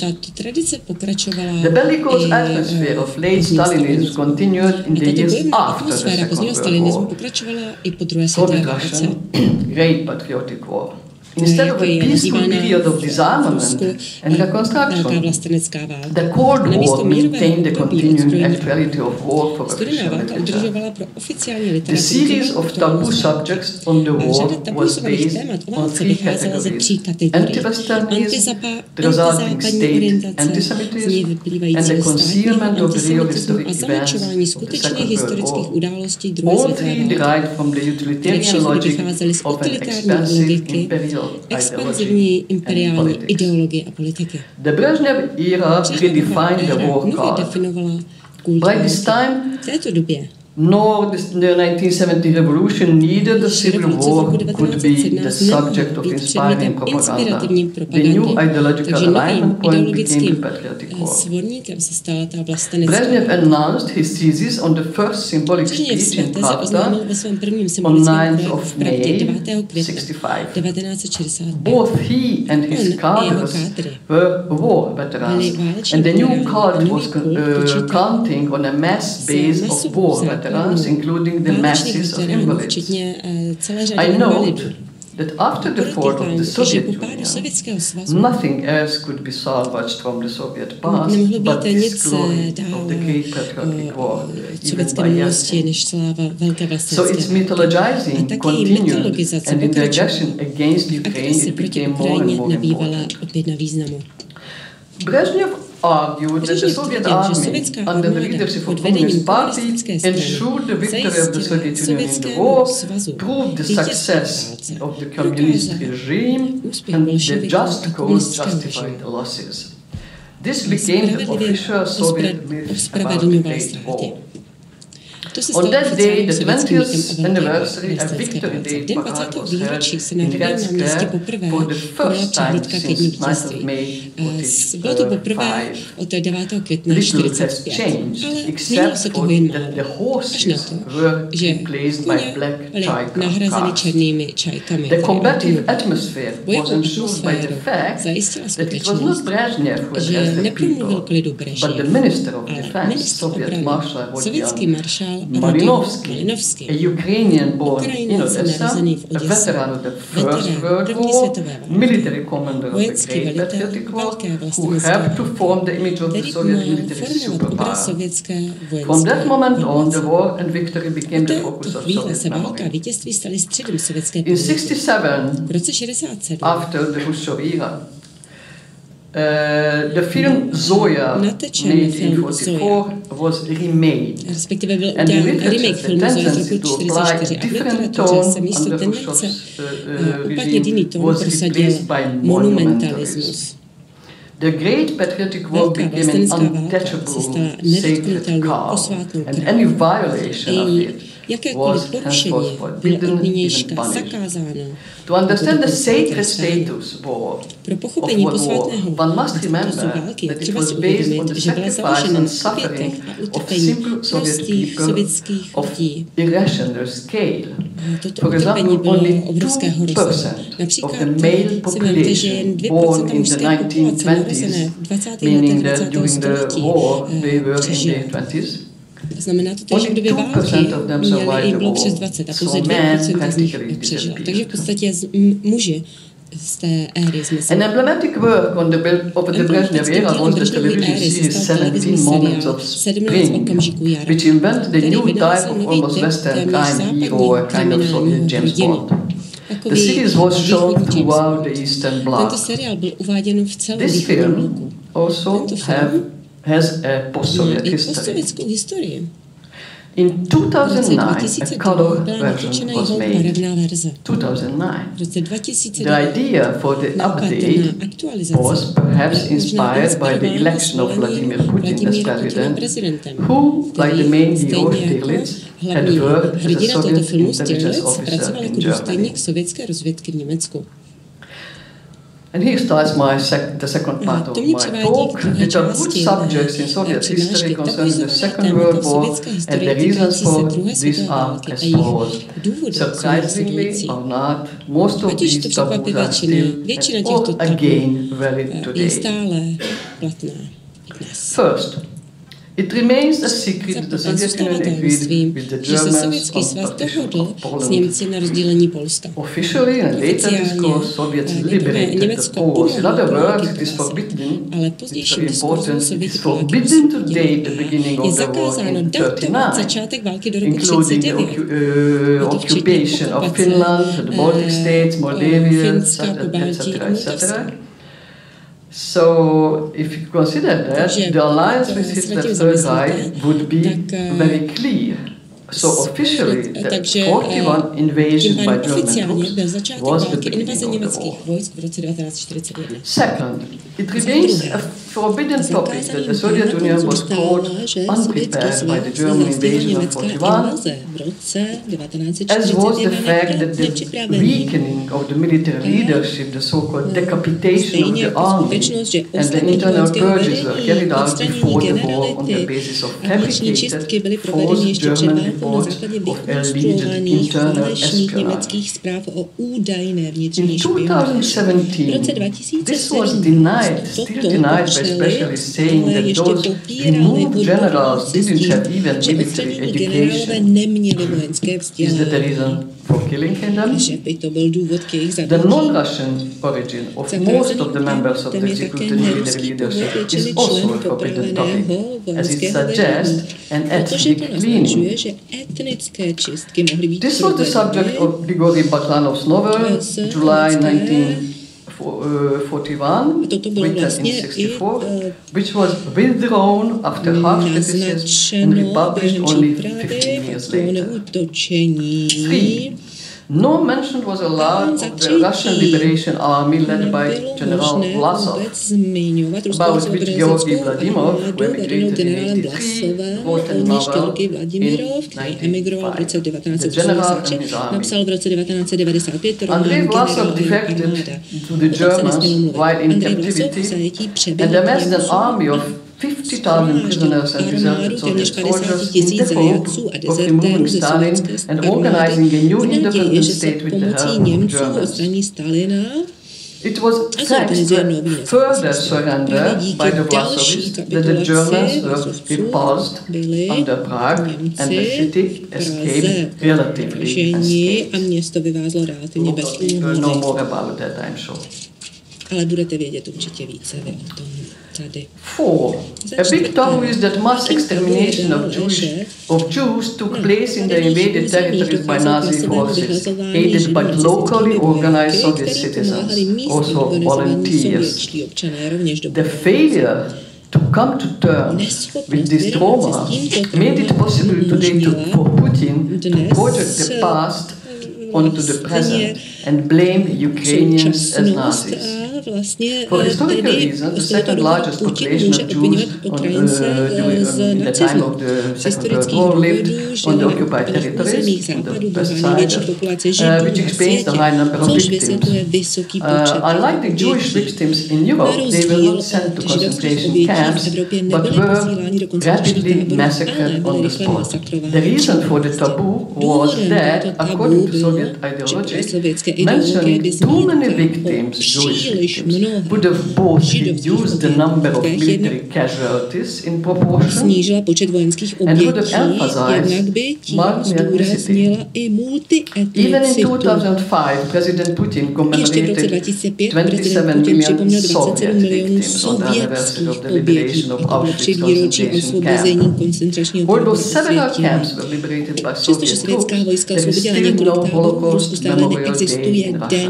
Tato tradice pokračovala The bellicose atmosphere of late Stalinism continued in the years after the Second World War. pokračovala i po druhé světové válce. (clears throat) Great patriotic war. Instead of a peaceful period of disarmament and reconstruction, the Cold War maintained the continuing actuality of war for official literature. The series of taboo subjects on the war was based on three categories. Anti-Westernism, the resulting state antisemitism, and the concealment of real historic events of the Second World War. All three derived from the utilitarian logic of an expansive imperial expanzivní imperiální ideologie a politiky. The Brezhnev era redefined the war card. By this time, v této době nor the 1970 revolution, neither the civil war could be the subject of inspiring propaganda. The new ideological alignment point became the patriotic war. Brezhnev announced his thesis on the first symbolic speech in Pravda on 9th of May 65. Both he and his cadres were war veterans, and the new cult was uh, counting on a mass base of war veterans veterans, including the masses of invalids. I note that after the fall of the Soviet Union, nothing else could be salvaged from the Soviet past but this glory of the great patriotic war, even by Yeltsin. So its mythologizing continued, and in the aggression against Ukraine, it became more and more important. Brezhnev argued that the Soviet army, under the leadership of the Communist Party, ensured the victory of the Soviet Union in the war, proved the success of the communist regime, and the just cause justified the losses. This became the official Soviet myth about the Great War. To se stalo oficiálním sovětským rokem anniversary a victory day Den 20. výročí se na Rudém náměstí poprvé konala přehlídka k jedním vítězství. Bylo to poprvé od 9. května 1945, ale změnilo se toho jen málo. Až na to, že koně byly nahrazeny černými čajkami. Bojovou atmosféru zajistila skutečnost, že nepromluvil k lidu Brežněv, ale ministr obrany, sovětský maršál Marinovsky, Marinovsky, a Ukrainian born in Odessa, a veteran of the First World War, military commander of the Great Patriotic War, who helped to form the image of the Soviet military superpower. From that moment on, the war and victory became the focus of Soviet memory. In 67, after the Rousseau era, Uh, the film Zoya, made in 44, was remade. Respektive byl udělán remake filmu Zoya z roku 44 a v literatuře se místo tendence uplatnit jiný tón prosadil monumentalismus. The great patriotic war became an untouchable sacred cow, and any violation of it Jakékoliv porušení bylo od nynějška. To understand the sacred status war, Pro pochopení posvátného statusu války je třeba si uvědomit, že byla založena na obětech a utrpení prostých sovětských lidí. Toto utrpení bylo obrovského rozsahu. Například si vemte, že jen 2% mužské populace narozené v 20. letech 20. století eh, přežilo. Znamená to že v době války měli bylo přes 20 a pouze 2% z nich přežilo. Takže v podstatě muži z té éry jsme se... An emblematic work on the build of the Brezhnev was the television series 17 Moments of Spring, which invented the new type of almost western crime hero, a kind of Soviet James Bond. The series was shown throughout the Eastern Bloc. Tento seriál byl uváděn v celém východním bloku. also have has a post-Soviet history. historii. In 2009, a color version was made. 2009. The idea for the update was perhaps inspired by the election of Vladimir Putin as president, who, like the main hero Stiglitz, had worked as a Soviet intelligence officer in Germany. And here starts my sec the second part of my talk. It are good subjects in Soviet history concerning the Second World War, and the reasons for this are as follows. Surprisingly or not, most of these taboos are still or again valid today. First, It remains a secret that the Soviet Union agreed with the Germans on partition of Poland. Officially, in a later discourse, Soviets liberated the Poles. In other words, it is forbidden, very important, it is forbidden to date the beginning of the war in 1939, including the uh, occupation of Finland, the Baltic states, Moldavia, etc., etc. So, if you consider that, the alliance with Hitler Third Reich would be very clear. So officially, the 41 invasion by German troops was the beginning of the war. Second, it remains a forbidden topic that the Soviet Union was caught unprepared by the German invasion of 41, as was the fact that the weakening of the military leadership, the so-called decapitation of the army, and the internal purges were carried out before the war on the basis of fabricated false German na základě vykonstruovaných falešných německých zpráv o údajné vnitřní špionáži. V roce 2007 toto popřeli, ale ještě popírali odborníci s tím, že odstranění generálové neměli vojenské vzdělání. for killing them. The non-Russian origin of most of the members of the executive military leadership is also a forbidden topic, as it suggests an ethnic cleaning. This was the subject of Grigory Baklanov's novel, July 1941, uh, written in 64, which was withdrawn after harsh criticism and republished only 15 years later. Three. No mention was allowed of the Russian Liberation Army led by General Vlasov, about which Georgy Vladimov, who emigrated in 1983, wrote a novel in 1995. The General and his army. Andrei Vlasov defected to the Germans while in captivity and amassed an army of 50,000 prisoners and deserted Soviet soldiers in the hope of removing Stalin and organizing a new independent state with the help of Germans. It was a further surrender by the Vlasovists that the Germans were repulsed under Prague and the city escaped relatively unscathed. We'll know more about that, I'm sure. Ale budete vědět určitě více vy o tom. Four. A big taboo is that mass extermination of Jewish of Jews took place in the invaded territories by Nazi forces, aided by locally organized Soviet citizens, also volunteers. The failure to come to terms with this trauma made it possible today to, for Putin to project the past onto the present and blame Ukrainians as Nazis. Vlastně For historical reasons, the second largest population of Jews on, uh, in the time of the Second World War lived on the occupied territories on the west side, uh, which explains the high number of victims. Uh, unlike the Jewish victims in Europe, they were not sent to concentration camps, but were rapidly massacred on the spot. The reason for the taboo was that, according to Soviet ideology, mentioning too many victims, Jewish victims, would have both reduced the number of military casualties in proportion and would have emphasized multi-ethnicity. Even in 2005, President Putin commemorated 27 million Soviet victims on the anniversary of the liberation of Auschwitz concentration camp. Although several camps were liberated by Soviet troops, there is still no Holocaust Memorial Day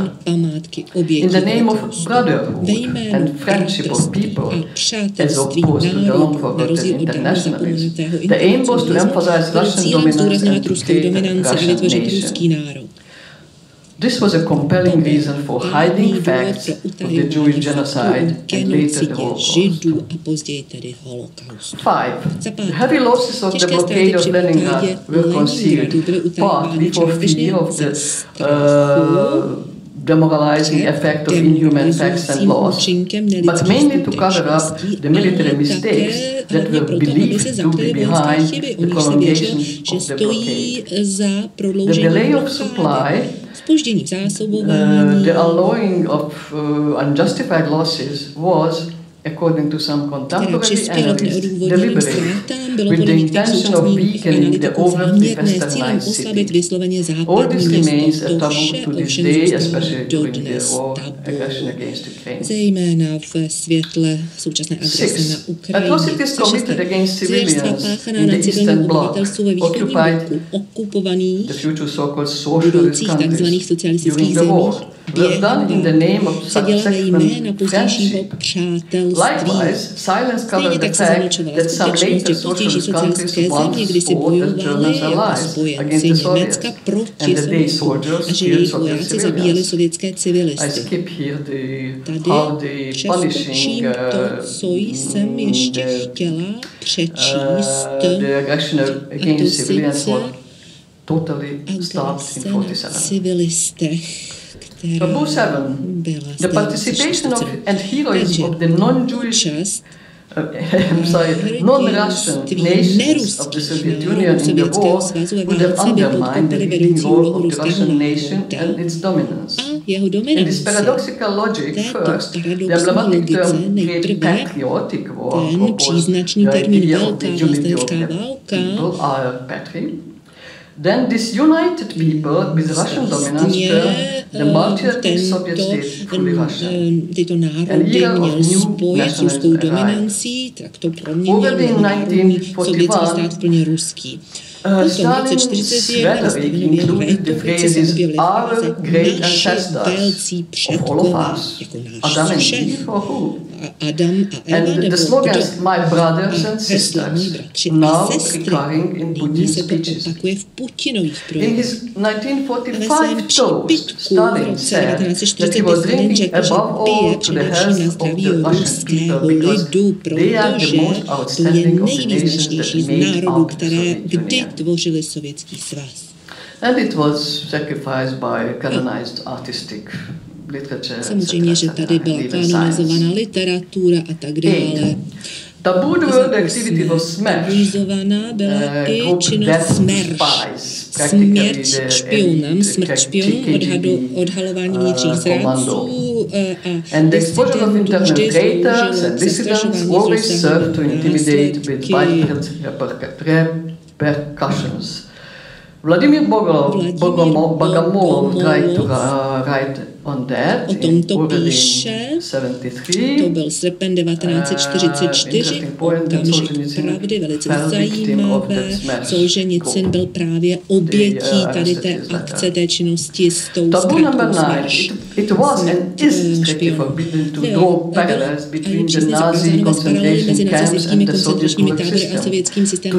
in the of brotherhood and friendship of people, as opposed to the long-forgotten internationalism. The aim was to emphasize Russian dominance and to create a Russian nation. This was a compelling reason for hiding facts of the Jewish genocide and later the Holocaust. Five, the heavy losses of the blockade of Leningrad were concealed, partly for fear of the uh, demoralizing effect of inhuman facts and laws, but mainly to cover up the military mistakes that were believed to be behind the prolongation of the blockade. The delay of supply spoždění v zásobování. Uh, the allowing of uh, unjustified losses was according to some contemporary analysts, deliberate with the intention of weakening the overtly westernized city. All this remains a taboo to this day, especially during the war aggression against Ukraine. Zejména v světle současné agrese na Ukrajině. Atrocities committed against civilians in the Eastern Bloc occupied okupovaných the future so-called socialist countries during the war. were done in the name of subsequent friendship. Likewise, silence covered the fact that some later socialist countries once fought as Germans allies against the Soviets, and that they soldiers killed Soviet civilians. I skip here the, how the punishing uh, the, uh, the aggression against civilians was totally stopped in 47. Taboo 7. The participation of and heroism of the non-Jewish uh, I'm sorry, non-Russian nations of the Soviet Union in the war would have undermined the leading role of the Russian nation and its dominance. In this paradoxical logic, first, the emblematic term Great Patriotic War proposed the idea of the unity of the people, our patrie, then this united people with Russian dominance turned the multi-ethnic Soviet state fully Russian. Tyto národy měl spojit s ruskou dominancí, tak to proměnil sovětský stát plně ruský. Uh, Stalin's rhetoric included the phrases our great ancestors of all of us, Adam and Eve or who? Adam a Eva, and the slogans My brothers and sisters now recurring in Putin's speeches. In his 1945 toast, Stalin said that he was drinking above all to the health of the Russian people are the most outstanding of the that made up the Soviet Union. And it was sacrificed by canonized artistic Samozřejmě, že tady byla kanonizovaná literatura a tak dále. Tabu the world activity was smashed. byla i činnost SMERŠ, smrt špionem, smrt špionů, odhadu, odhalování vnitřních zrádců and the exposure of internal traitors and dissidents always served to intimidate with violent repercussions. Vladimir Bogomolov, Bogomolov tried to uh, write on that o tomto píše, to byl srpen 1944, okamžik pravdy, velice zajímavé. Solženicin byl právě obětí tady té akce, té činnosti s tou zkratkou SMERŠ. It was and is strictly forbidden to draw parallels between the Nazi concentration camps and the Soviet system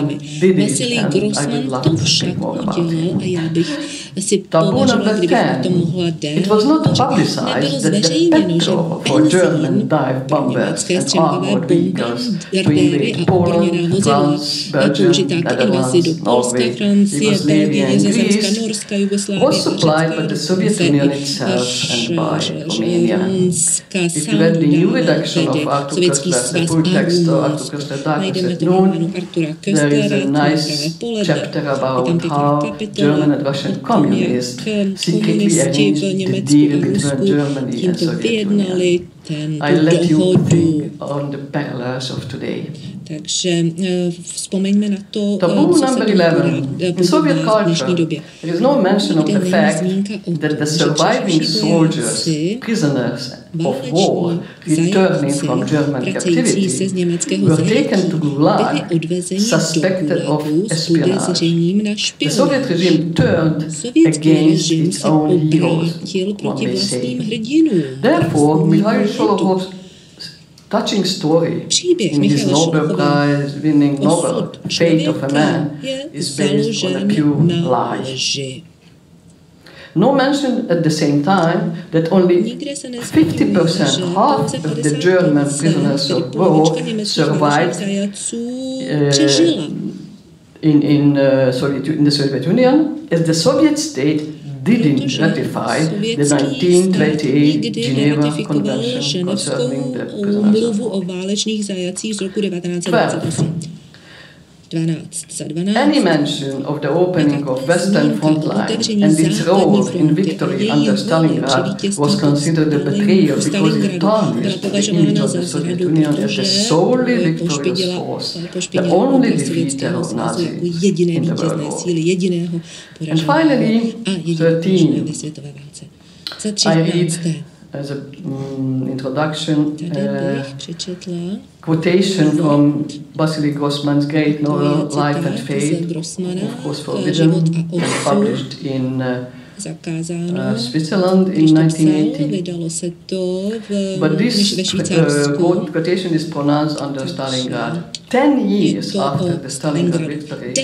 to prevent the parallels being extended to similarities between the two regimes and Vasily Grossman to však udělal a já bych si považovala, kdybych o tom mohla dát, nebylo zveřejněno, že benzín pro německé střelkové bomby, gardéry a obrněná vozidla. Použitá k invazi do Polska, Francie, Belgie, Nizozemska, Norska, Jugoslávie, Řecka, Rumunska, Sámda, tedy Sovětský svaz a Najdeme to jméno Artura Köstera, nice chapter about how German and Russian communists secretly arranged the deal between Germany and Soviet Union. I let you think on the parallels of today. Takže uh, vzpomeňme na to, Taboo uh, number 11. In Soviet culture, there is no mention of the fact that the surviving soldiers, prisoners of war, returning from German captivity, were taken to Gulag, suspected of espionage. The Soviet regime turned against its own heroes, one may say. Therefore, Mikhail Shologov's touching story in his Nobel Prize winning novel, Fate of a Man, is based on a pure lie. No mention at the same time that only 50%, half of the German prisoners of war survived uh, in, in, uh, Soviet, in the Soviet Union, as the Soviet state didn't ratify the 1928 Geneva Convention concerning the úmluvu o válečných zajacích z roku 1928. 12 za 12. Any mention of the opening of Western Front Line and its role in victory under Stalingrad was considered a betrayal because it tarnished the image of the Soviet Union as the solely victorious force, the only defeater of Nazis in the World War. And finally, 13. I read as an um, introduction uh, quotation from Vasily Grossman's great novel Life and Fate, of course forbidden and published in uh, zakázáno. Uh, Switzerland in 1980. Vydalo se to v, But this uh, quotation is pronounced under Stalingrad. Ten years after the Stalingrad victory,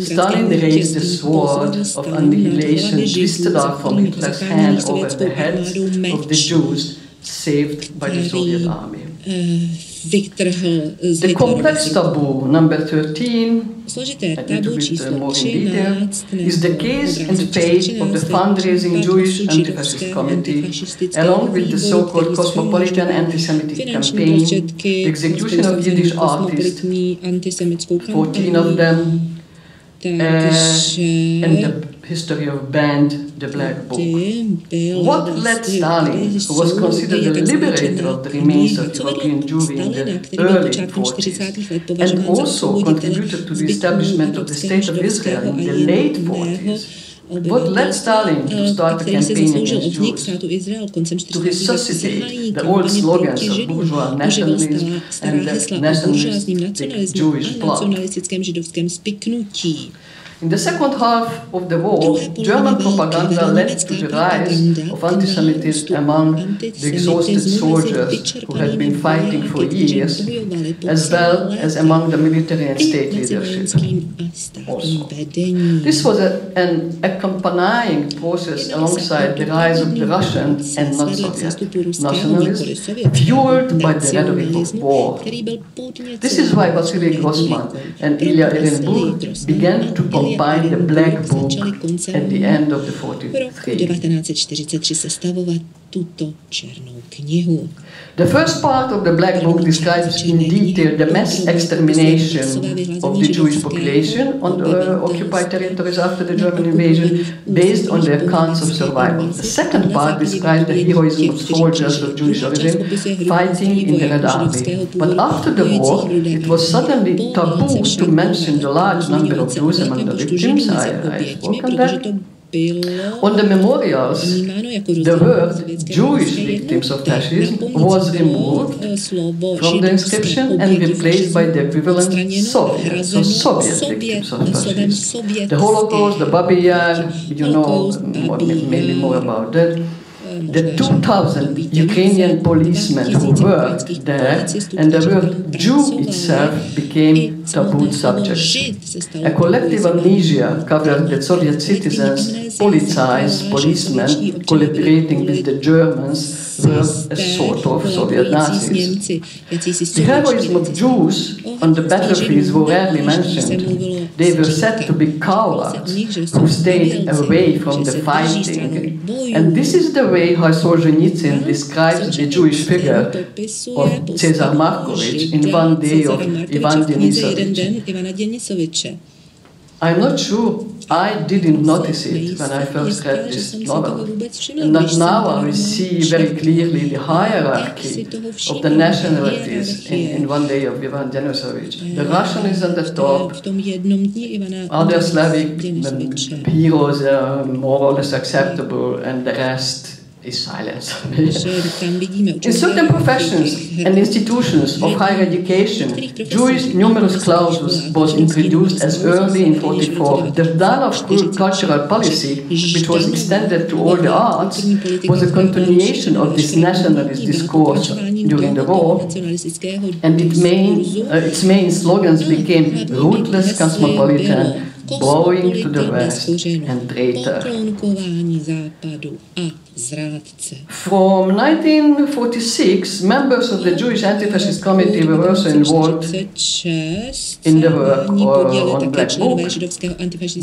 Stalin raised the sword of annihilation twisted out from Hitler's hand over the heads of the Jews saved by the Soviet army. Z The complex taboo number 13 Složité tabu číslo 13 is the case and fate of the fundraising Jewish anti-fascist committee along with the so-called cosmopolitan anti-Semitic campaign, the execution of Yiddish artists, 14 of them, uh, and the history of band The Black Book. What led Stalin, who was considered the liberator of the remains of European Jewry in the early 40s, and also contributed to the establishment of the State of Israel in the late 40s, what led Stalin to start a campaign against Jews, to resuscitate the old slogans of bourgeois nationalism and the nationalist Jewish plot. In the second half of the war, German propaganda led to the rise of anti-Semitism among the exhausted soldiers who had been fighting for years, as well as among the military and state leadership. Also. This was a, an accompanying process alongside the rise of the Russian and not Soviet nationalism, fueled by the rhetoric of war. This is why Vasily Grossman and Ilya Ehrenburg began to combine the Black Book at the end of the 43. Tuto černou knihu. The first part of the Black Book describes in detail the mass extermination of the Jewish population on the occupied territories after the German invasion, based on the accounts of survival. The second part describes the heroism of soldiers of Jewish origin fighting in the Red Army. But after the war, it was suddenly taboo to mention the large number of Jews among the victims. I, I spoke on that. On the memorials, the word Jewish victims of fascism was removed from the inscription and replaced by the equivalent Soviet, so Soviet victims of fascism. The Holocaust, the Babi Yar, you know maybe more about that the 2,000 Ukrainian policemen who worked there, and the word Jew itself became taboo subject. A collective amnesia covered the Soviet citizens, policies, policemen collaborating with the Germans were a sort of Soviet Nazis. The heroism of Jews on the battlefields were rarely mentioned. They were said to be cowards who stayed away from the fighting. And this is the way how Solzhenitsyn describes the Jewish figure of Cesar Markovich in One Day of Ivan Denisovich. I'm not sure I didn't notice it when I first read this novel. And that now I see very clearly the hierarchy of the nationalities in, in One Day of Ivan Denisovich. The Russian is at the top, other Slavic heroes are more or less acceptable, and the rest is silence. (laughs) In certain professions and institutions of higher education, Jewish numerus clausus was introduced as early in 44. The Zhdanov cultural policy, which was extended to all the arts, was a continuation of this nationalist discourse during the war, and it main, uh, its main slogans became ruthless cosmopolitan, bowing to the West, and traitor. From 1946, members of the Jewish Anti-Fascist Committee were also involved in the work on Black Book.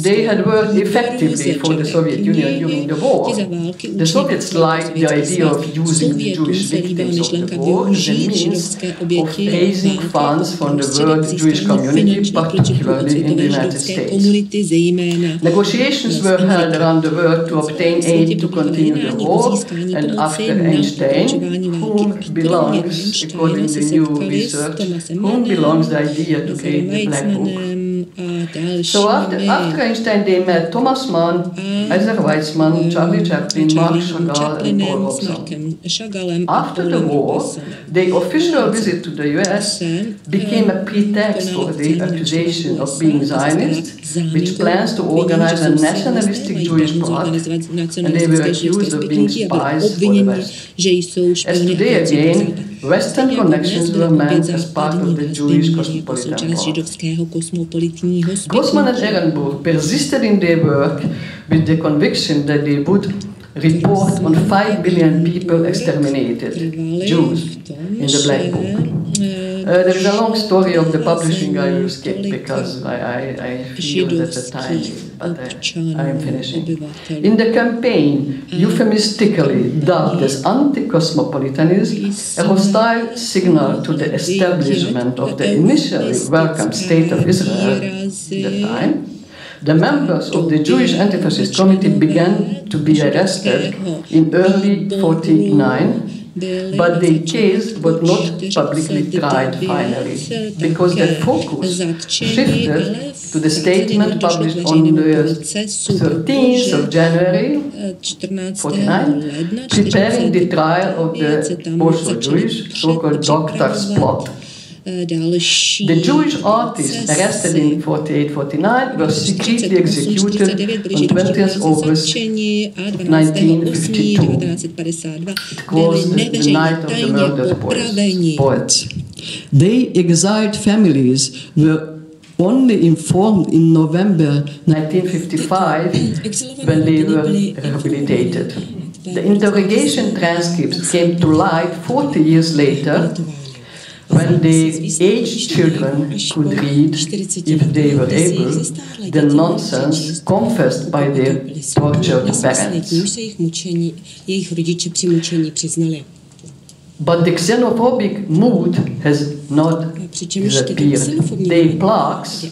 They had worked effectively for the Soviet Union during the war. The Soviets liked the idea of using the Jewish victims of the war as a means of raising funds from the world Jewish community, particularly in the United States. Negotiations were held around the world to obtain aid to continue the war, and after Einstein, whom belongs, according to new research, whom belongs the idea to create the Black Book. So after, after Einstein, they met Thomas Mann, Isaac Weizmann, Charlie Chaplin, Marc Chagall, and Paul Robeson. After the war, their official visit to the US became a pretext for the accusation of being Zionist, which plans to organize a nationalistic Jewish plot, and they were accused of being spies for the West. As today again, Western connections were meant as part of the Jewish cosmopolitan. Grossman and Ehrenburg persisted in their work with the conviction that they would report on 5 billion people exterminated, Jews, in the Black Book. Uh, there is a long story of the publishing I will skip because I, I, I feel that the time but I, I am finishing. In the campaign, euphemistically dubbed as anti-cosmopolitanism, a hostile signal to the establishment of the initially welcome state of Israel the time, the members of the Jewish Anti-Fascist Committee began to be arrested in early 49 but the case was not publicly tried finally because the focus shifted to the statement published on the 13th of January 49, preparing the trial of the also Jewish so-called doctor's plot The Jewish artists arrested in 48-49 were secretly executed on 20th August 1952. It was the night of the murdered poets. They exiled families were only informed in November 1955 when they were rehabilitated. The interrogation transcripts came to light 40 years later when the aged children could read, if they were able, the nonsense confessed by their tortured parents. But the xenophobic mood has not disappeared. The plaques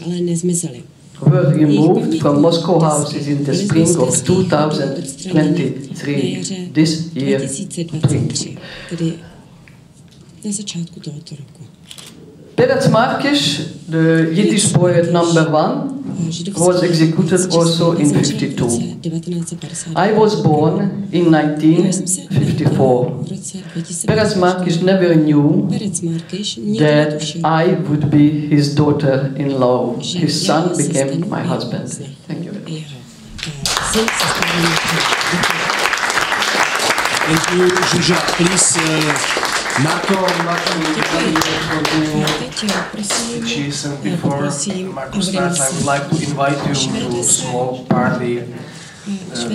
were removed from Moscow houses in the spring of 2023, this year. Peretz Markish, the Yiddish poet number one, was executed also in 52. I was born in 1954. Peretz Markish never knew that I would be his daughter-in-law. His son became my husband. Thank you. Thank you, Zsuzsa. Please, uh, Marco, Marco, she sent before Marco starts, I would like to invite you to a small party uh,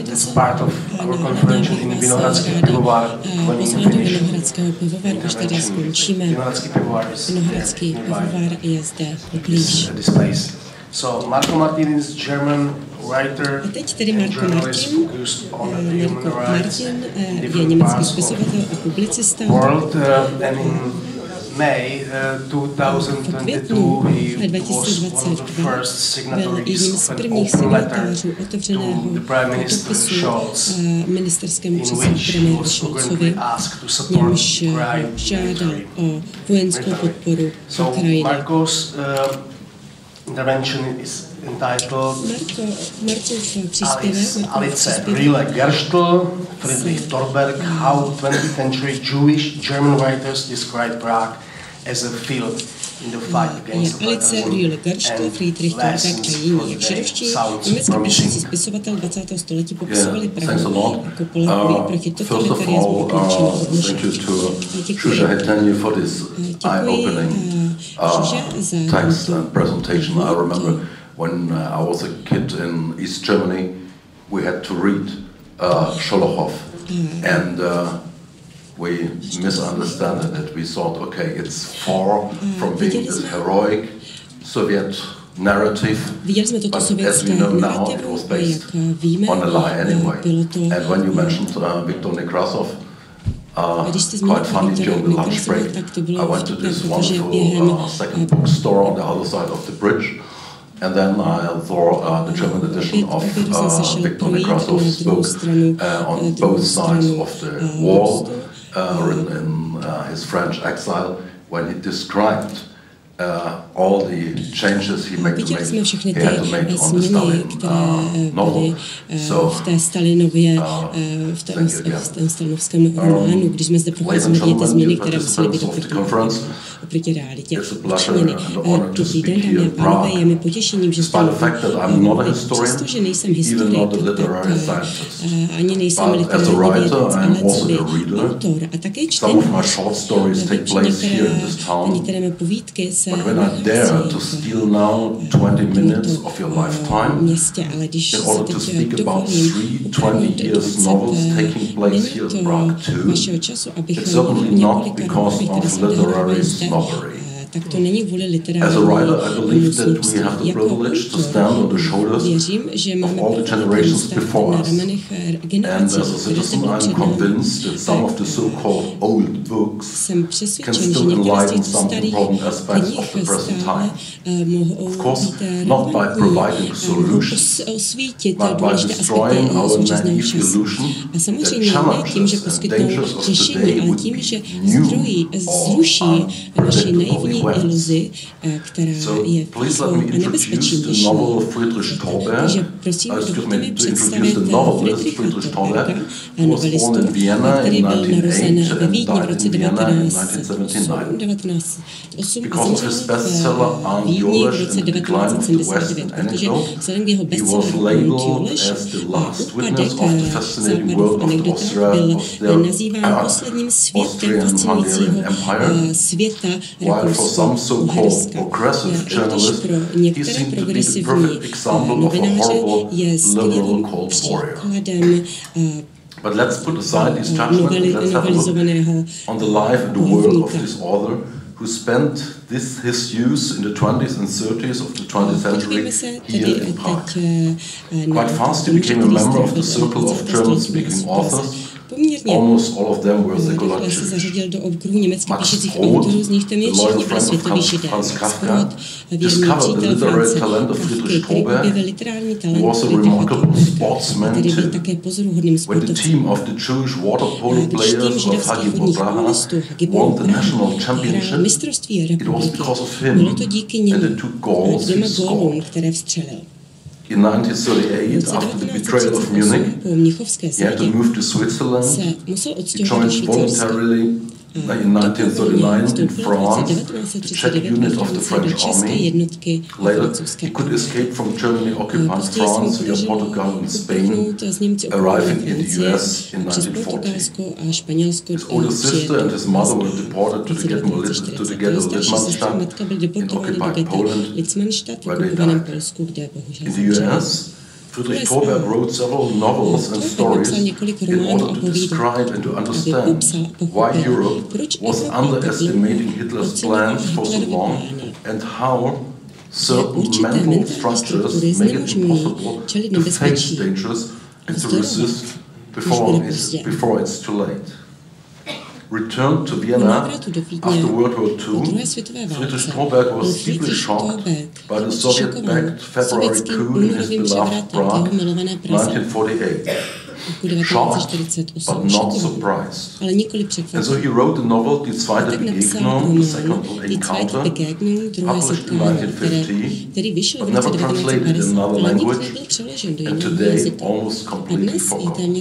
that's part of our conference in Vinohradský pivovar when we finish intervention. Vinohradský pivovar this, this place. So Marco Martin is German writer a teď tedy Marko Martin. Marko Martin je německý spisovatel a publicista. World, uh, and in May uh, 2022 he was one of the first signatories of an open letter to the Prime Minister Scholz, ministerskému předsedu premiéru Scholzovi, němž žádal o vojenskou podporu Ukrajiny. So Marco's uh, intervention is entitled Alice, Alice Riele Gerstl, Friedrich Torberg, How 20th Century Jewish German Writers Describe Prague as a Field in the fight against the Alice Rühle-Gerstel, Friedrich Torberg a jiní. Jak židovští německy píšící spisovatel 20. století popisovali Prahu jako pole boji proti totalitarismu a končinu Děkuji. Uh, děkuji. Text and presentation. I remember when uh, I was a kid in East Germany, we had to read uh, Sholokhov, mm. and uh, we misunderstood it. We thought, okay, it's far mm. from being this heroic Soviet narrative, but as we know now, it was based on a lie anyway. And when you mentioned uh, Viktor Nekrasov, uh, quite funny during the lunch break, I went to this wonderful uh, second bookstore on the other side of the bridge, and then I saw uh, the German edition of uh, Viktor Nekrasov's book uh, on both sides of the wall, uh, written in uh, his French exile, when he described uh, all the changes he made to make, he had to make on the Stalin uh, novel. So, v té Stalinově, v tom, v tom stalinovském románu, když jsme zde procházeli ty změny, které musely být oproti realitě. Učiněny. Dobrý den, dámy a pánové, je mi potěšením, že jste Přestože nejsem historik, tak ani nejsem literární vědec, ale co by autor. A také čtenář. Některé, některé mé povídky se But when I dare to steal now 20 minutes of your lifetime in order to speak about three 20 years novels taking place here in Prague too, it's certainly not because of literary snobbery. tak to není vůli literárního As a writer, I believe that we have the privilege to stand on the shoulders věřím, že of máme all the generations before us. And as a citizen, I'm convinced that some of the so-called old books can still enlighten some important aspects of the present time. Of course, not by providing solutions, but by destroying our naive illusion that challenges and dangers of today would be new or unpredictable. iluzi, která je please let me introduce the novel of Friedrich Torberg. Takže prosím, dovolte mi představit Friedricha Torberga, novelistu, který byl narozen ve Vídni v roce 1908 a zemřel v Vídni v roce 1979, protože vzhledem k jeho bestselleru Tulish, úpadek západu v anekdotách byl nazýván posledním světem fascinujícího světa Rakousko-Uherska. I když pro některé progresivní novináře je skvělým příkladem But let's put aside these judgments and let's have a look on the life and the work of this author who spent this, his youth in the 20s and 30s of the 20th century here in Prague. Quite fast he became a member of the circle of German-speaking authors Poměrně Almost all of them were rychle se zařadil do okruhu německy píšících autorů, z nich téměř všichni byli světoví židé. Sprott, věrný přítel France Kafky, který objevil literární talent Friedricha který byl také pozoruhodným sportovcem. Když tým židovských vodních polistů Hagibol hrál mistrovství republiky, bylo to díky němu dvěma gólům, které vstřelil. In 1938, after the betrayal of Munich, he had to move to Switzerland. He joined voluntarily in 1939 in France, the Czech unit of the French army. Later, he could escape from Germany occupied France via Portugal and Spain, arriving in the US in 1940. His older sister and his mother were deported to the Ghetto to the Ghetto Litzmannstadt in occupied Poland, where they died. In the US, Friedrich Torberg wrote several novels and stories in order to describe and to understand why Europe was underestimating Hitler's plans for so long and how certain mental structures make it impossible to face dangers and to resist before it's, before it's too late. Returned to Vienna after World War II, Friedrich Torberg was deeply shocked by the Soviet-backed February coup in his beloved Prague, 1948. Shocked, but not surprised. And so he wrote the novel Die zweite Begegnung, the second encounter, published in 1950, but never translated in another language, and today almost completely forgotten.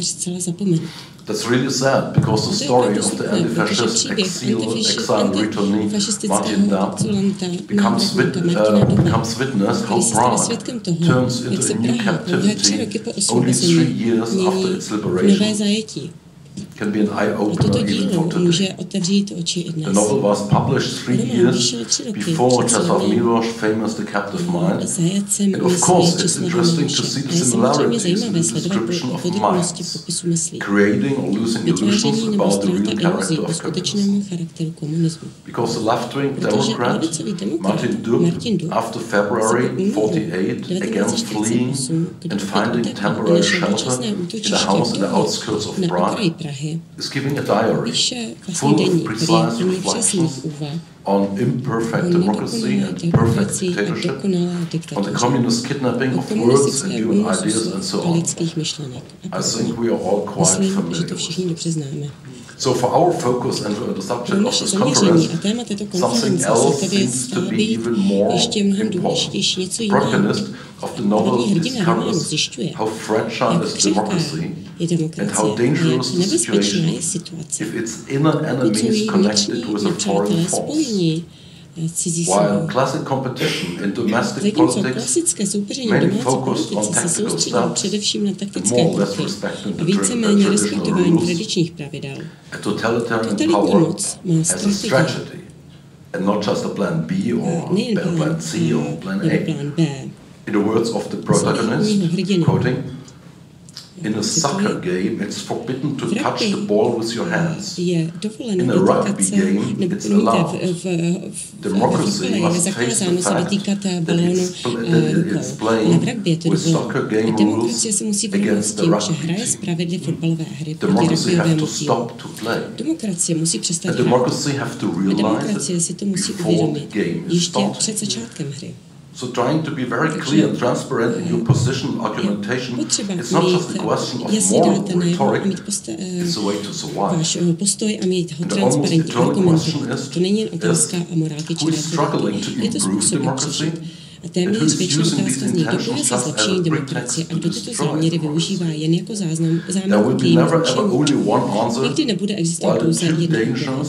That's really sad because the story of the anti-fascist exile, exile returnee Martin Dapp becomes, wit, uh, becomes witness how Prague turns into a new captivity only three years after its liberation. Can be an eye-opener even for today. The novel was published three years before Czesław Miłosz' famous The Captive Mind. And of course, it's interesting to see the similarities in the description of minds, creating or losing illusions about the real character of communism. Because the left-wing Democrat Martin Dubb, after February 48, against fleeing and finding temporary shelter in a house in the outskirts of Prague, is giving a diary. Full of precise reflections on imperfect democracy and perfect dictatorship, on the communist kidnapping of words and human ideas and so on. I think we are all quite familiar with So for our focus and for the subject of this conference, something else seems to be even more important. Protagonist of the novel discovers how fragile is democracy and how dangerous the situation if its inner enemy is connected with a foreign force. While classic competition in domestic politics mainly focused on tactical steps and more or less respecting the traditional rules, a totalitarian power has a strategy and not just a plan B or plan C or plan A. In the words of the protagonist, quoting, in a soccer game, it's forbidden to touch the ball with your hands. In a rugby game, it's allowed. Democracy must face the fact that it's, that playing with soccer game rules against the rugby team. Democracy have to stop to play. And democracy have to realize it before the game is started. So trying to be very clear and transparent in your position argumentation, it's not just a question of moral rhetoric, it's a way to survive. Váš postoj a mít ho transparentně argumentovat. To není otázka a morálky či Je to přežít. A téměř větší otázka zní, kdo bude se zlepšení demokracie. a kdo tyto záměry využívá jen jako záznam záměru k jejímu Nikdy nebude existovat pouze jedna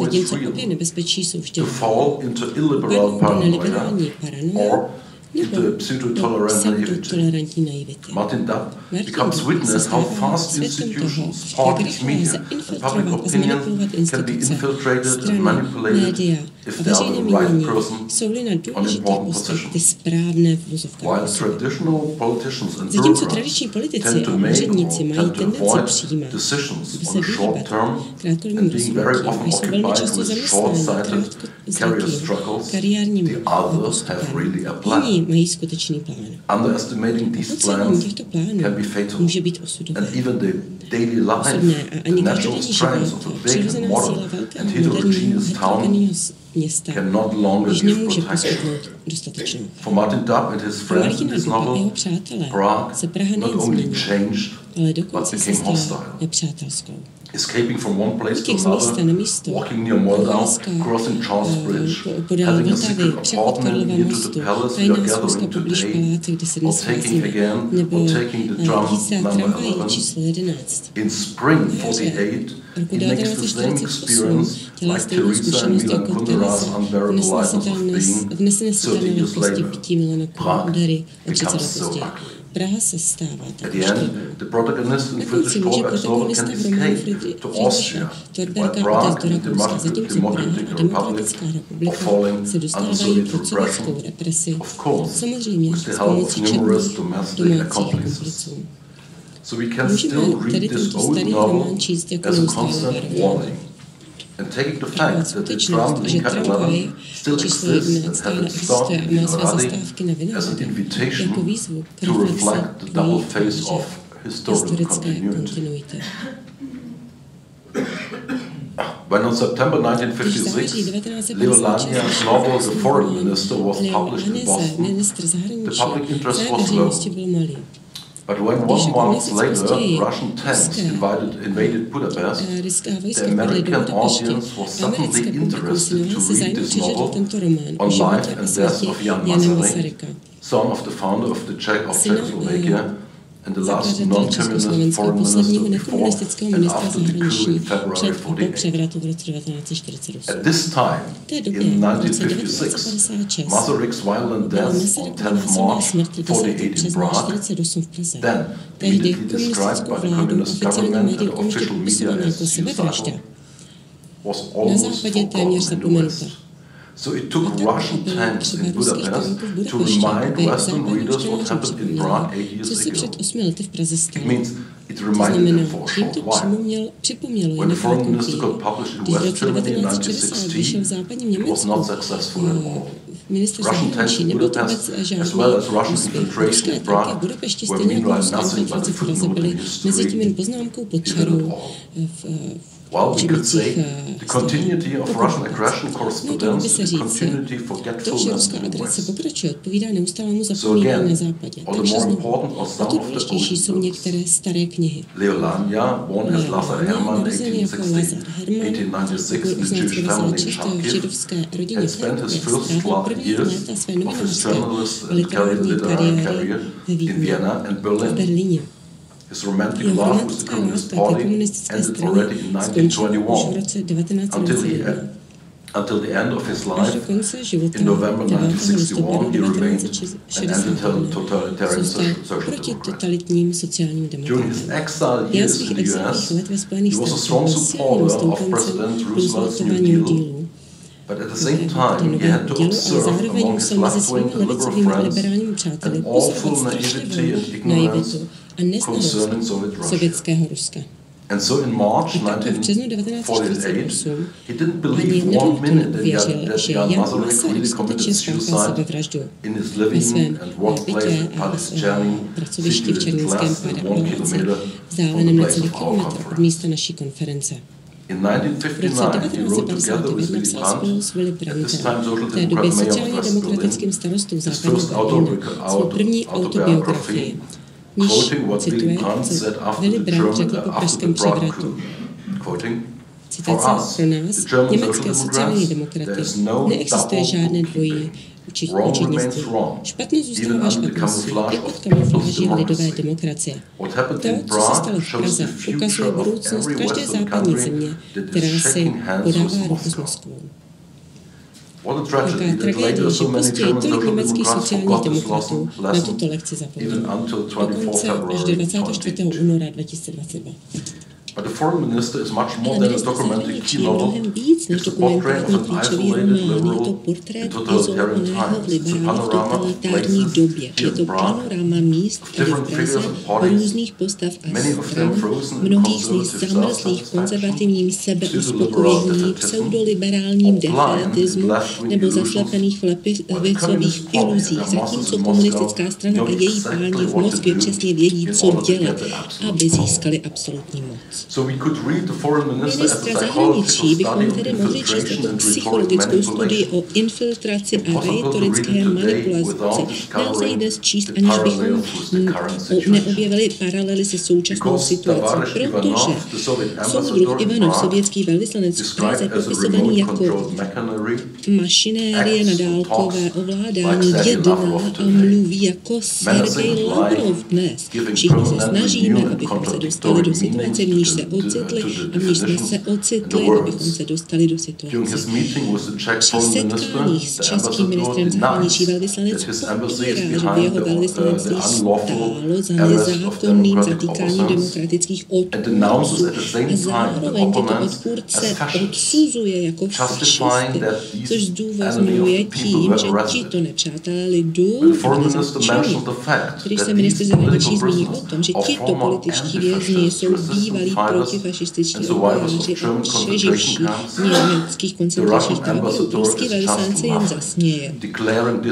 zatímco obě nebezpečí jsou vždy padnou do neliberální paranoia into pseudo-tolerant naivety. Martin Dapp becomes witness how fast institutions, parties, media, and public opinion can be infiltrated and manipulated if they are the right person on important positions. While traditional politicians and bureaucrats tend to make to avoid decisions on short term and being very often occupied with short-sighted career struggles, the others have plan. mají skutečný plán. Underestimating these plans těchto plánů can be fatal. může být osudové. And even the daily life, the natural strengths of a big and modern and heterogeneous town města cannot longer již nemůže protection. poskytnout dostatečnou. For Martin Dapp and his friends in his a novel, Prague se Praha not only changed, ale dokonce se stala nepřátelskou. Escaping from one place to Díky z na another, místo, walking near Moldau, crossing Charles eh, Bridge, having a secret apartment near to the palace we are gathering today, paláce, kde se or taking again, or taking the eh, tram number 11. In spring 48, he makes the same experience like Teresa and Milan Kundera's unbearable lightness of being 30 years later. Prague Kundery o 30 becomes so ugly. Praha se stává tak Na konci může protagonista v románu Friedricha Thorberga Oteltora Ruska, zatímco Praha a Demokratická republika se dostávají pod sovětskou represi, samozřejmě s pomocí četných domácích can Můžeme tedy tento starý román číst jako neustálou variantu. Skutečnost, tram že linker 11 still číslo exists 11 and stále had its existuje a in má své Rady zastávky na as an jako invitation výzvu k to reflexi reflect the double face of historical historické continuity. kontinuity. When on September Když v září 1956, Leo Lania's novel The Foreign Minister was published in Boston, the public interest was low. Veřejnosti byl malý. But when one month later Russian tanks invaded, invaded Budapest, eh, the vojska vpadly do American audience was suddenly interested to read this novel tento román o on life and death of Jan Masaryk, son of the founder of the Czech of Czechoslovakia protože zakladateli Československa poslední nekomunistického ministra zahraničí před po převratu v roce 1948. V té době, v roce 1956, byla Masarykova smrti 10. března 1948 v Praze. Tehdy komunistickou vládu oficiální média komunikovala jako sebevražda. Na západě téměř zapomenuta. So it took A tak Russian bylo tanks třeba in ruských Budapest tanků v to Budapešti, remind aby Western západním readers what čtenářům happened in připomněli, Prague eight co years se ago. před osmi lety v Praze It stalo. means it To reminded znamená, them for a tím short to while. připomněl, připomnělo When jen the na foreign krátkou minister chvíli. got published in Když v West roce Germany in 1960 vyšel v 1960, západním it was Německu, not successful at all. minister Russian tanks zahraničí, in nebyl to Budapest, vůbec as žádný well as Russian úspěch. infiltration Ruské in tanky v Prague Budapešti were stejně jako meanwhile ruské nothing but a infiltrace v Praze footnote byly in mezi tím jen history. poznámkou pod Given čarou it all. v, v Well, we could say učebnicích eh, the continuity of Pokud Russian vůbec. aggression No, dalo by corresponds se to the říct, continuity to, že forgetfulness ruská in the agrese West. pokračuje, odpovídá neustálému So zapomínání again, na západě. all the Takže more znovu, important are o some to of the důležitější old jsou books. některé staré knihy. Leo Lania, born as Leo Lazar Lania, Hermann, narozený jako 1860, Lazar Hermann, 1896 in byl the Jewish family in 1896 v Charkiv, židovské rodině had v spent his Charkově, first strávil 12 první years léta své of his novinářské journalist and literární literary kariéry career ve in Vídni Vienna and v Berlin. His romantic love with the Communist Party ended already in skončila už v 1921 until he 1921. until the end of his life in November 1961 he remained an anti-totalitarian social democrat. During his exile years in the US, he was a strong supporter of President Roosevelt's New Deal, but at the same time he had to observe among his left-wing liberal friends an awful naivety and ignorance a neznalost sovětského Ruska. And so in March A tak v březnu 1948, 1948 he didn't believe one minute that Jan Jan Masaryk really committed suicide in his living and workplace in v situated less than one kilometer from the place of our conference. In 1959 he wrote together with Willy Brandt, at this time social democrat mayor of West Berlin, his first autobiography, quoting what Willy Brandt the Prague coup, quoting, Citace pro nás, německé sociální demokraty, neexistuje žádné dvojí učitnictví. Špatně zůstává špatností i pod kamufláží lidové demokracie. To, co se stalo v Praze, ukazuje budoucnost každé západní země, která si podává ruku s Moskvou. Jaká tragédie, že později tolik německých sociálních demokratů na tuto lekci zapomnělo. Dokonce až do 24. února 2022. But the foreign minister is much more than a documented key novel. It's the portrait of an isolated liberal in totalitarian times. It's a panorama of places here in Prague, of different figures and parties, many of them frozen in conservative konzervativním sebeuspokojením, pseudoliberálním defetismu nebo zaslepených levicových iluzích, zatímco komunistická strana a její páni v Moskvě přesně vědí, co dělat, aby získali absolutní moc. Ministra zahraničí bychom tedy mohli číst jako psychologickou studii o infiltraci a retorické manipulaci. Nelze ji dnes číst, aniž bychom neobjevili paralely se současnou situací, protože soudruh Ivanov, sovětský velvyslanec v Praze, popisovaný jako mašinérie na dálkové ovládání jedná a mluví jako Sergej Lavrov dnes. Všichni se snažíme, abychom se dostali do situace, v níž se ocitli a v níž jsme se ocitli, abychom se dostali do situace. Při setkáních s českým ministrem zahraničí velvyslanec popírá, že by jeho velvyslanectví stálo za nezákonným zatýkáním demokratických odpůrců a zároveň tyto odpůrce odsuzuje jako fašisty, což zdůvodňuje tím, že tito nepřátelé lidu Když se minister zahraničí zmíní o tom, že tito političtí vězni jsou bývalí protifašističtí odbojáři a přeživší německých koncentračních táborů, polský velvyslanec jen zasměje.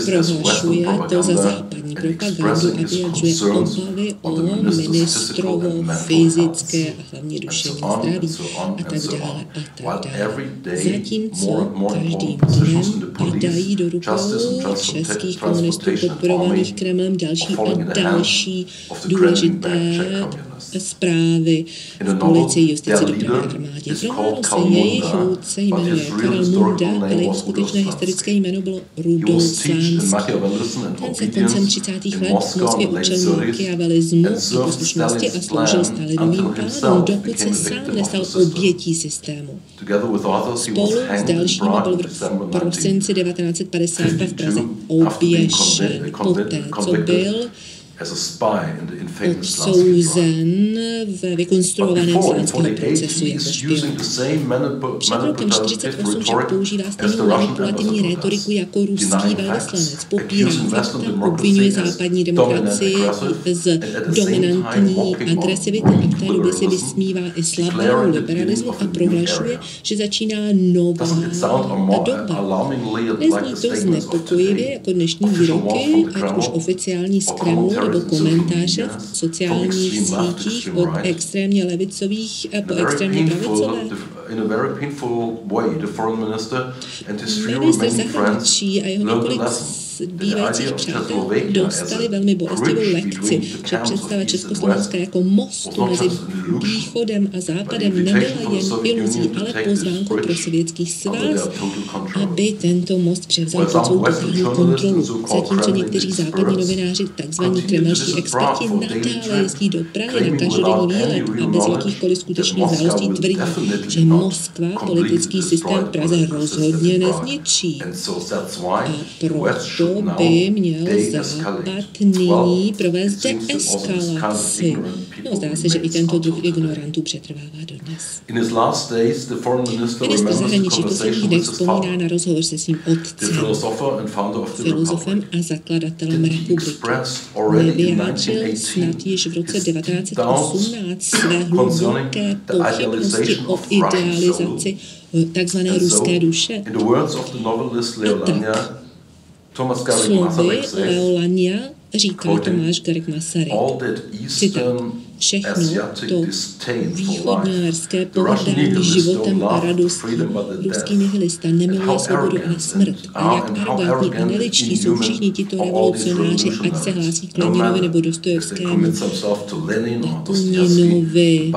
Prohlašuje to za západní propagandu a vyjadřuje obavy o ministrovo fyzické a hlavně duševní zdraví a tak dále a tak dále. Zatímco každým dnem padají do rukou českých komunistů podporovaných Kremlem další a další důležité zprávy v policii, justici, dopravě a armádě. V románu se jejich vůdce jmenuje Karel Munda, ale jeho skutečné historické jméno bylo Rudolf Zánský. Ten se koncem 30. let v Moskvě učil machiavelismu i poslušnosti a sloužil Stalinovým plánům, dokud se sám nestal obětí systému. Spolu s dalšími byl v prosinci 1952 v Praze oběšen poté, co byl odsouzen ve vykonstruovaném slánském procesu jako špion. Před rokem 48 však používá stejnou manipulativní rétoriku jako ruský velvyslanec. Popírá fakta, obvinuje západní demokracii z dominantní agresivity a v té době si vysmívá i slabému liberalismu a prohlašuje, že začíná nová doba. Nezní to znepokojivě jako dnešní výroky, ať už oficiální z Kremlu nebo komentáře v sociálních sítích od extrémně levicových po extrémně pravicové. Minister zahraničí a jeho několik bývajících přátel dostali velmi bolestivou lekci, že představa Československa jako mostu mezi východem a západem nebyla jen iluzí, ale pozvánkou pro sovětský svaz, aby tento most převzal pod svou totální kontrolu. Zatímco někteří západní novináři, takzvaní kremelští experti, nadále jezdí do Prahy na každodenní výlet a bez jakýchkoliv skutečných znalostí tvrdí, že Moskva politický systém Praze rozhodně nezničí. A proto by měl Západ nyní provést deeskalaci. No, zdá se, že i tento druh ignorantů přetrvává dodnes. Ministr zahraničí v posledních dnech vzpomíná na rozhovor se svým otcem, filozofem a zakladatelem republiky. Vyjádřil snad již v roce 1918 své hluboké pochybnosti o idealizaci takzvané ruské duše. A tak Slovy Leolania říká Tomáš Garek Masaryk. Citát. všechno to východňárské pohrdání životem a radostí. Ruský nihilista nemiluje svobodu, ale smrt. A jak arrogantní a neliční jsou všichni tito revolucionáři, ať se hlásí k Leninovi nebo Dostojevskému, Bakuninovi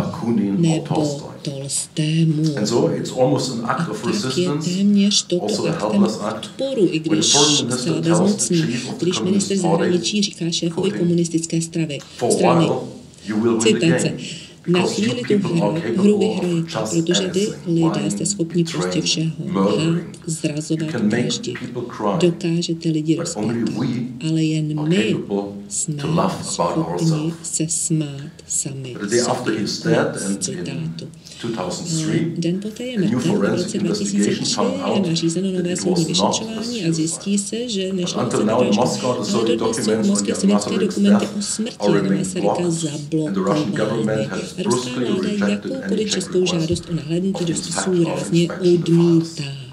nebo Tolstému. And so it's almost an act of resistance, téměř toto aktem odporu, i když zcela bezmocný, když minister zahraničí říká šéfovi komunistické strany. Citace. Na chvíli tu hru, hru vyhrajete, protože vy lidé jste schopni prostě všeho. Lhát, zrazovat, vraždit. Dokážete lidi rozpátat. Ale jen my jsme schopni se smát sami sobě. Citátu. 2003, Den poté je mrtev, v roce 2003 je nařízeno nové soudní vyšetřování a zjistí se, že nešlo o sebevraždu. Ale dodnes jsou v Moskvě sovětské dokumenty o smrti Masaryka zablokovány. A ruská vláda jakoukoliv českou žádost o nahlédnutí do spisů rázně odmítá.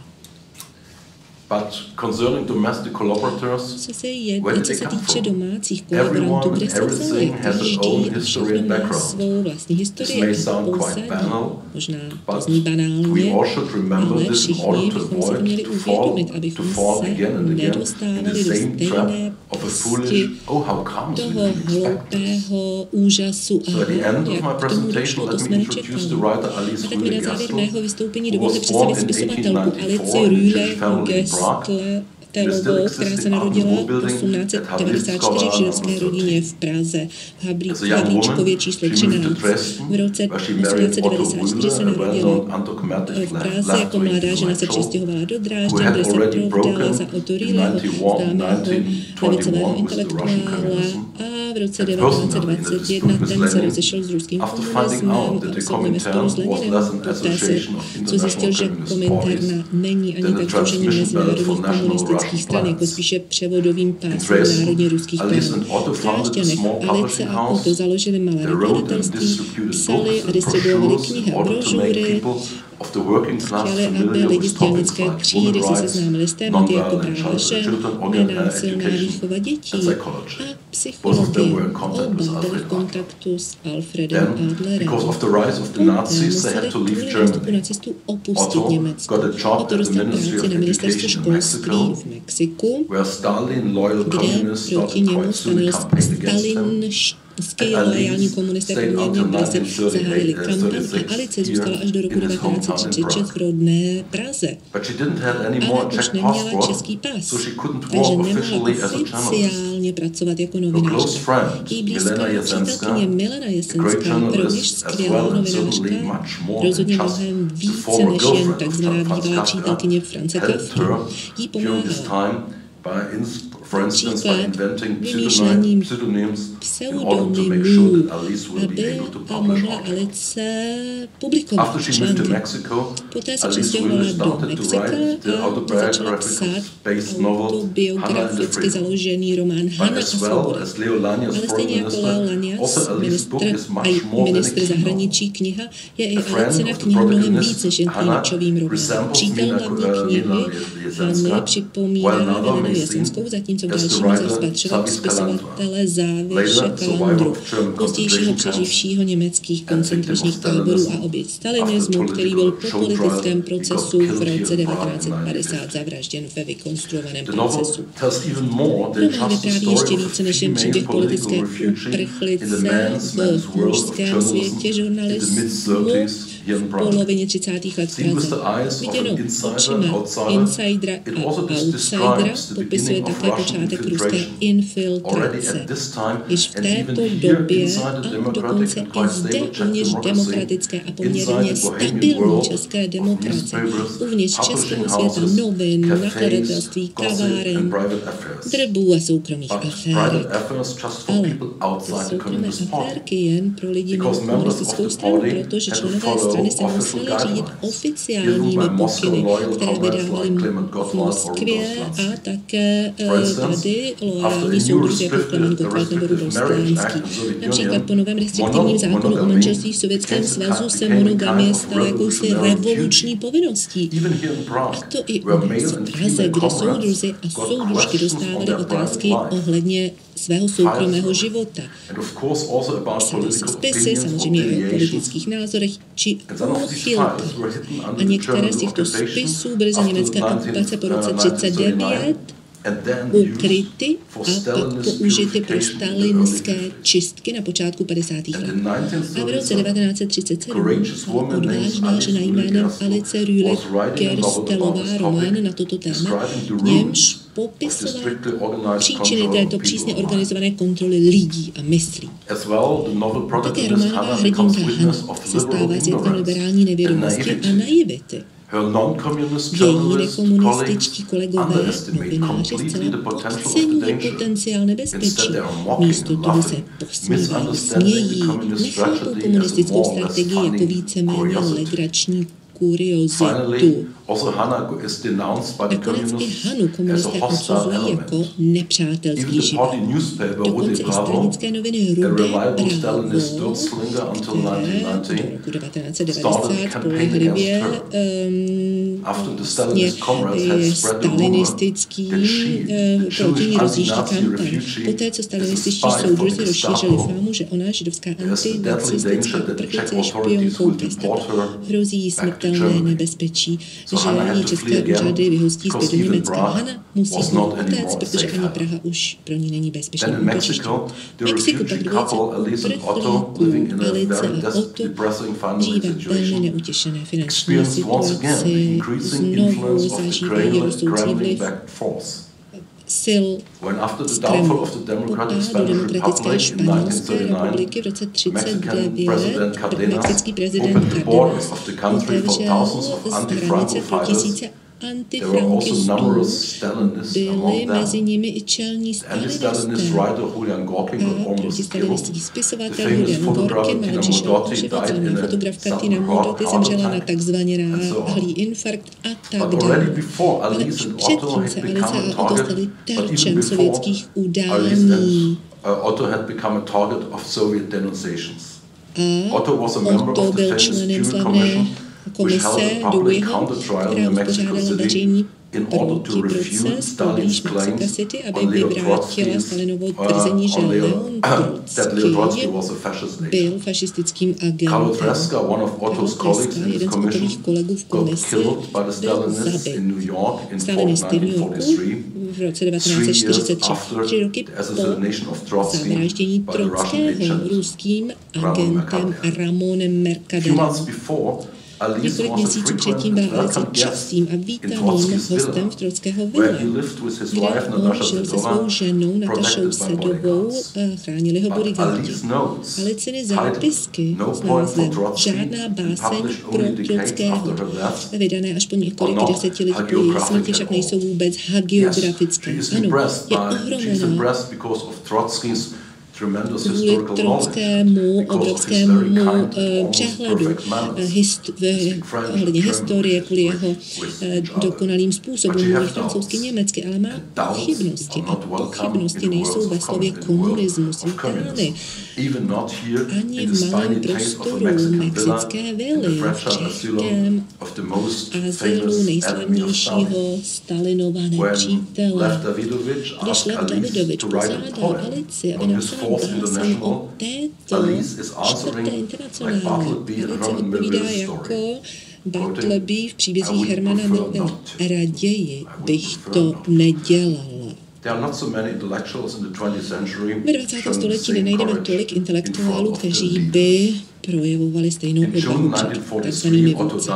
But concerning domestic collaborators, co se, je, co se týče domácích kolaborantů, kde se vzali, každý a všechno má svou vlastní historii a pousadí. Možná to zní banálně, ale všichni bychom si měli uvědomit, abychom se nedostávali do stejné pasti toho hloupého úžasu a jak k tomu došlo, to jsme nečekali. A tak mi na závěr mého vystoupení dovolte představit spisovatelku Alici Rühle Prague Telovou, která se narodila 1894 v židovské rodině v Praze, v Havlíčkově číslo 13. V roce 1894 se narodila v Praze jako mladá žena se přestěhovala do Drážďan, kde se provdala za Otoríleho, známého levicového intelektuála a v roce 1921 ten se rozešel s ruským komunismem a osobně ve spolu s Leninem. Poté se, co zjistil, že Kominterna není ani tak združením mezinárodních komunistických stran jako spíše převodovým pásem národně ruských plánů. V Drážďanech Alice a Otto založili malé nakladatelství, psali a distribuovali knihy a brožury, Chtěli, aby lidi z dělnické třídy se seznámili s tématy jako práva žen, nenásilná výchova dětí a psychologie. Oba byli v kontaktu s Alfredem Adlerem. Poté museli kvůli nástupu nacistů opustit Německo. Otto dostal práci na ministerstvu školství v Mexiku, kde proti němu Stalin Skvělé lojální komunisté poměrně brzy zahájili kampaň a Alice zůstala až do roku 1936 v rodné Praze. Ale už neměla český pas, takže nemohla oficiálně pracovat jako novinářka. Její blízká přítelkyně Milena Jesenská, rovněž skvělá novinářka, rozhodně mnohem více než jen takzvaná bývalá přítelkyně France Kafky, jí pomáhala. For instance, by inventing pseudonyms in order to make sure that Alice will be able to publish Alice publikovat After she moved to Mexico, Poté se přestěhovala do Mexika a začala psát autobiograficky založený román Hanna a svoboda. Ale stejně jako Leo Lanias, ministr, a ministr zahraničí kniha, je i Alicina kniha mnohem víc než jen klíčovým románem. Přítel hlavní knihy Hanny připomíná Helenu Jesenskou, zatím zatímco k dalšímu zaspatřovat spisovatele Závěše Kalandru, pozdějšího přeživšího německých koncentračních táborů a oběť stalinismu, který byl po politickém procesu v roce 1950 zavražděn ve vykonstruovaném procesu. Román vypráví ještě více než jen příběh politické uprchlice v mužském světě žurnalismu, v polovině 30. let v Praze. Viděno očima insidera a outsidera popisuje také počátek ruské infiltrace. Již v této době a dokonce i zde uvnitř demokratické a poměrně stabilní české demokracie, uvnitř českého světa novin, nakladatelství, kaváren, drbů a soukromých aférek. Ale soukromé aférky jen pro lidi mimo komunistickou stranu, protože členové strany se museli řídit oficiálními pokyny, které vydávali v Moskvě a také tady loajální soudruzi jako Klemen Gottwald nebo Rudolf. Například po novém restriktivním zákonu o manželství v Sovětském svazu se monogamie stala jakousi revoluční povinností. A to i u nás v Praze, kde soudruzi a soudružky dostávali otázky ohledně svého soukromého života. Psali spisy, samozřejmě i o politických názorech či úchylkách. A některé z těchto spisů byly za německé okupace po roce 1939 ukryty a pak použity pro stalinské čistky na počátku 50. let. A v roce 1937 odvážná žena jménem Alice Rühle Gerstelová román na toto téma, v němž popisoval příčiny této přísně organizované kontroly lidí a myslí. Také románová hrdinka Hanna se stává svědkem liberální nevědomosti a naivity. Její nekomunističtí kolegové, novináři zcela podceňují potenciál nebezpečí. Místo toho se posmívají, smějí, nechápou komunistickou strategii jako víceméně legrační kuriozitu. Also Hanako is denounced by the communists as a hostile element. Even the party newspaper Rudi Bravo, a reliable Stalinist gunslinger until 1919, started a campaign against her. After the Stalinist comrades had spread the rumor that she, the Jewish anti-Nazi refugee, is a spy for the Gestapo, there's a deadly danger that the Czech authorities will deport her back to Germany že jí české úřady vyhostí zpět do Německa. Hana musí utéct, protože ani Praha už pro ní není bezpečná. Útočiště. V Mexiku pak dvojice uprchlíků Alice a Otto žijí v velmi neutěšené finanční situaci, znovu zažívají rostoucí vliv sil Kremlu. Po pádu demokratické španělské republiky v roce 1939 mexický prezident Cárdenas otevřel z hranice pro tisíce antifrankistů. Byli mezi nimi i čelní stalinisté. A protistalistický spisovatel Julian Gorkin málem přišel o život, známá fotografka Tina Modoty zemřela na takzvaně náhlý infarkt a tak dále. Ale už předtím se Alice a Otto stali terčem sovětských udání. Otto had become a target of Soviet denunciations. A Otto byl členem slavné komise Deweyho, která uspořádala veřejný protiproces poblíž Mexico City, aby vyvrátila Stalinovo tvrzení, že Leon Trotsky byl fašistickým agentem. Karl Treska, jeden z Ottových kolegů v komisi, byl zabit stalinisty v New Yorku v roce 1943, tři roky po zavraždění Trotského ruským agentem Ramonem Mercaderem. Několik měsíců předtím byl velice častým a vítaným hostem v Trockého vině, kde on žil se svou ženou Natašou Sedovou a chránili ho bodyguardi. Aliciny zápisky znal zde žádná báseň pro Trockého. Vydané až po několik desetiletí po její smrti však nejsou vůbec hagiografické. Ano, je ohromená kvůli trotskému obrovskému uh, přehledu uh, hist, ohledně historie, kvůli jeho dokonalým způsobům mluví francouzsky, německy, ale má pochybnosti. A pochybnosti nejsou ve slově komunismus vítány. Ani v malém prostoru mexické vily, včetně azylu nejslavnějšího Stalinova nepřítele. Když Lev Davidovič požádal Alici, aby napsala báseň o této čtvrté internacionále, Alice odpovídá jako Bartleby v příbězích Hermana Melvilla. Raději bych to nedělala. Ve 20. století nenajdeme tolik intelektuálů, kteří by projevovali stejnou odvahu před takzvanými vůdci.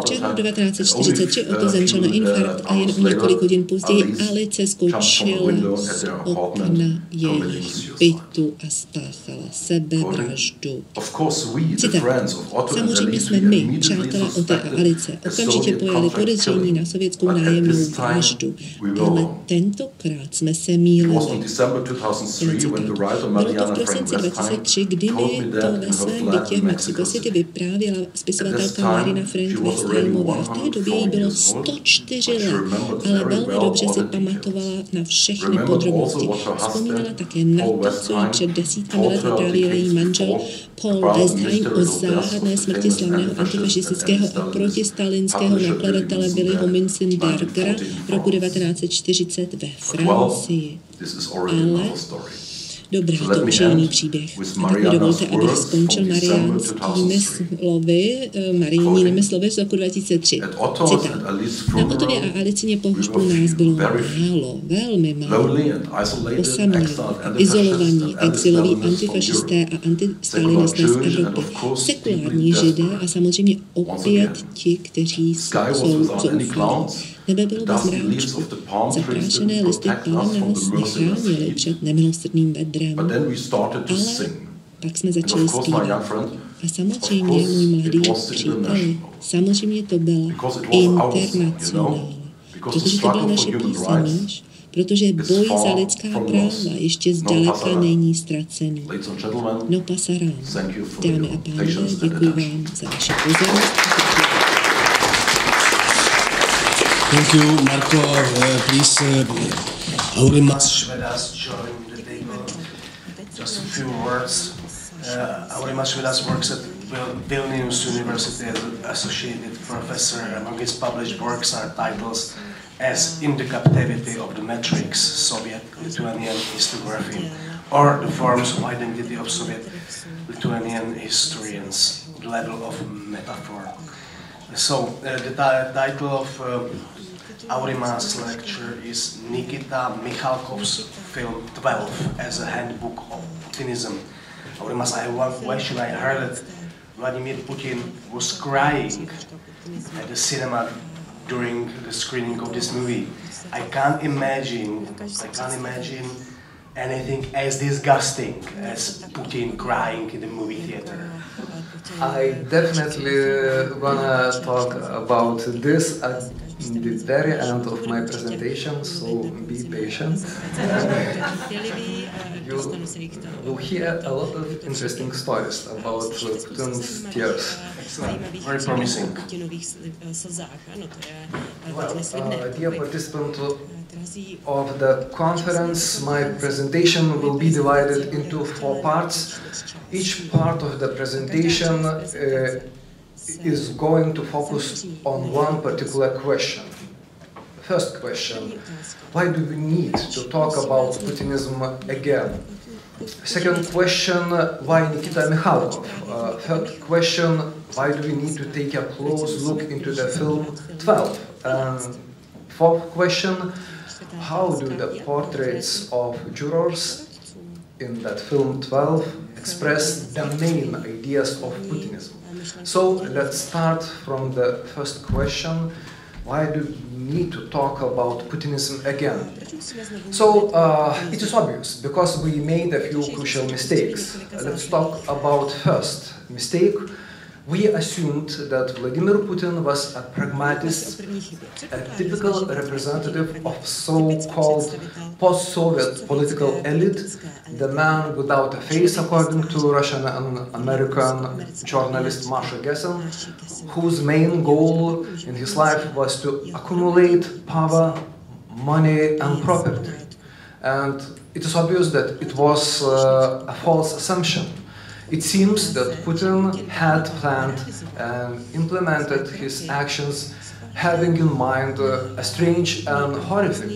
V červnu 1943 Otto zemřel na infarkt a jen o několik hodin později Alice skočila z okna jejich bytu a spáchala sebevraždu. Citát. Samozřejmě jsme my, přátelé Ote a Alice, okamžitě pojali podezření na sovětskou nájemnou vraždu, ale tentokrát jsme se mýlili. Bylo to v prosinci 2003, kdy mi to ve svém bytě v Mexico City vyprávěla spisovatelka Marina Frank Westheimové. V té době jí bylo 104 let, ale velmi dobře si pamatovala na všechny podrobnosti. Vzpomínala také na to, co jí před desítkami let vyprávěl její manžel Paul Westheim o záhadné smrti slavného antifašistického a protistalinského nakladatele Billyho Minzenbergera roku 1940 ve Francii. Ale Dobrá, to už je jiný příběh. A tak mi dovolte, abych skončil mariánskými slovy, eh, marijními slovy z roku 2003. Citát. Na Otově a Alicině pohřbu nás bylo málo, velmi málo. Osamělí, izolovaní, exiloví antifašisté a antistalinisté z Evropy, sekulární židé a samozřejmě opět ti, kteří jsou zoufalí. Nebe bylo bez mráčku. Zaprášené listy pána nás nechránily před nemilosrdným vedrem. Ale pak jsme začali zpívat. A samozřejmě, můj mladý přítel, samozřejmě to byla internacionál. Protože to byla naše píseň, protože boj za lidská práva ještě zdaleka není ztracený. No pasarán. Dámy a pánové, děkuji vám za vaši pozornost. Thank you, Marco. Uh, please, uh, Aurimas Švedas join the table. Just a few words. Uh, Aurimas Švedas works at Vilnius University as an associated professor. Among his published works are titles as In the Captivity of the Matrix, Soviet-Lithuanian Historiography, or The Forms of Identity of Soviet-Lithuanian Historians, The Level of Metaphor. So, uh, the title of uh, Aurimas lecture is Nikita Mikhalkov's film 12 as a handbook of Putinism. Aurimas, I have one question. I heard that Vladimir Putin was crying at the cinema during the screening of this movie. I can't imagine, I can't imagine anything as disgusting as Putin crying in the movie theater. I definitely wanna talk about this the very end of my presentation, so be patient. (laughs) you will hear a lot of interesting stories about Putin's tears. Very promising. Well, uh, dear participant of the conference, my presentation will be divided into four parts. Each part of the presentation uh, is going to focus on one particular question. First question, why do we need to talk about Putinism again? Second question, why Nikita Mikhalkov? Uh, third question, why do we need to take a close look into the film 12? And fourth question, how do the portraits of jurors in that film 12 express the main ideas of Putinism? So let's start from the first question. Why do we need to talk about Putinism again? So uh, it is obvious, because we made a few crucial mistakes. Let's talk about first mistake we assumed that Vladimir Putin was a pragmatist, a typical representative of so-called post-Soviet political elite, the man without a face, according to Russian and American journalist Masha Gessen, whose main goal in his life was to accumulate power, money and property. And it is obvious that it was uh, a false assumption it seems that Putin had planned and implemented his actions having in mind uh, a strange and horrific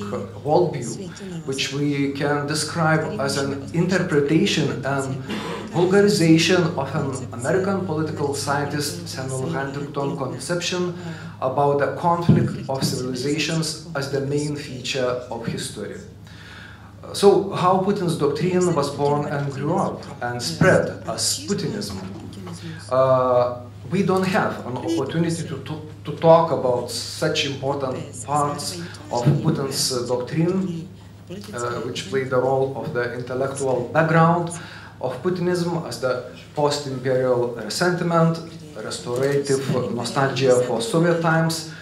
worldview, which we can describe as an interpretation and vulgarization of an American political scientist Samuel Huntington conception about the conflict of civilizations as the main feature of history. So, how Putin's doctrine was born and grew up and spread as Putinism. Uh, we don't have an opportunity to, to, to, talk about such important parts of Putin's uh, doctrine, uh, which played the role of the intellectual background of Putinism as the post-imperial resentment, restorative nostalgia for Soviet times,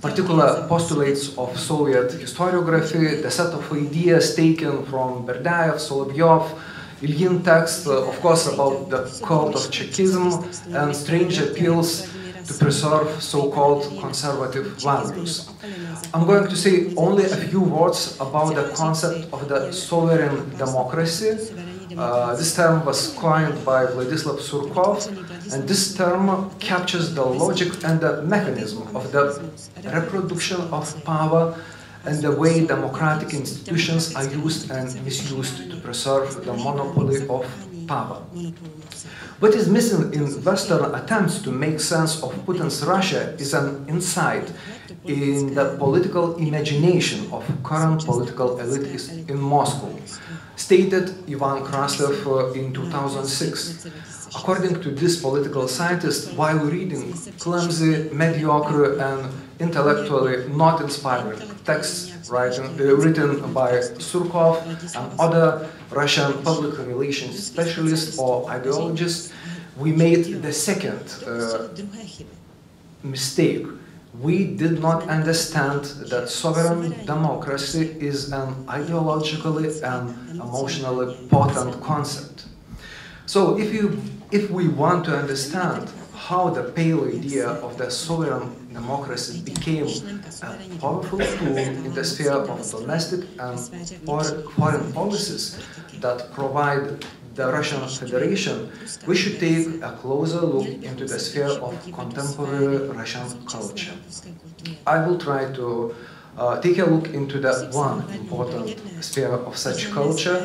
particular postulates of Soviet historiography, the set of ideas taken from Berdyaev, Solovyov, Ilyin text, uh, of course, about the cult of Chekism and strange appeals to preserve so-called conservative values. I'm going to say only a few words about the concept of the sovereign democracy. Uh, this term was coined by Vladislav Surkov, and this term captures the logic and the mechanism of the reproduction of power and the way democratic institutions are used and misused to preserve the monopoly of power. What is missing in Western attempts to make sense of Putin's Russia is an insight in the political imagination of current political elite in Moscow, stated Ivan Krastev uh, in 2006. According to this political scientist, while reading clumsy, mediocre, and intellectually not inspiring texts written, uh, written by Surkov and other Russian public relations specialists or ideologists, we made the second uh, mistake. We did not understand that sovereign democracy is an ideologically and emotionally potent concept. So if, you, if we want to understand how the pale idea of the sovereign democracy became a powerful tool in the sphere of domestic and foreign policies that provide the Russian Federation, we should take a closer look into the sphere of contemporary Russian culture. I will try to uh, take a look into the one important sphere of such culture,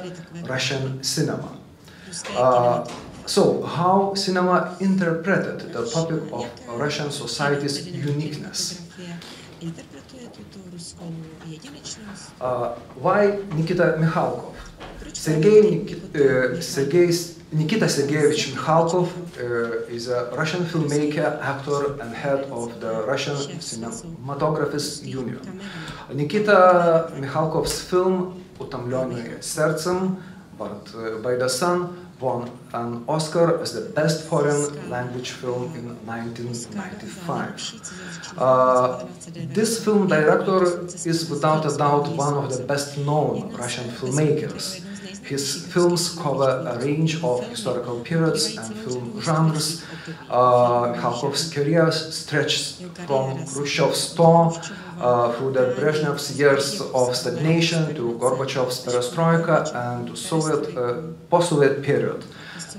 Russian cinema. Uh, so, how cinema interpreted the topic of Russian society's uniqueness? Uh, why Nikita Mikhalkov? Sergei, Nikita Sergeyevich Mikhalkov is a Russian filmmaker, actor, and head of the Russian Cinematographers Union. Nikita Mikhalkov's film «Утомленные солнцем» but, by the Sun won an Oscar as the best foreign language film in 1995. Uh, this film director is without a doubt one of the best known Russian filmmakers. His films cover a range of historical periods and film genres. Uh, Kharkov's career stretches from Khrushchev's store uh, through the Brezhnev's years of stagnation to Gorbachev's perestroika and to Soviet, uh, post-Soviet period.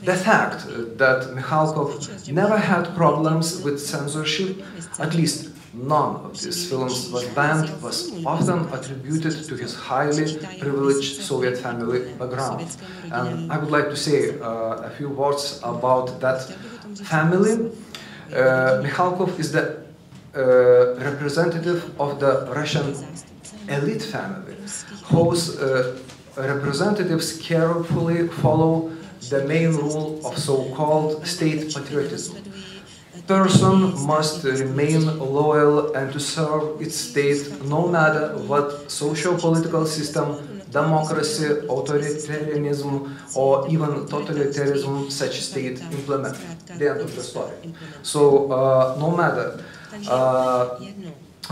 The fact that Mikhalkov never had problems with censorship, at least none of these films was banned, was often attributed to his highly privileged Soviet family background. And I would like to say uh, a few words about that family. Uh, Mikhalkov is the uh, representative of the Russian elite family, whose uh, representatives carefully follow the main rule of so-called state patriotism person must remain loyal and to serve its state no matter what social political system, democracy, authoritarianism, or even totalitarianism such state implement. The end of the story. So, uh, no matter uh,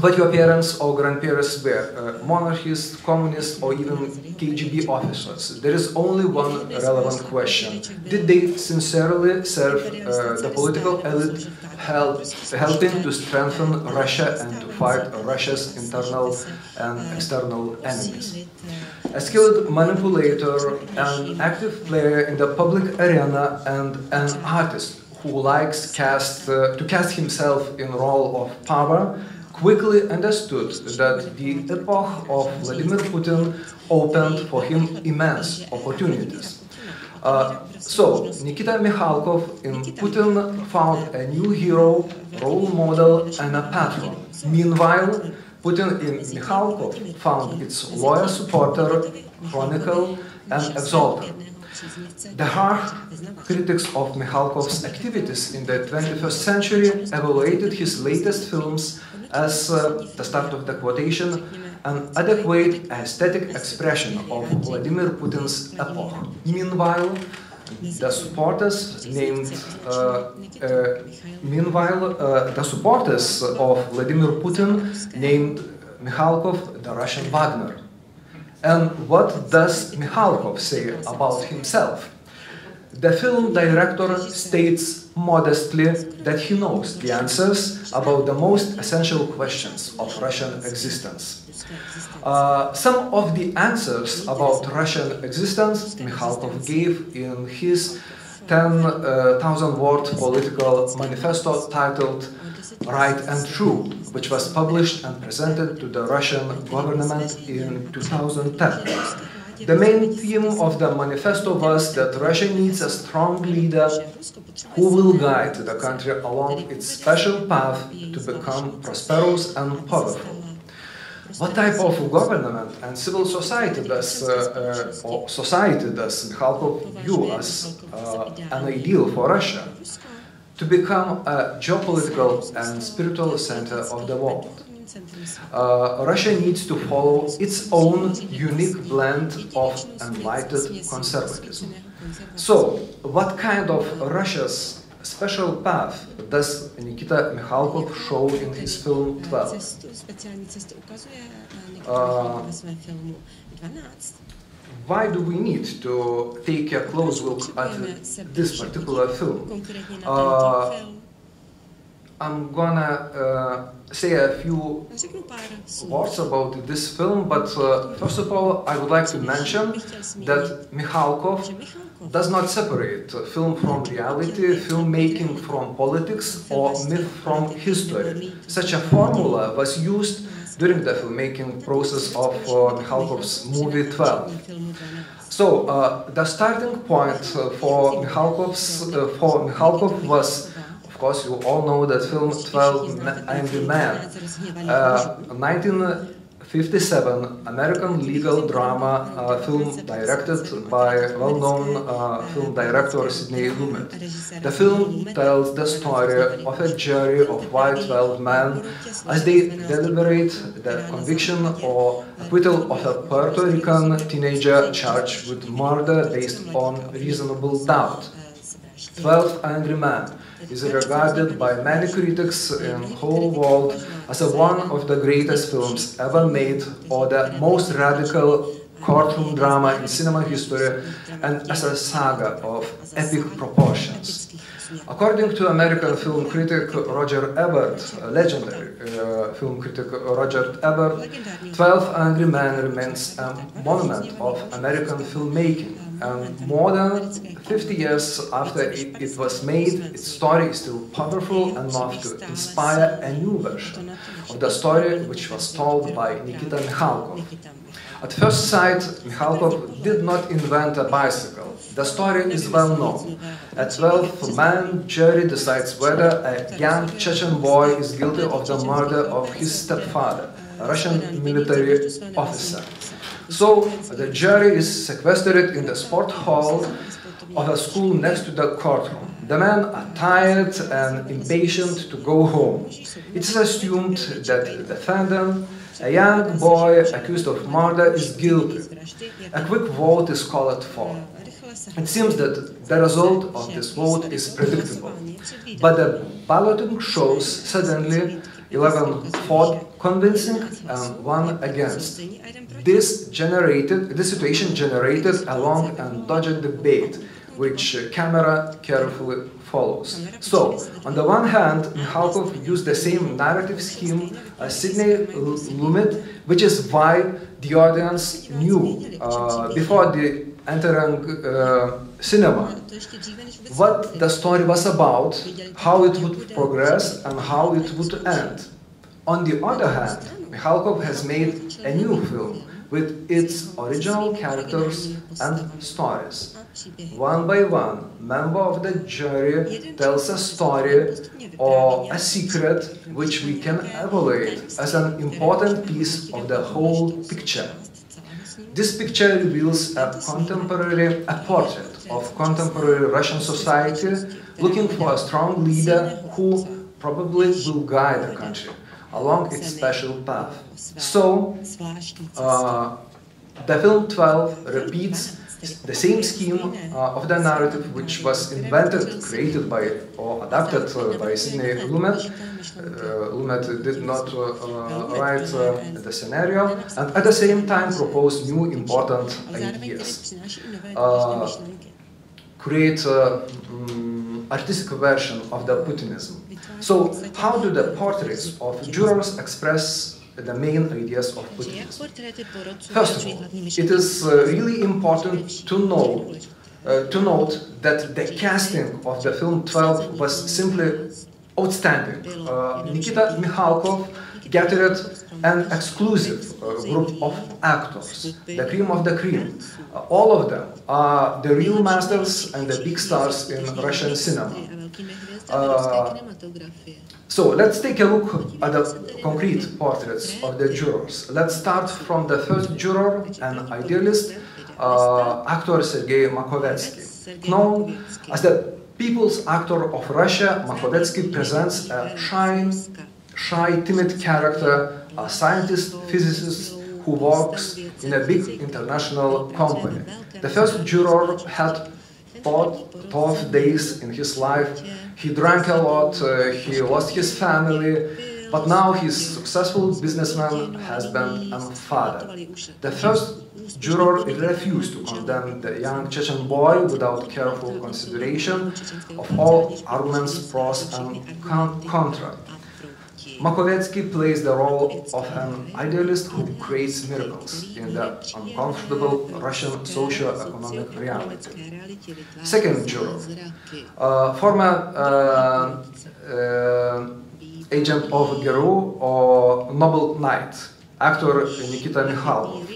what your parents or grandparents were, uh, monarchists, communists, or even KGB officers. There is only one relevant question. Did they sincerely serve uh, the political elite, help, helping to strengthen Russia and to fight Russia's internal and external enemies? A skilled manipulator, an active player in the public arena, and an artist who likes cast, uh, to cast himself in role of power, quickly understood that the epoch of Vladimir Putin opened for him immense opportunities. Uh, so, Nikita Mikhalkov in Putin found a new hero, role model, and a patron. Meanwhile, Putin in Mikhalkov found its loyal supporter, chronicle, and exalter. The harsh critics of Mikhalkov's activities in the 21st century evaluated his latest films as uh, the start of the quotation, an adequate aesthetic expression of Vladimir Putin's epoch. Meanwhile, the supporters named uh, uh, meanwhile uh, the supporters of Vladimir Putin named Mikhalkov the Russian Wagner. And what does Mikhalkov say about himself? The film director states modestly that he knows the answers about the most essential questions of Russian existence. Uh, some of the answers about Russian existence Mikhalkov gave in his 10,000 uh, word political manifesto titled Right and True, which was published and presented to the Russian government in 2010. The main theme of the manifesto was that Russia needs a strong leader who will guide the country along its special path to become prosperous and powerful. What type of government and civil society does uh, uh, or society does view as uh, an ideal for Russia to become a geopolitical and spiritual center of the world? uh, Russia needs to follow its own unique blend of enlightened conservatism. So, what kind of Russia's special path does Nikita Mikhalkov show in his film 12? Uh, why do we need to take a close look at this particular film? Uh, I'm gonna uh, say a few words about this film, but uh, first of all, I would like to mention that Mikhalkov does not separate film from reality, filmmaking from politics, or myth from history. Such a formula was used during the filmmaking process of uh, Mikhalkov's movie 12. So, uh, the starting point uh, for Mikhalkov's uh, for Mikhalkov was of course, you all know that film 12 Angry Men. Uh, 1957 American legal drama uh, film directed by well-known uh, film director Sidney Lumet. The film tells the story of a jury of white 12 men as they deliberate the conviction or acquittal of a Puerto Rican teenager charged with murder based on reasonable doubt. 12 Angry Men is regarded by many critics in the whole world as one of the greatest films ever made or the most radical courtroom drama in cinema history and as a saga of epic proportions. According to American film critic Roger Ebert, legendary uh, film critic Roger Ebert, 12 Angry Men remains a monument of American filmmaking. And more than 50 years after it, it was made, its story is still powerful enough to inspire a new version of the story which was told by Nikita Mikhalkov. At first sight, Mikhalkov did not invent a bicycle. The story is well known. A 12-man jury decides whether a young Chechen boy is guilty of the murder of his stepfather, a Russian military officer. So the jury is sequestered in the sport hall of a school next to the courtroom. The men are tired and impatient to go home. It is assumed that the defendant a young boy accused of murder is guilty. A quick vote is called for. It seems that the result of this vote is predictable. But the balloting shows suddenly 11 fought convincing and one against. This generated, this situation generated a long and dogged debate, which camera carefully follows. So, on the one hand, Mikhalkov used the same narrative scheme as Sidney Lumet, which is why the audience knew uh, before the entering uh, cinema what the story was about, how it would progress, and how it would end. On the other hand, Mikhalkov has made a new film with its original characters and stories. One by one, member of the jury tells a story or a secret which we can evaluate as an important piece of the whole picture. This picture reveals a contemporary a portrait of contemporary Russian society looking for a strong leader who probably will guide the country along its special path. So, uh, the film 12 repeats the same scheme uh, of the narrative which was invented, created by, or adapted uh, by Sidney Lumet. Uh, Lumet did not uh, write the scenario, and at the same time proposed new important ideas. Create um, artistic version of the Putinism. So, how do the portraits of jurors express the main ideas of Putinism. First of all, it is uh, really important to know uh, to note that the casting of the film 12 was simply outstanding. Uh, Nikita Mikhalkov gathered an exclusive uh, group of actors, the cream of the cream. Uh, all of them are the real masters and the big stars in Russian cinema. Uh, so let's take a look at the concrete portraits of the jurors. Let's start from the first juror, an idealist, uh, actor Sergei Makovetsky. Known as the people's actor of Russia, Makovetsky presents a shy, shy, timid character, a scientist, physicist who works in a big international company. The first juror had fought tough days in his life he drank a lot, uh, he lost his family, but now he's a successful businessman, husband, and father. The first juror refused to condemn the young Chechen boy without careful consideration of all arguments pros and con contra. Makovetsky plays the role of an idealist who creates miracles in the uncomfortable Russian socio-economic reality. Second juror, uh, former uh, uh, agent of GRU or Nobel Knight, actor Nikita Mikhalkov.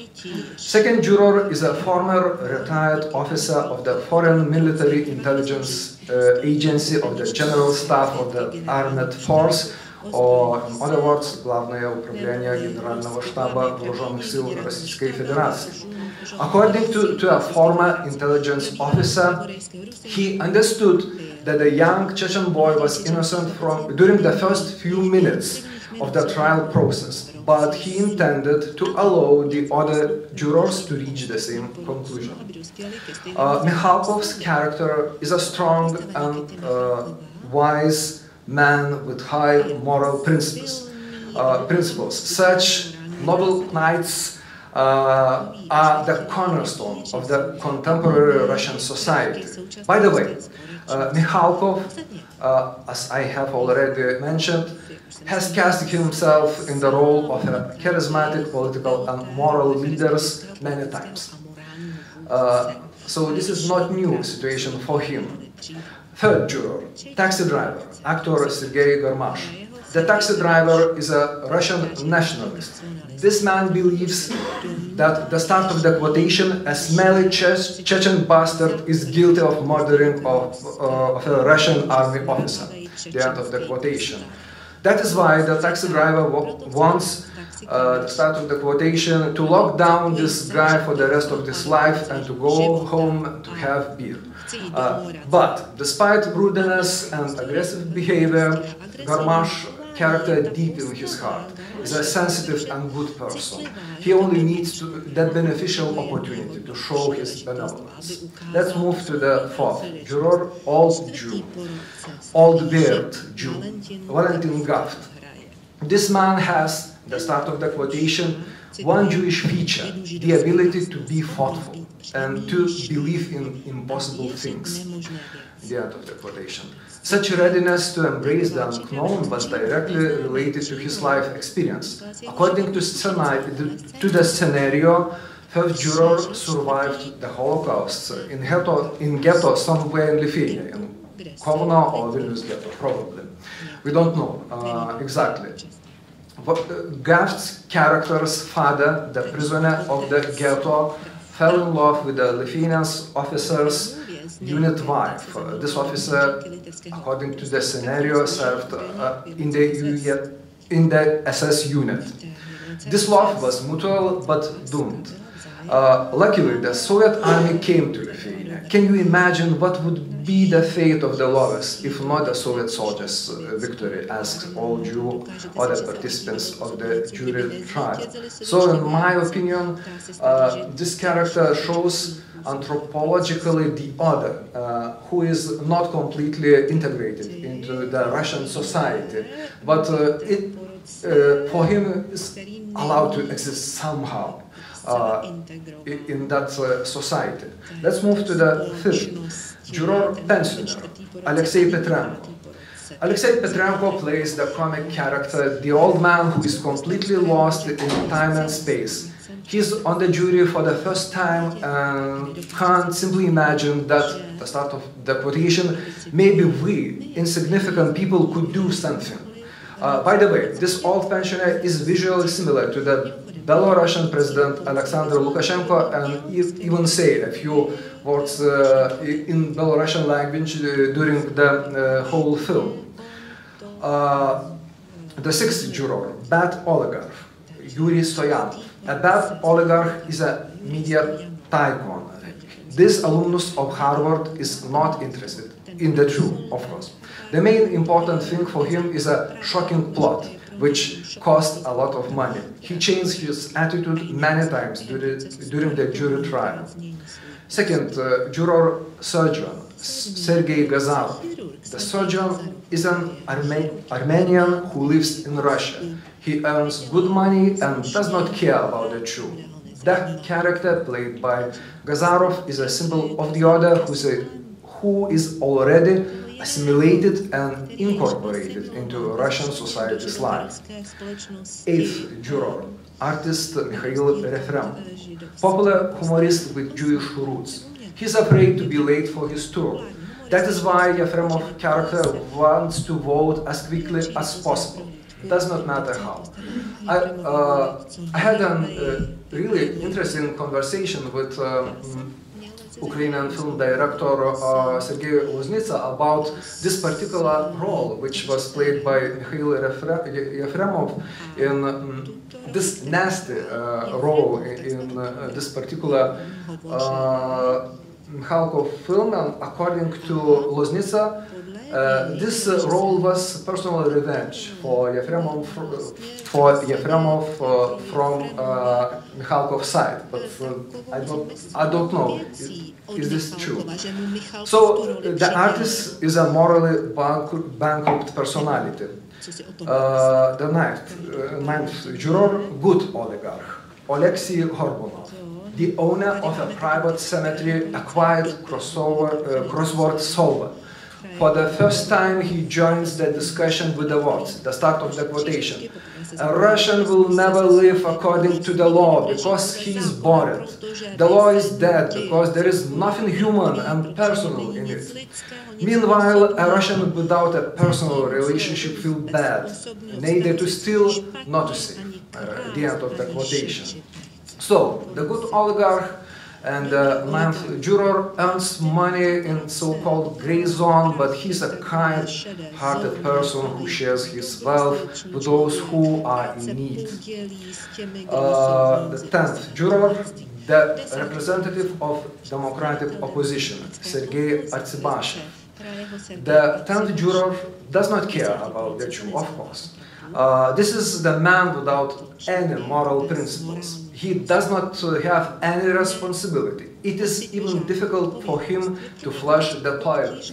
Second juror is a former retired officer of the Foreign Military Intelligence uh, Agency of the General Staff of the Armed Force о, in other words, Главное управление Генерального штаба Вооруженных сил Российской Федерации. According to, to a former intelligence officer, he understood that the young Chechen boy was innocent from during the first few minutes of the trial process, but he intended to allow the other jurors to reach the same conclusion. Uh, Mikhalkov's character is a strong and uh, wise man with high moral principles. Uh, principles. Such noble knights uh, are the cornerstone of the contemporary Russian society. By the way, uh, uh, as I have already mentioned, has cast himself in the role of a charismatic political and moral leaders many times. Uh, so this is not new situation for him. Third juror, taxi driver, actor Sergei Garmash. The taxi driver is a Russian nationalist. This man believes that the start of the quotation, a smelly Chechen bastard is guilty of murdering of, uh, of a Russian army officer. The end of the quotation. That is why the taxi driver wants uh, the start of the quotation to lock down this guy for the rest of his life and to go home to have beer. Uh, but despite rudeness and aggressive behavior, Garmash character deep in his heart is a sensitive and good person. He only needs to, that beneficial opportunity to show his benevolence. Let's move to the fourth juror, old Jew, old beard Jew, Valentin Gaft. This man has, the start of the quotation, one Jewish feature, the ability to be thoughtful and to believe in impossible things. The end of the quotation. Such readiness to embrace the unknown was directly related to his life experience. According to, to the scenario, first juror survived the Holocaust in ghetto, in ghetto somewhere in Lithuania, in Kauno or Vilnius ghetto, probably. We don't know uh, exactly. Gaft's character's father, the prisoner of the ghetto, fell in love with the Lithuanian officer's unit wife. Uh, this officer, according to the scenario, served uh, in, the, in the SS unit. This love was mutual but doomed. Uh, luckily, the Soviet army came to Lithuania Can you imagine what would be the fate of the lovers if not the Soviet soldiers' uh, victory, asked all Jew other participants of the jury trial. So, in my opinion, uh, this character shows anthropologically the other, uh, who is not completely integrated into the Russian society, but uh, it, uh, for him is allowed to exist somehow. Uh, in that uh, society. Let's move to the fifth. Juror pensioner, Alexei Petrenko. Alexei Petrenko plays the comic character, the old man who is completely lost in time and space. He's on the jury for the first time and can't simply imagine that the start of deportation, maybe we, insignificant people, could do something. Uh, by the way, this old pensioner is visually similar to the Belarusian President Alexander Lukashenko and even say a few words uh, in Belarusian language uh, during the uh, whole film. Uh, the sixth juror, bad oligarch, Yuri Stoyanov. A bad oligarch is a media tycoon. This alumnus of Harvard is not interested in the truth, of course. The main important thing for him is a shocking plot, which cost a lot of money. He changed his attitude many times during, during the jury trial. Second, uh, juror surgeon, Sergei Gazarov. The surgeon is an Arme Armenian who lives in Russia. He earns good money and does not care about the truth. That character, played by Gazarov, is a symbol of the a, who is already assimilated and incorporated into Russian society's life. Eighth juror, artist Mikhail Refrem, popular humorist with Jewish roots. He's afraid to be late for his tour. That is why Yefremov character wants to vote as quickly as possible. It does not matter how. I, uh, I had a uh, really interesting conversation with um, Ukrainian film director uh, Sergei Loznitsa about this particular role, which was played by Mikhail Yefremov in um, this nasty uh, role in, uh, this particular uh, Mikhalkov film. And according to Loznitsa, uh, this uh, role was personal revenge for Yefremov, for Yefremov uh, from uh, Mikhalkov's side, but I don't, I don't know. Is, is this true? So the artist is a morally bankrupt personality. Uh, the ninth, ninth juror, good oligarch, Alexei Gorbunov the owner of a private cemetery acquired crossover, uh, crossword solver. For the first time, he joins the discussion with the words, the start of the quotation. A Russian will never live according to the law because he is bored. The law is dead because there is nothing human and personal in it. Meanwhile, a Russian without a personal relationship feels bad, neither to steal nor to save. Uh, the end of the quotation. So, the good oligarch and the ninth juror earns money in so-called gray zone, but he's a kind-hearted person who shares his wealth with those who are in need. Uh, the tenth juror, the representative of democratic opposition, Sergei Artsybashev. The tenth juror does not care about Jew, of course. Uh, this is the man without any moral principles he does not have any responsibility. It is even difficult for him to flush the toilet.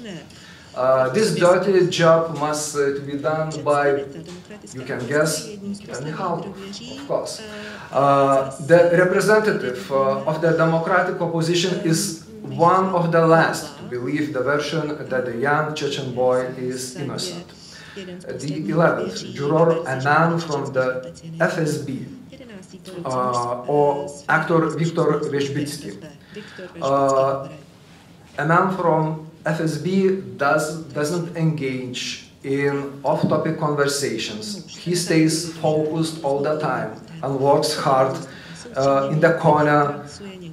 Uh, this dirty job must uh, be done by, you can guess, Mikhalkov, of course. Uh, the representative uh, of the democratic opposition is one of the last to believe the version that the young Chechen boy is innocent. The 11th juror, a man from the FSB, or actor Viktor Verzhbitsky. Uh, a man from FSB does, doesn't engage in off-topic conversations. He stays focused all the time and works hard uh, in the corner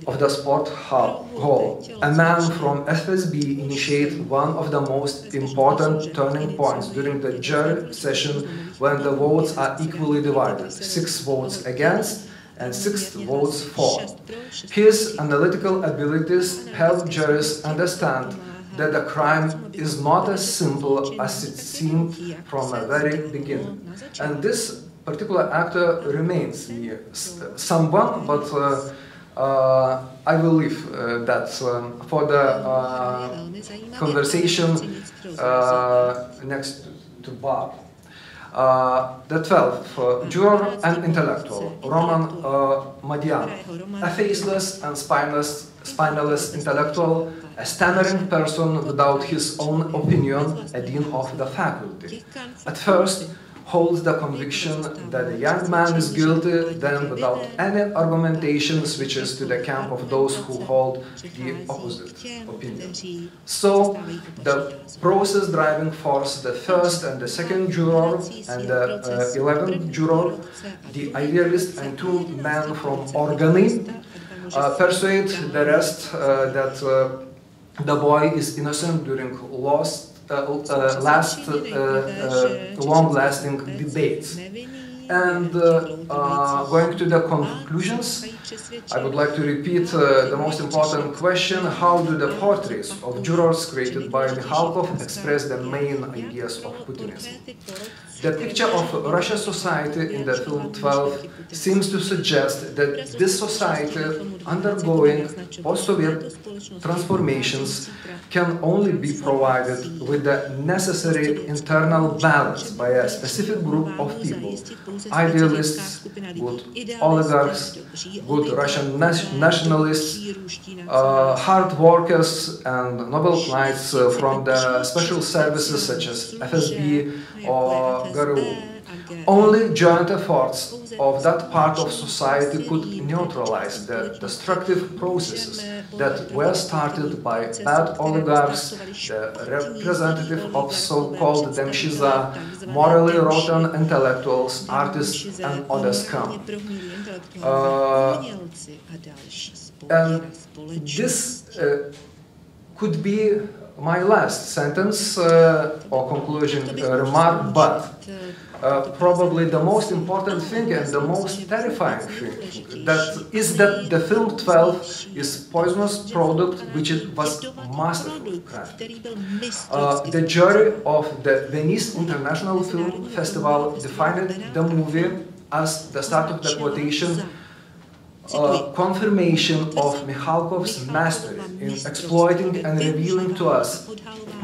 of the sport hall. A man from FSB initiated one of the most important turning points during the jury session when the votes are equally divided, six votes against and six votes for. His analytical abilities help jurors understand that the crime is not as simple as it seemed from the very beginning. And this particular actor remains me someone, but uh, I will leave uh, that um, for the uh, conversation uh, next to Bob. Uh, the 12th, uh, juror and intellectual, Roman uh, Madian, a faceless and spineless, spineless intellectual, a stammering person without his own opinion, a dean of the faculty. At first, holds the conviction that the young man is guilty, then without any argumentation switches to the camp of those who hold the opposite opinion. So, the process driving force, the first and the second juror, and the uh, eleventh juror, the idealist and two men from Organy, uh, persuade the rest uh, that uh, the boy is innocent during uh, last uh, long-lasting debates. And going to the conclusions, I would like to repeat uh, the most important question, how do the portraits of jurors created by Mikhalkov express the main ideas of Putinism? The picture of Russian society in the film 12 seems to suggest that this society, undergoing post-Soviet transformations, can only be provided with the necessary internal balance by a specific group of people, idealists, good oligarchs, good Russian nationalists, uh, hard workers and noble knights uh, from the special services such as FSB or GRU. only joint efforts of that part of society could neutralize the destructive processes that were started by bad oligarchs, the representative of so-called Demshiza, morally rotten intellectuals, artists and other scum. Uh, and this uh, could be my last sentence uh, or conclusion uh, remark, but uh, probably the most important thing and the most terrifying thing that is that the film 12 is poisonous product which it was masterfully crafted. Uh, the jury of the Venice International Film Festival defined the movie as the start of the quotation a confirmation of Mikhalkov's mastery in exploiting and revealing to us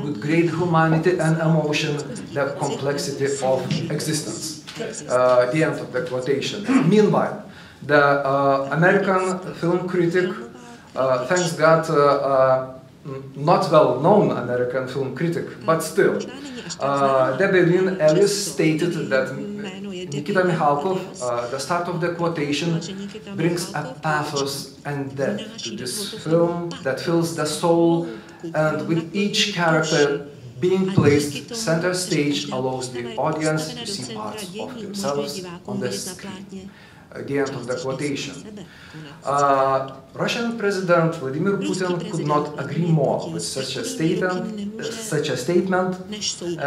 with great humanity and emotion the complexity of existence. Uh, the end of the quotation. (clears throat) Meanwhile, the uh, American film critic, uh, thanks God, uh, uh, not well-known American film critic, but still, uh, Debbie Lynn Ellis stated that Nikita Mikhalkov, uh, the start of the quotation, brings a pathos and depth to this film that fills the soul, and with each character being placed center stage allows the audience to see parts of themselves on the screen. At the end of the quotation. Uh, Russian President Vladimir Putin could not agree more with such a statement, uh, such a statement,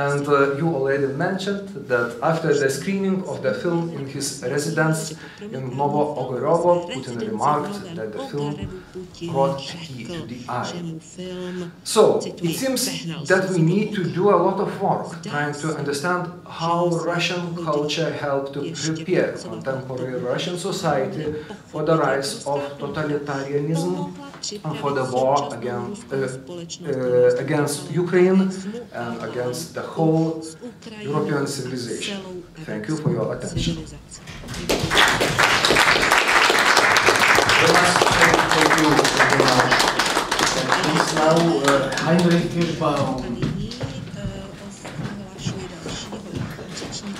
and uh, you already mentioned that after the screening of the film in his residence in Novo Ogarovo, Putin remarked that the film heat to the eye. So, it seems that we need to do a lot of work trying to understand how Russian culture helped to prepare contemporary Russian society for the rise of totalitarianism totalitarianism and for the war against, uh, uh, against Ukraine and against the whole European civilization. Thank you for your attention. Thank you very much. Please now uh, Heinrich Kirschbaum.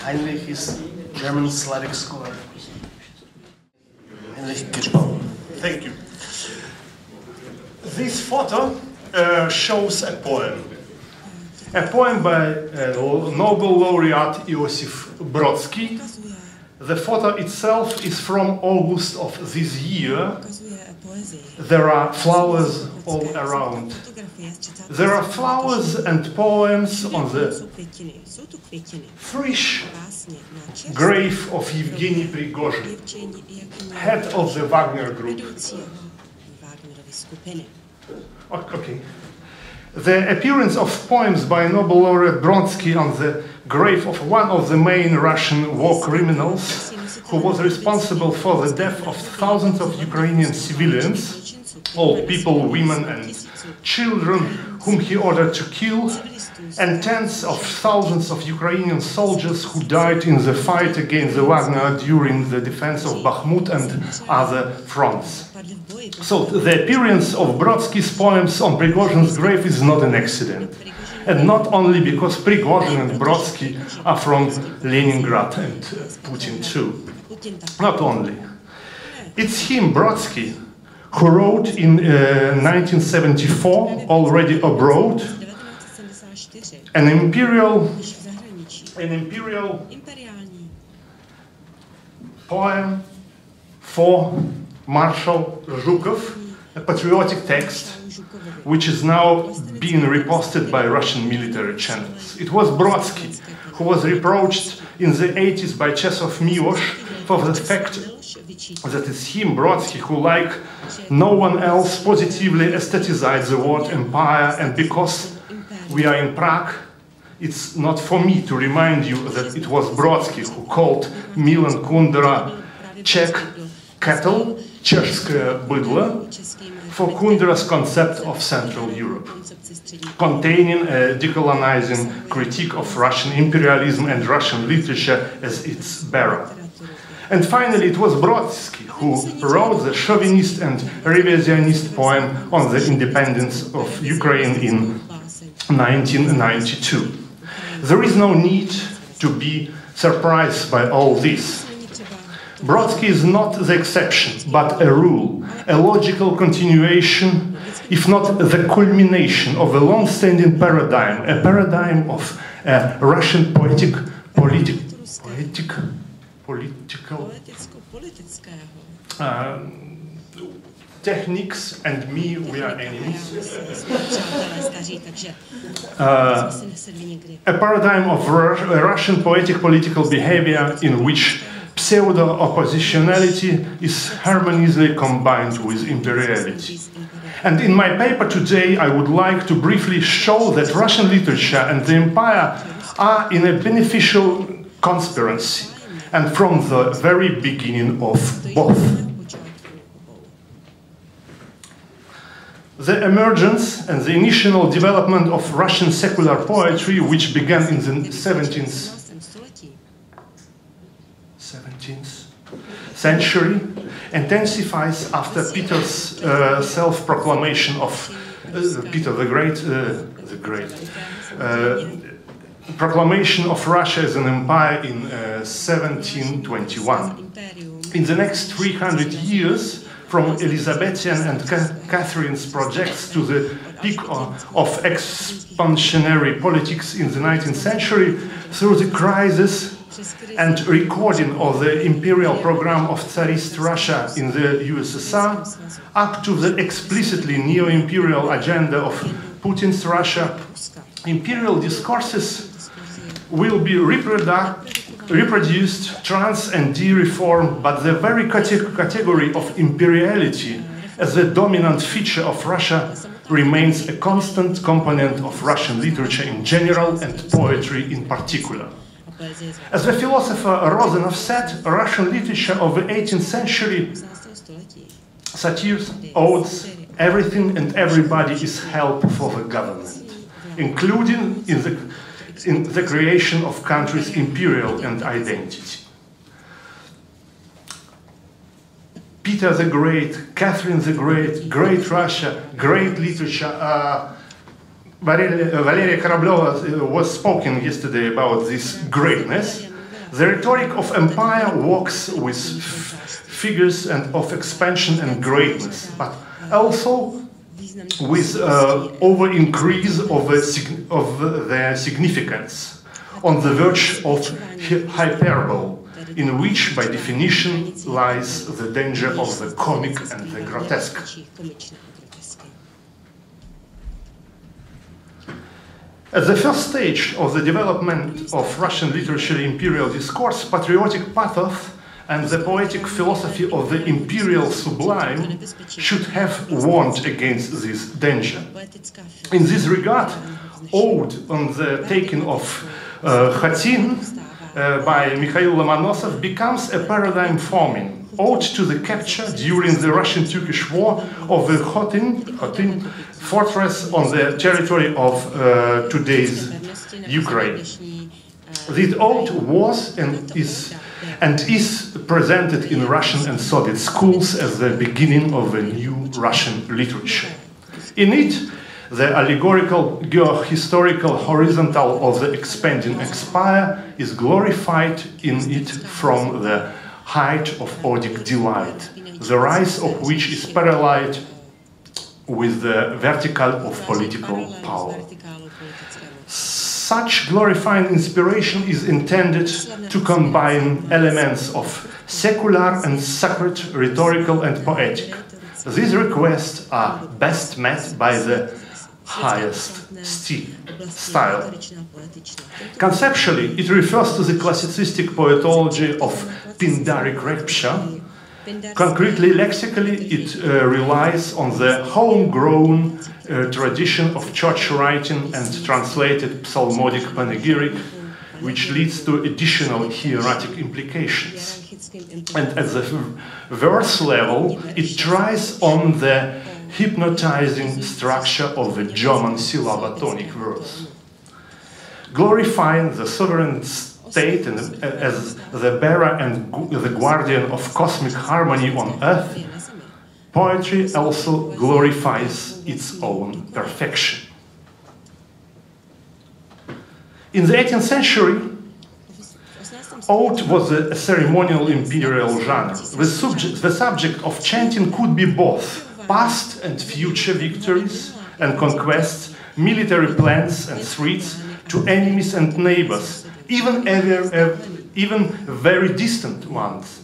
Heinrich is German Slavic scholar. Heinrich Kirschbaum. Thank you. This photo uh, shows a poem. A poem by uh, Nobel laureate Iosif Brodsky, The photo itself is from August of this year. There are flowers all around. There are flowers and poems on the fresh grave of Evgeny Prigozhin, head of the Wagner Group. Okay. The appearance of poems by Nobel laureate Brodsky on the grave of one of the main Russian war criminals who was responsible for the death of thousands of Ukrainian civilians, old people, women and children whom he ordered to kill, and tens of thousands of Ukrainian soldiers who died in the fight against the Wagner during the defense of Bakhmut and other fronts. So the appearance of Brodsky's poems on Prigozhin's grave is not an accident. And not only because Prigozhin and Brodsky are from Leningrad and uh, Putin too. Not only. It's him, Brodsky, who wrote in uh, 1974, already abroad, an imperial, an imperial poem for Marshal Zhukov, a patriotic text, which is now being reposted by Russian military channels. It was Brodsky who was reproached in the 80s by Czesław Miłosz for the fact that it's him, Brodsky, who, like no one else, positively aestheticized the word empire, and because we are in Prague, it's not for me to remind you that it was Brodsky who called Milan Kundera Czech cattle, Czechskое быдло, for Kundera's concept of Central Europe, containing a decolonizing critique of Russian imperialism and Russian literature as its bearer. And finally, it was Brodsky who wrote the chauvinist and revisionist poem on the independence of Ukraine in 1992. There is no need to be surprised by all this. Brodsky is not the exception, but a rule, a logical continuation, if not the culmination of a long-standing paradigm, a paradigm of uh, Russian poetic, politic, poetic, political uh, techniques and me, we are enemies. Uh, a paradigm of Russian poetic political behavior in which pseudo-oppositionality is harmoniously combined with imperiality. And in my paper today, I would like to briefly show that Russian literature and the empire are in a beneficial conspiracy, and from the very beginning of both. The emergence and the initial development of Russian secular poetry, which began in the 17th 17th century intensifies after Peter's uh, self-proclamation of uh, Peter the Great, uh, the Great, uh, proclamation of Russia as an empire in 1721. Uh, in the next 300 years, from Elizabethan and Catherine's projects to the peak of, of expansionary politics in the 19th century, through the crisis and recording of the imperial program of Tsarist Russia in the USSR, up to the explicitly neo-imperial agenda of Putin's Russia, imperial discourses will be reproduced, trans and de-reformed, but the very category of imperiality as the dominant feature of Russia remains a constant component of Russian literature in general and poetry in particular. As the philosopher Rozanov said, Russian literature of the 18th century satires, odes, everything and everybody is help for the government, including in the, in the creation of countries' imperial and identity. Peter the Great, Catherine the Great, Great Russia, great literature, uh, Valeria Korablyova was spoken yesterday about this greatness. The rhetoric of empire works with figures and of expansion and greatness, but also with uh, over increase of, the, of the significance on the verge of hyperbole in which, by definition, lies the danger of the comic and the grotesque. At the first stage of the development of Russian literary imperial discourse, patriotic pathos and the poetic philosophy of the imperial sublime should have warned against this danger. In this regard, Ode on the taking of uh, Khotin uh, by Mikhail Lomonosov becomes a paradigm forming ode to the capture during the Russian-Turkish War of the Khotin, Khotin fortress on the territory of uh, today's Ukraine. This ode was and is and is presented in Russian and Soviet schools as the beginning of a new Russian literature. In it, the allegorical geohistorical horizontal of the expanding empire is glorified in it from the height of Odic delight, the rise of which is paralleled with the vertical of political power. Such glorifying inspiration is intended to combine elements of secular and sacred, rhetorical and poetic. These requests are best met by the highest style. Conceptually, it refers to the classicistic poetology of Pindaric rapture. Concretely, lexically, it uh, relies on the homegrown uh, tradition of church writing and translated psalmodic panegyric, which leads to additional hieratic implications. And at the verse level, it tries on the hypnotizing structure of the German syllabotonic verse. Glorifying the sovereign state and, as the bearer and the guardian of cosmic harmony on earth, poetry also glorifies its own perfection. In the 18th century, ode was a ceremonial imperial genre. The, subject, the subject of chanting could be both past and future victories and conquests, military plans and threats to enemies and neighbors, even, even very distant ones.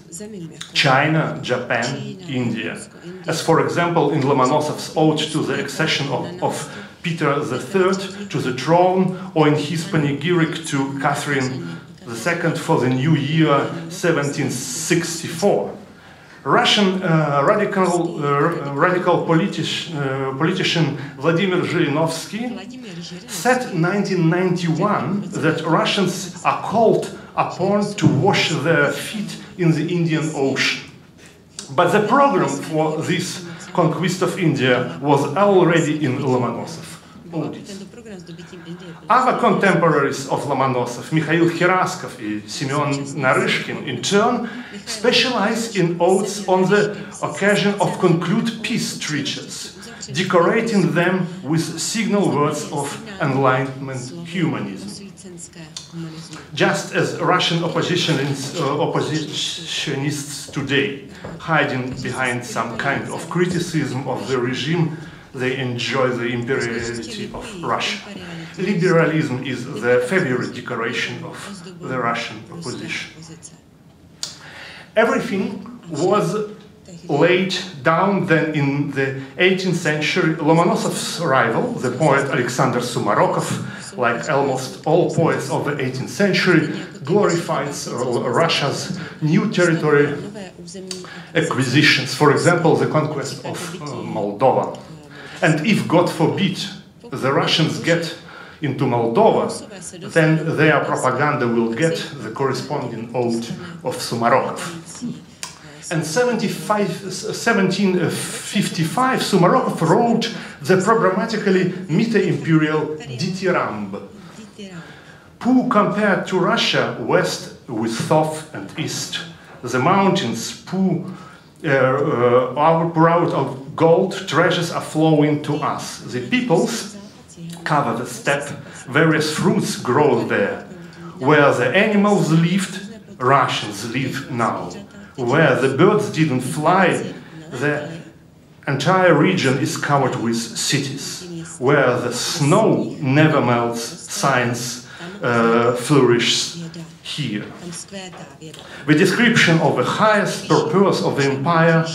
China, Japan, India. As for example, in Lomonosov's ode to the accession of, of Peter III to the throne, or in his panegyric to Catherine II for the new year 1764. Russian uh, radical, uh, radical politi uh, politician Vladimir Zhirinovsky said in 1991 that Russians are called upon to wash their feet in the Indian Ocean. But the program for this conquest of India was already in Lomonosov. Other contemporaries of Lomonosov, Mikhail Kheraskov and Semyon Naryshkin, in turn, specialize in odes on the occasion of conclude peace treaties, decorating them with signal words of enlightenment humanism. Just as Russian oppositionists, uh, oppositionists today, hiding behind some kind of criticism of the regime, they enjoy the imperiality of Russia. Liberalism is the favorite decoration of the Russian opposition. Everything was laid down then in the 18th century. Lomonosov's rival, the poet Alexander Sumarokov, like almost all poets of the 18th century, glorifies Russia's new territory acquisitions. For example, the conquest of uh, Moldova. And if, God forbid, the Russians get into Moldova, then their propaganda will get the corresponding ode of Sumarokov. And 75, 1755, Sumarokov wrote the programmatically meta-imperial Dithyramb. Who compared to Russia, west with south and east. The mountains, Pooh, uh, uh, of gold treasures are flowing to us. The peoples cover the steppe, various fruits grow there. Where the animals lived, Russians live now. Where the birds didn't fly, the entire region is covered with cities. Where the snow never melts, science uh, flourishes here. The description of the highest purpose of the empire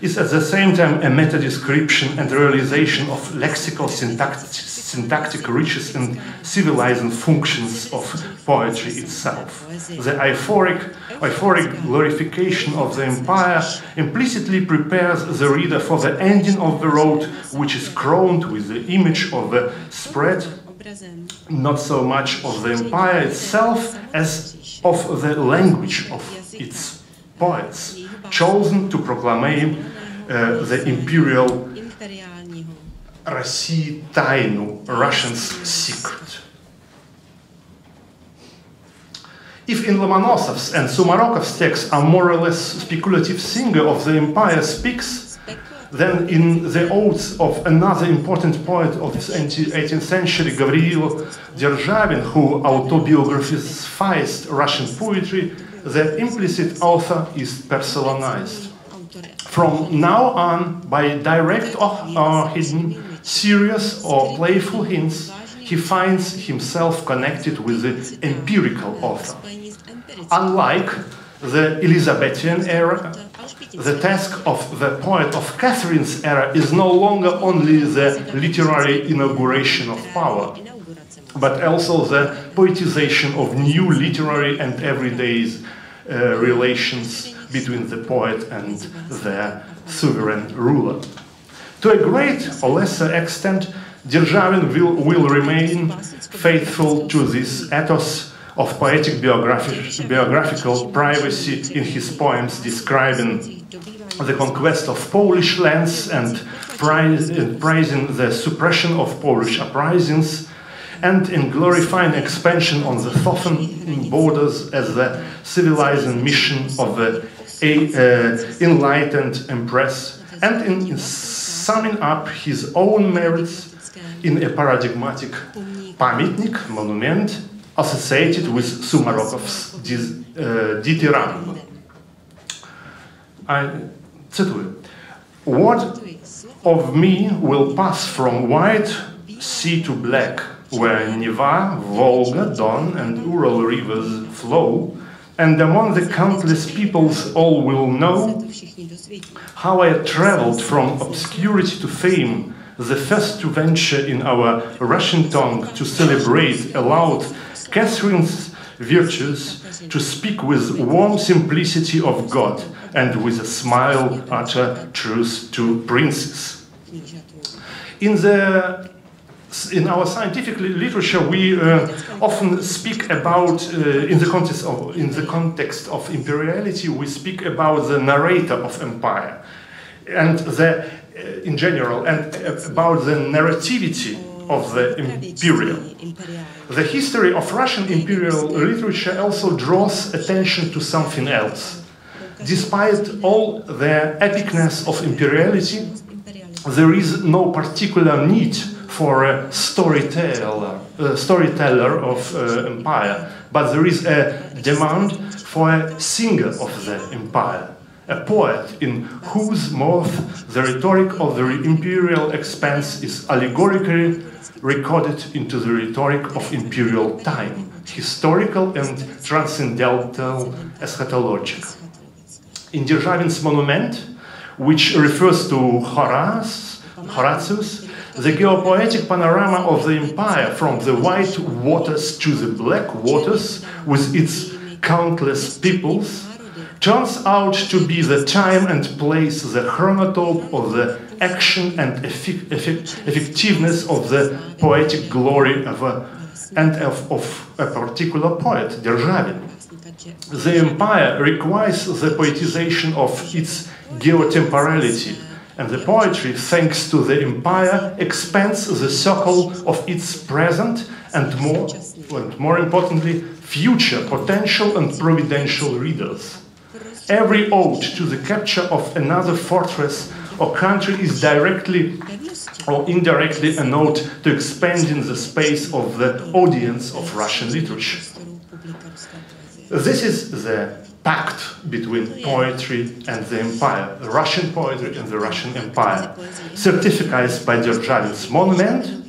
is at the same time a meta description and realization of lexical syntactic, syntactic riches and civilizing functions of poetry itself. The euphoric, euphoric glorification of the empire implicitly prepares the reader for the ending of the road, which is crowned with the image of the spread, not so much of the empire itself as of the language of its poets, chosen to proclaim uh, the imperial России тайну, Russian's secret. If in Lomonosov's and Sumarokov's texts a more or less speculative singer of the empire speaks, then in the odes of another important poet of the 18th century, Gavril Derzhavin, who autobiographized Russian poetry, the implicit author is personalized. From now on, by direct or hidden, serious or playful hints, he finds himself connected with the empirical author. Unlike the Elizabethan era, the task of the poet of Catherine's era is no longer only the literary inauguration of power, but also the poetization of new literary and everyday Uh, relations between the poet and the sovereign ruler. To a great or lesser extent, Derzhavin will, will remain faithful to this ethos of poetic biographi biographical privacy in his poems describing the conquest of Polish lands and praising the suppression of Polish uprisings and in glorifying expansion on the Southern borders as the civilizing mission of the uh, enlightened empress, and in, in summing up his own merits in a paradigmatic памятник, monument, associated with Sumarokov's uh, dithyramb. I cytuję. What of me will pass from white sea to black, where Neva, Volga, Don, and Ural rivers flow, and among the countless peoples all will know how I traveled from obscurity to fame, the first to venture in our Russian tongue to celebrate aloud Catherine's virtues, to speak with warm simplicity of God, and with a smile utter truth to princes. In the in our scientific literature, we uh, often speak about, uh, in the context of in the context of imperiality, we speak about the narrator of empire, and the, uh, in general, and about the narrativity of the imperial. The history of Russian imperial literature also draws attention to something else. Despite all the epicness of imperiality, there is no particular need for a storyteller, a storyteller of uh, empire, but there is a demand for a singer of the empire, a poet in whose mouth the rhetoric of the imperial expanse is allegorically recorded into the rhetoric of imperial time, historical and transcendental eschatologic. In Derzhavin's monument, which refers to Horace, Horatius, the geopoetic panorama of the empire from the white waters to the black waters with its countless peoples turns out to be the time and place, the chronotope of the action and effic effectiveness of the poetic glory of a, and of, of a particular poet, Derzhavin. The empire requires the poetization of its geotemporality, and the poetry, thanks to the empire, expands the circle of its present and more, and more importantly, future potential and providential readers. Every ode to the capture of another fortress or country is directly or indirectly a ode to expanding the space of the audience of Russian literature. This is the pact between poetry and the empire, the Russian poetry and the Russian empire, certified by Derzhavin's monument,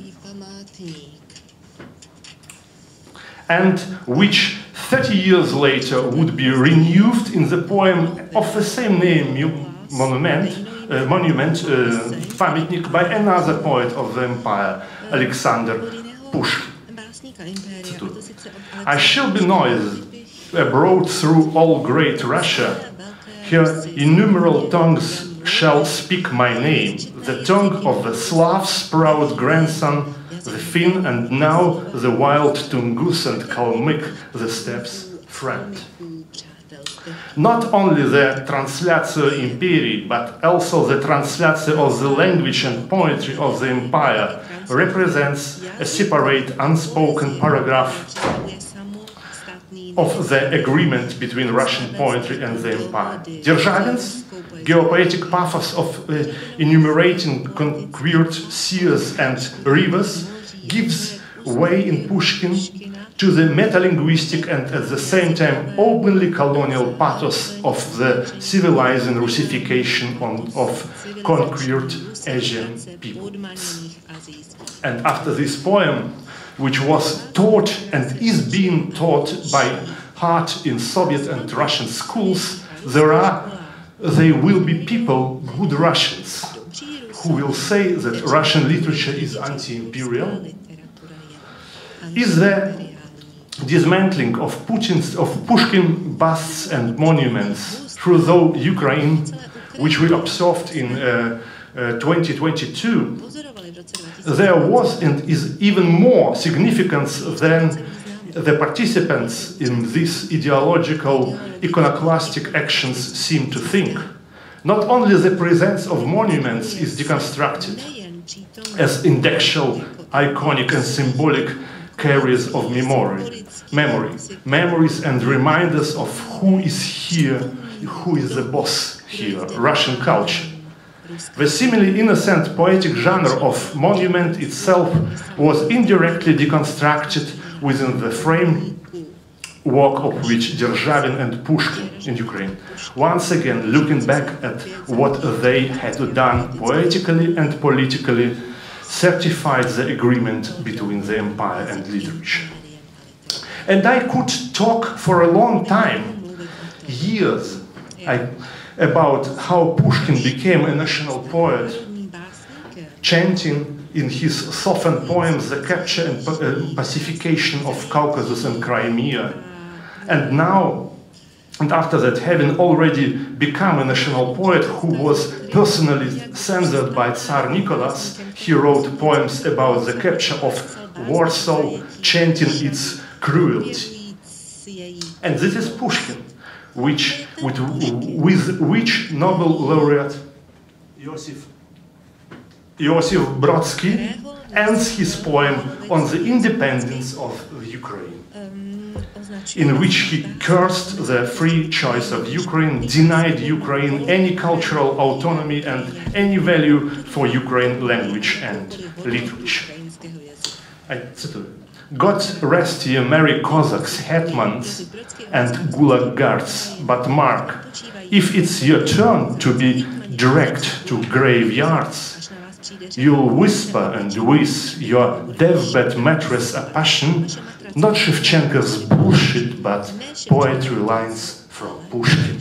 and which 30 years later would be renewed in the poem of the same name monument, uh, monument uh, pamятник by another poet of the empire, Alexander Pushkin. I shall be noised abroad through all great Russia. Here innumerable tongues shall speak my name, the tongue of the Slav's proud grandson, the Finn, and now the wild Tungus and Kalmyk, the steppes' friend. Not only the translatio imperii, but also the translatio of the language and poetry of the empire represents a separate unspoken paragraph of the agreement between Russian poetry and the empire. Derzhavin's geopoetic pathos of uh, enumerating conquered seas and rivers gives way in Pushkin to the metalinguistic and at the same time openly colonial pathos of the civilizing Russification on, of conquered Asian peoples. And after this poem, which was taught and is being taught by heart in Soviet and Russian schools, there are, there will be people, good Russians, who will say that Russian literature is anti-imperial. Is the dismantling of Putin's, of Pushkin busts and monuments through Ukraine, which we observed in uh, Uh, 2022, there was and is even more significance than the participants in these ideological iconoclastic actions seem to think. Not only the presence of monuments is deconstructed as indexual, iconic and symbolic carriers of memory, memory, memories and reminders of who is here, who is the boss here, Russian culture. The seemingly innocent poetic genre of monument itself was indirectly deconstructed within the framework of which Derzhavin and Pushkin in Ukraine, once again looking back at what they had done poetically and politically, certified the agreement between the empire and literature. And I could talk for a long time, years, I, about how Pushkin became a national poet, chanting in his softened poems the capture and uh, pacification of Caucasus and Crimea. And now, and after that, having already become a national poet who was personally censored by Tsar Nicholas, he wrote poems about the capture of Warsaw, chanting its cruelty. And this is Pushkin which, with, with which Nobel laureate? Joseph, Joseph Brodsky ends his poem on the independence of Ukraine, in which he cursed the free choice of Ukraine, denied Ukraine any cultural autonomy and any value for Ukraine language and literature. I cite. God rest ye merry Cossacks, hetmans, and gulag guards, but mark, if it's your turn to be direct to graveyards, you'll whisper and whiz your deathbed mattress a passion, not Shevchenko's bullshit, but poetry lines from Pushkin.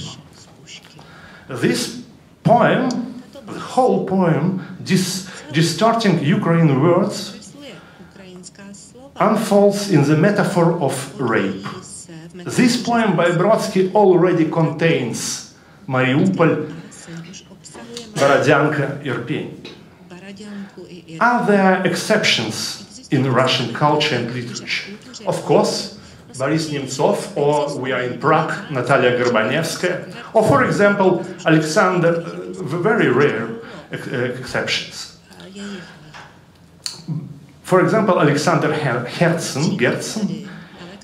This poem, the whole poem, dis distorting Ukrainian words, unfolds in the metaphor of rape. This poem by Brodsky already contains Mariupol, Borodyanka, Irpin. Are there exceptions in Russian culture and literature? Of course, Boris Nemtsov, or we are in Prague, Natalia Gorbanevskaya, or for example, Alexander, uh, very rare uh, exceptions. For example, Alexander Herzen, Gerzen,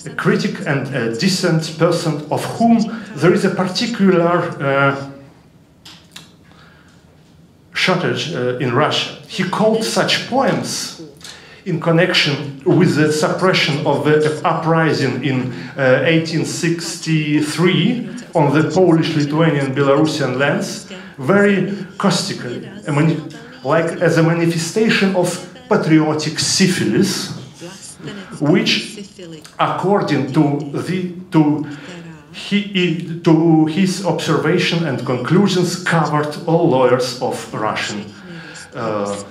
a critic and a decent person of whom there is a particular uh, shortage uh, in Russia. He called such poems in connection with the suppression of the uprising in uh, 1863 on the Polish, Lithuanian, Belarusian lands very caustically, like as a manifestation of patriotic syphilis, which, according to the to he, to his observation and conclusions, covered all layers of Russian uh.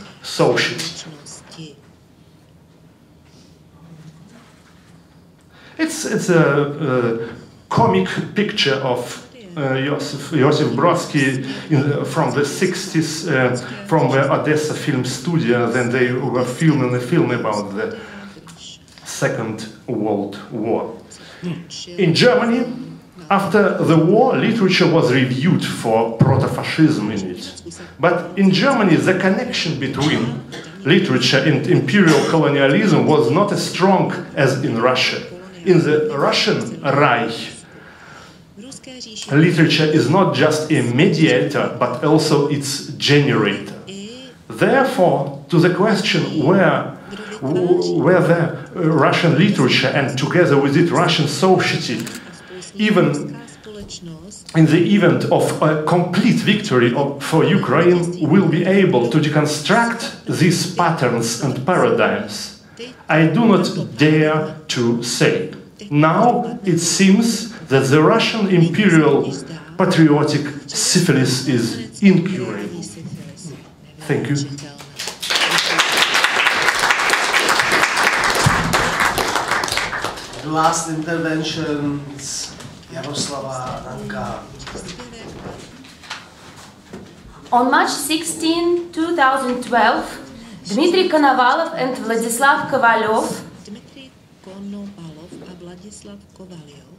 It's, it's a, a comic picture of uh, Joseph, Joseph Brodsky in, from the 60s, uh, from the Odessa Film Studio. Then they were filming a film about the Second World War. In Germany, after the war, literature was reviewed for proto-fascism in it. But in Germany, the connection between literature and imperial colonialism was not as strong as in Russia. In the Russian Reich, literature is not just a mediator, but also its generator. Therefore, to the question where, where the Russian literature and together with it Russian society, even in the event of a complete victory of, for Ukraine, will be able to deconstruct these patterns and paradigms. I do not dare to say. Now it seems that the Russian imperial patriotic syphilis is incurable. Thank you. The last interventions, Jaroslava Ananka. On March 16, 2012, Dmitry Konovalov and Vladislav Kovalyov Vladislav Kovalyov.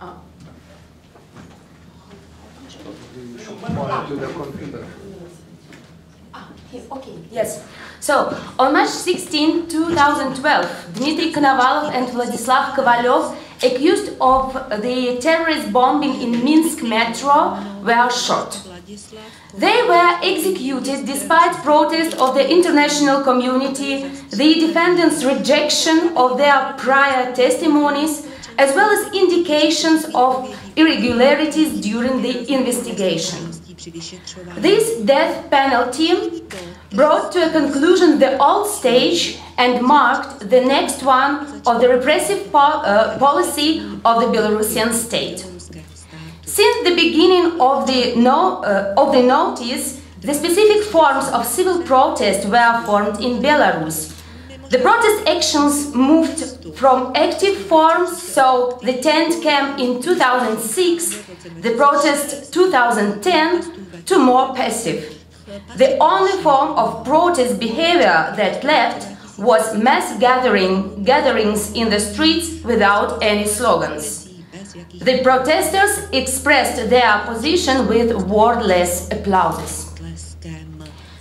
Ah. Ah, okay, yes. So, on March 16, 2012, Dmitry Konovalov and Vladislav Kovalyov, accused of the terrorist bombing in Minsk metro, were shot. They were executed despite protest of the international community, the defendants' rejection of their prior testimonies, as well as indications of irregularities during the investigation. This death penalty brought to a conclusion the old stage and marked the next one of the repressive po uh, policy of the Belarusian state. Since the beginning of the, no, uh, of the notice, the specific forms of civil protest were formed in Belarus. The protest actions moved from active forms, so the tent camp in 2006, the protest 2010, to more passive. The only form of protest behavior that left was mass gathering, gatherings in the streets without any slogans. The protesters expressed their position with wordless applause.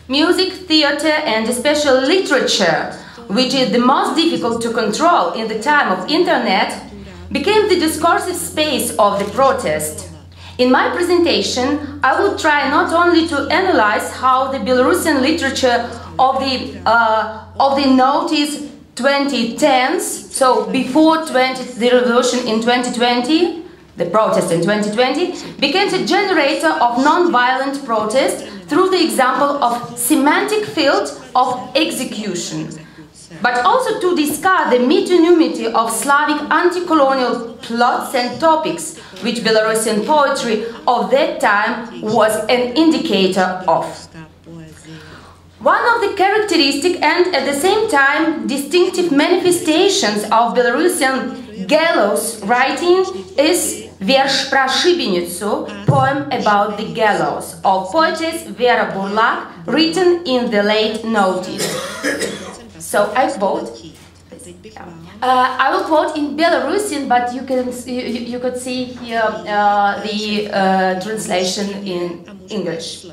Music, theater and especially literature, which is the most difficult to control in the time of internet, became the discursive space of the protest. In my presentation, I will try not only to analyze how the Belarusian literature of the, uh, of the notice 2010s, so before 20, the revolution in 2020, the protest in 2020, became a generator of non-violent protest through the example of semantic field of execution, but also to discuss the metonymity of Slavic anti-colonial plots and topics, which Belarusian poetry of that time was an indicator of. One of the characteristic and at the same time distinctive manifestations of Belarusian gallows writing is Wiersz про шибеницу, poem about the gallows, of poetess Vera Burlak, written in the late noughties. so I quote. Uh, I will quote in Belarusian, but you can you, you could see here uh, the uh, translation in English.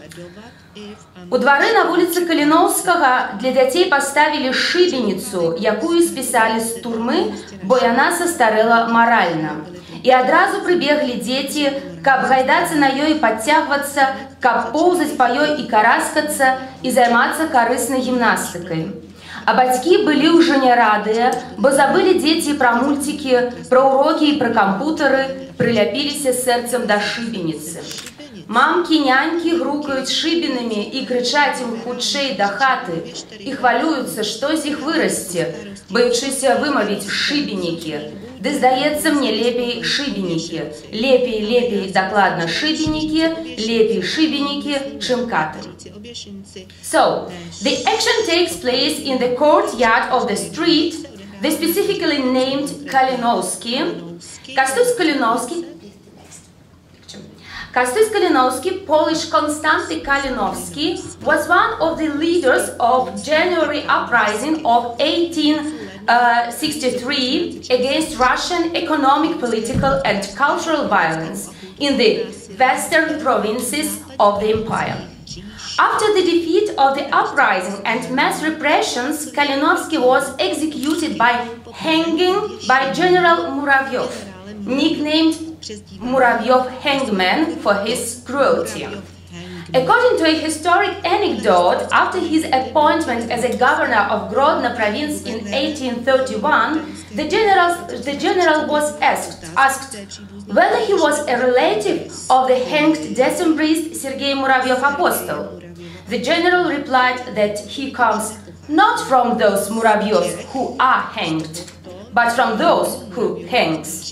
У двары на вуліцы Каліноўскага для дзяцей паставілі шыбеніцу, якую спісалі з турмы, бо яна састарэла маральна. І адразу прыбеглі дзеці, каб гайдацца на ёй падцягвацца, каб поўзаць па ёй і караскацца і займацца карыснай гімнастыкай. А бацькі былі ўжо не радыя, бо забылі дзеці пра мульцікі, пра ўрокі і пра кампутары, прыляпіліся сэрцам да шыбеніцы. Мамки, няньки грукають шибінами і кричать їм худшей до хати, і хвалюються, що з їх виросте, боючися вимовити шибініки. Да здається мне лепей шибеники, лепей, лепей, докладно шибеники, лепей шибеники, чем каты. So, the action takes place in the courtyard of the street, the specifically named Kalinowski. Kastus Kalinowski Kastus Kalinowski, Polish Konstanty Kalinowski, was one of the leaders of January uprising of Uh, 1863 against Russian economic, political and cultural violence in the western provinces of the empire. After the defeat of the uprising and mass repressions, Kalinowski was executed by hanging by General Muravyov, nicknamed Muravyov hangman for his cruelty. According to a historic anecdote, after his appointment as a governor of Grodno province in 1831, the general, the general was asked, asked whether he was a relative of the hanged Decembrist Sergei Muravyov Apostol. The general replied that he comes not from those Muravyovs who are hanged, but from those who hangs.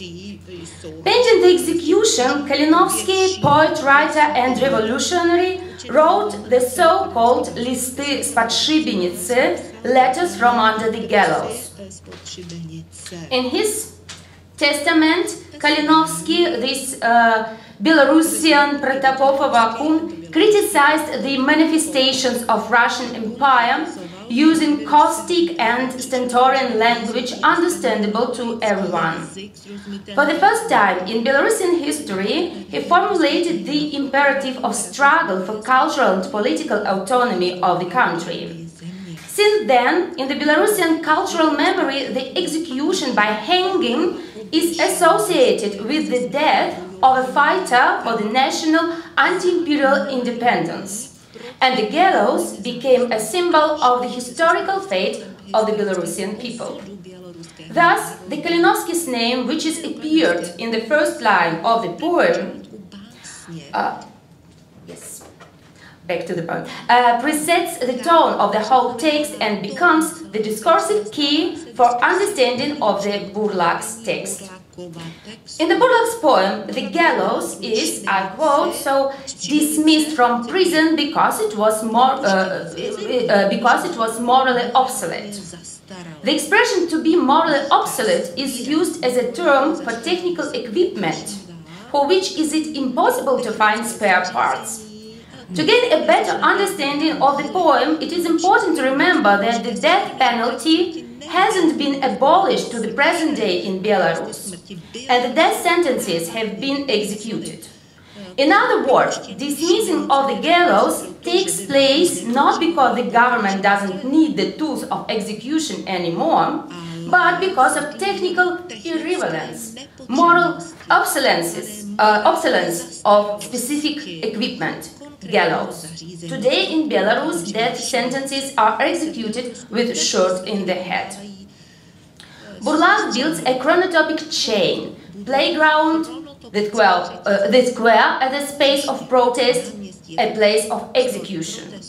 Pending the execution, Kalinowski, poet, writer and revolutionary, wrote the so-called Listy Spatshibinice, letters from under the gallows. In his testament, Kalinowski, this uh, Belarusian Protopop of criticized the manifestations of Russian Empire using caustic and stentorian language understandable to everyone. For the first time in Belarusian history, he formulated the imperative of struggle for cultural and political autonomy of the country. Since then, in the Belarusian cultural memory, the execution by hanging is associated with the death of a fighter for the national anti-imperial independence and the gallows became a symbol of the historical fate of the Belarusian people. Thus, the Kalinowski's name, which is appeared in the first line of the poem, uh, yes, back to the poem, uh, presets the tone of the whole text and becomes the discursive key for understanding of the Burlak's text. In the Burlak's poem, the gallows is, I quote, so dismissed from prison because it was more uh, uh, uh, because it was morally obsolete. The expression to be morally obsolete is used as a term for technical equipment, for which is it impossible to find spare parts. To gain a better understanding of the poem, it is important to remember that the death penalty hasn't been abolished to the present day in Belarus, and the death sentences have been executed. In other words, dismissing of the gallows takes place not because the government doesn't need the tools of execution anymore, but because of technical irrelevance, moral obsolescence, uh, obsolescence of specific equipment, gallows. Today in Belarus, death sentences are executed with shot in the head. Burlak builds a chronotopic chain, playground, the square, uh, the square as a space of protest, a place of execution.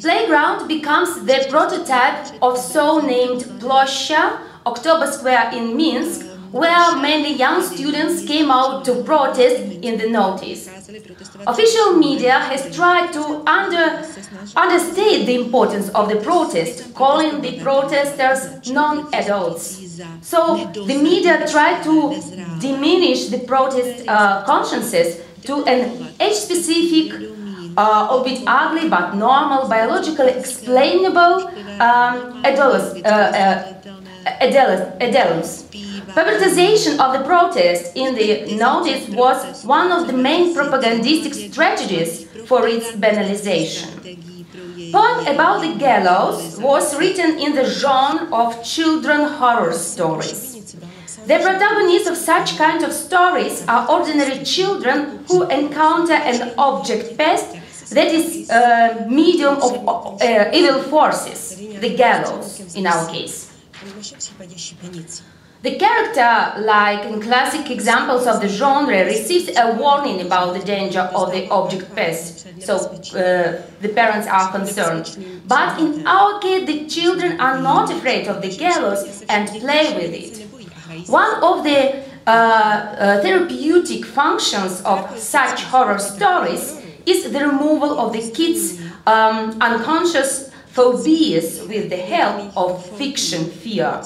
Playground becomes the prototype of so-named Ploshcha, October Square in Minsk, where many young students came out to protest in the notice. Official media has tried to under, understate the importance of the protest, calling the protesters non-adults. So the media tried to diminish the protest uh, consciences to an age-specific, uh, albeit ugly but normal, biologically explainable um. Uh, uh Publicization of the protest in the notice was one of the main propagandistic strategies for its banalization. Poem about the gallows was written in the genre of children horror stories. The protagonists of such kind of stories are ordinary children who encounter an object pest that is a medium of uh, evil forces, the gallows in our case. The character, like in classic examples of the genre, receives a warning about the danger of the object pest, so uh, the parents are concerned. But in our case, the children are not afraid of the gallows and play with it. One of the uh, uh, therapeutic functions of such horror stories is the removal of the kids' um, unconscious phobias with the help of fiction fear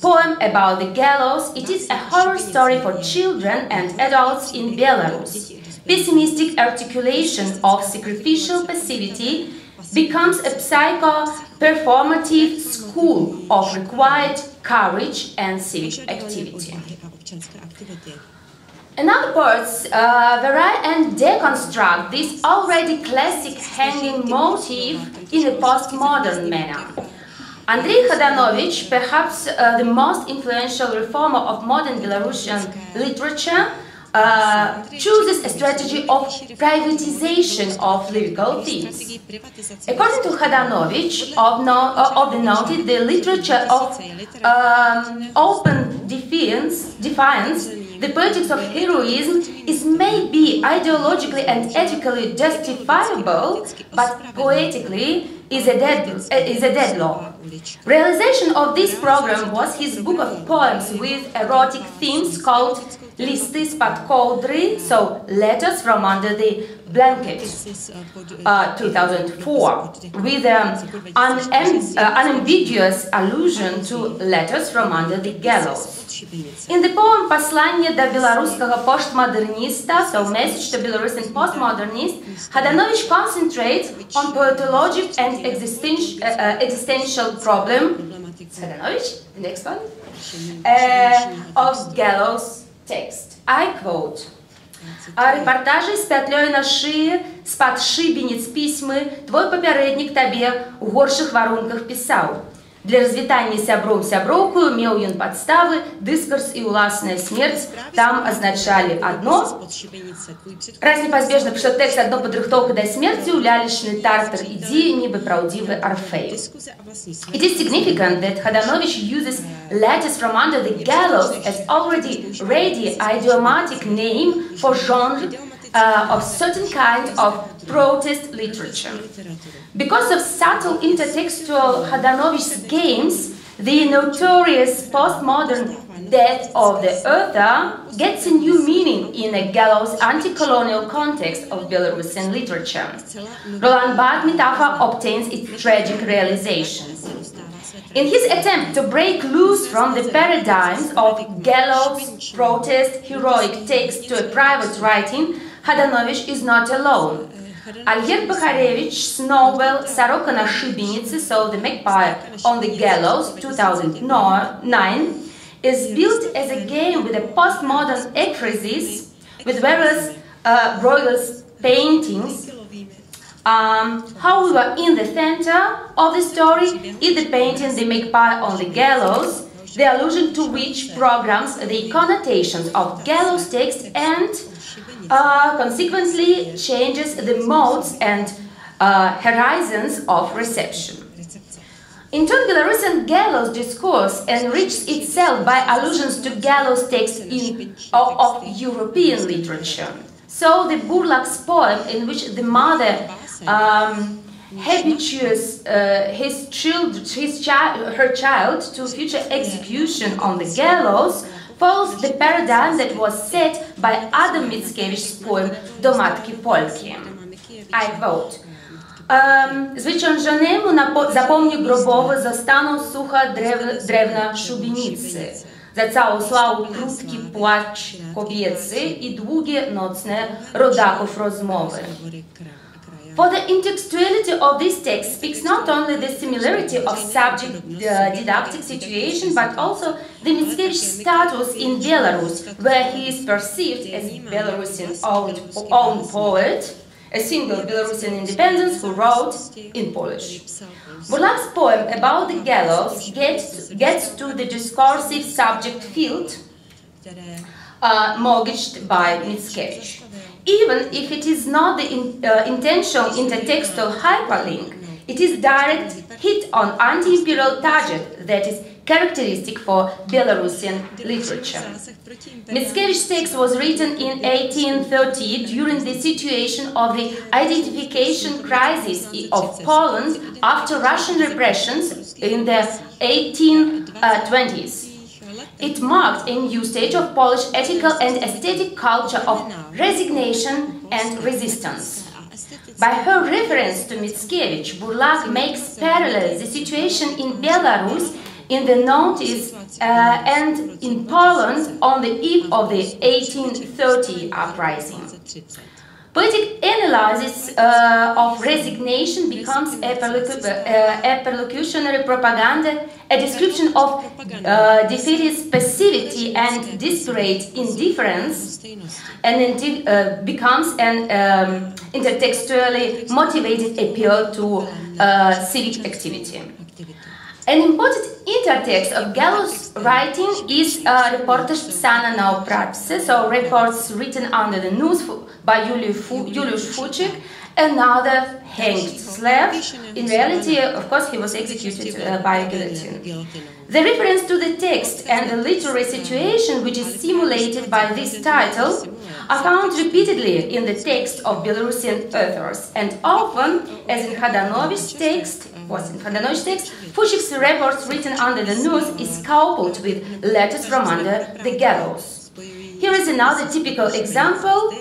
poem about the gallows, it is a horror story for children and adults in Belarus. Pessimistic articulation of sacrificial passivity becomes a psycho-performative school of required courage and civic activity. In other words, uh, vary and deconstruct this already classic hanging motif in a postmodern manner. Andrei Khadanovich, perhaps uh, the most influential reformer of modern Belarusian literature, uh, chooses a strategy of privatization of lyrical themes. According to Khadanovich, of, no, uh, of the noted, the literature of um, open defiance, defiance the politics of heroism is maybe ideologically and ethically justifiable, but poetically is a, dead, is a deadlock. Realization of this program was his book of poems with erotic themes called Listy spod kołdry, so Letters from Under the Blanket, uh, uh 2004, with um, an uh, unambiguous allusion to Letters from Under the Gallows. In the poem «Послание до белорусского postmodernista, so Message to Belarusian Postmodernist, Khadanovich concentrates on poetologic and uh, uh, existential social problem, Khadanovich, the next one, uh, of Gallow's text. I quote, А репортажі з п'ятлею на шиї, з-пад шибініць пісьми, твій попередник тобі у горших варунках писав. Для развітання сяброў сяброўкую меў ён падставы, дыскурс і ўласная смерць там азначалі адно. Раз непазбежна што тэкст адно падрыхтоўка да смерці ў лялечны тартар ідзі нібы праўдзівы арфей. It is significant that Khadonovich uses letters from under the gallows as already ready idiomatic name for genre uh, of certain kind of protest literature. Because of subtle intertextual Khadanovich's games, the notorious postmodern death of the author gets a new meaning in a gallows anti-colonial context of Belarusian literature. Roland Barthes' metaphor obtains its tragic realization. In his attempt to break loose from the paradigms of gallows, protest, heroic text to a private writing, Khadanovich is not alone. Alhierd Bakharevich novel Soroka na Shibinici saw the magpie on the gallows 2009 is built as a game with a postmodern actresses with various uh, Bruegel's paintings. Um, however, in the center of the story is the painting The Magpie on the Gallows, the allusion to which programs the connotations of gallows text and uh, consequently changes the modes and uh, horizons of reception. In turn, Belarusian gallows discourse enriches itself by allusions to gallows texts in, of, of, European literature. So the Burlak's poem, in which the mother um, habituates uh, his, child, his chi her child to future execution on the gallows, follows the paradigm that was set by Adam Mickiewicz's poem Do Matki Polki. I quote, um, Zwyciężonemu zapomni grobowy zostaną sucha drew, drewna szubienicy. Za całą sławę krótki płacz kobiecy i długie nocne rodaków rozmowy. For the intertextuality of this text speaks not only the similarity of subject uh, didactic situation, but also the Mickiewicz's status in Belarus, where he is perceived as Belarusian own, own poet, a single Belarusian independence who wrote in Polish. Burlak's poem about the gallows gets, gets to the discursive subject field uh, mortgaged by Mickiewicz even if it is not the in, uh, intentional intertextual hyperlink, it is direct hit on anti-imperial target that is characteristic for Belarusian literature. Mickiewicz text was written in 1830 during the situation of the identification crisis of Poland after Russian repressions in the 1820s. It marked a new stage of Polish ethical and aesthetic culture of resignation and resistance. By her reference to Mickiewicz, Burlak makes parallel the situation in Belarus in the 90s uh, and in Poland on the eve of the 1830 uprising. Poetic analysis uh, of resignation becomes a, perlocu uh, a perlocutionary propaganda, a description of uh, defeatist passivity and desperate indifference, and uh, becomes an um, intertextually motivated appeal to uh, civic activity. An important intertext of Gallo's writing is uh, reportage Psana na Opratse, so reports written under the news by Julius Fučík, another hanged slave. In reality, of course, he was executed uh, by guillotine. The reference to the text and the literary situation which is simulated by this title are found repeatedly in the text of Belarusian authors, and often, as in Khadanovich's text, was in Khadanovich's text, Fučík's reports written under the news is coupled with letters from under the gallows. Here is another typical example.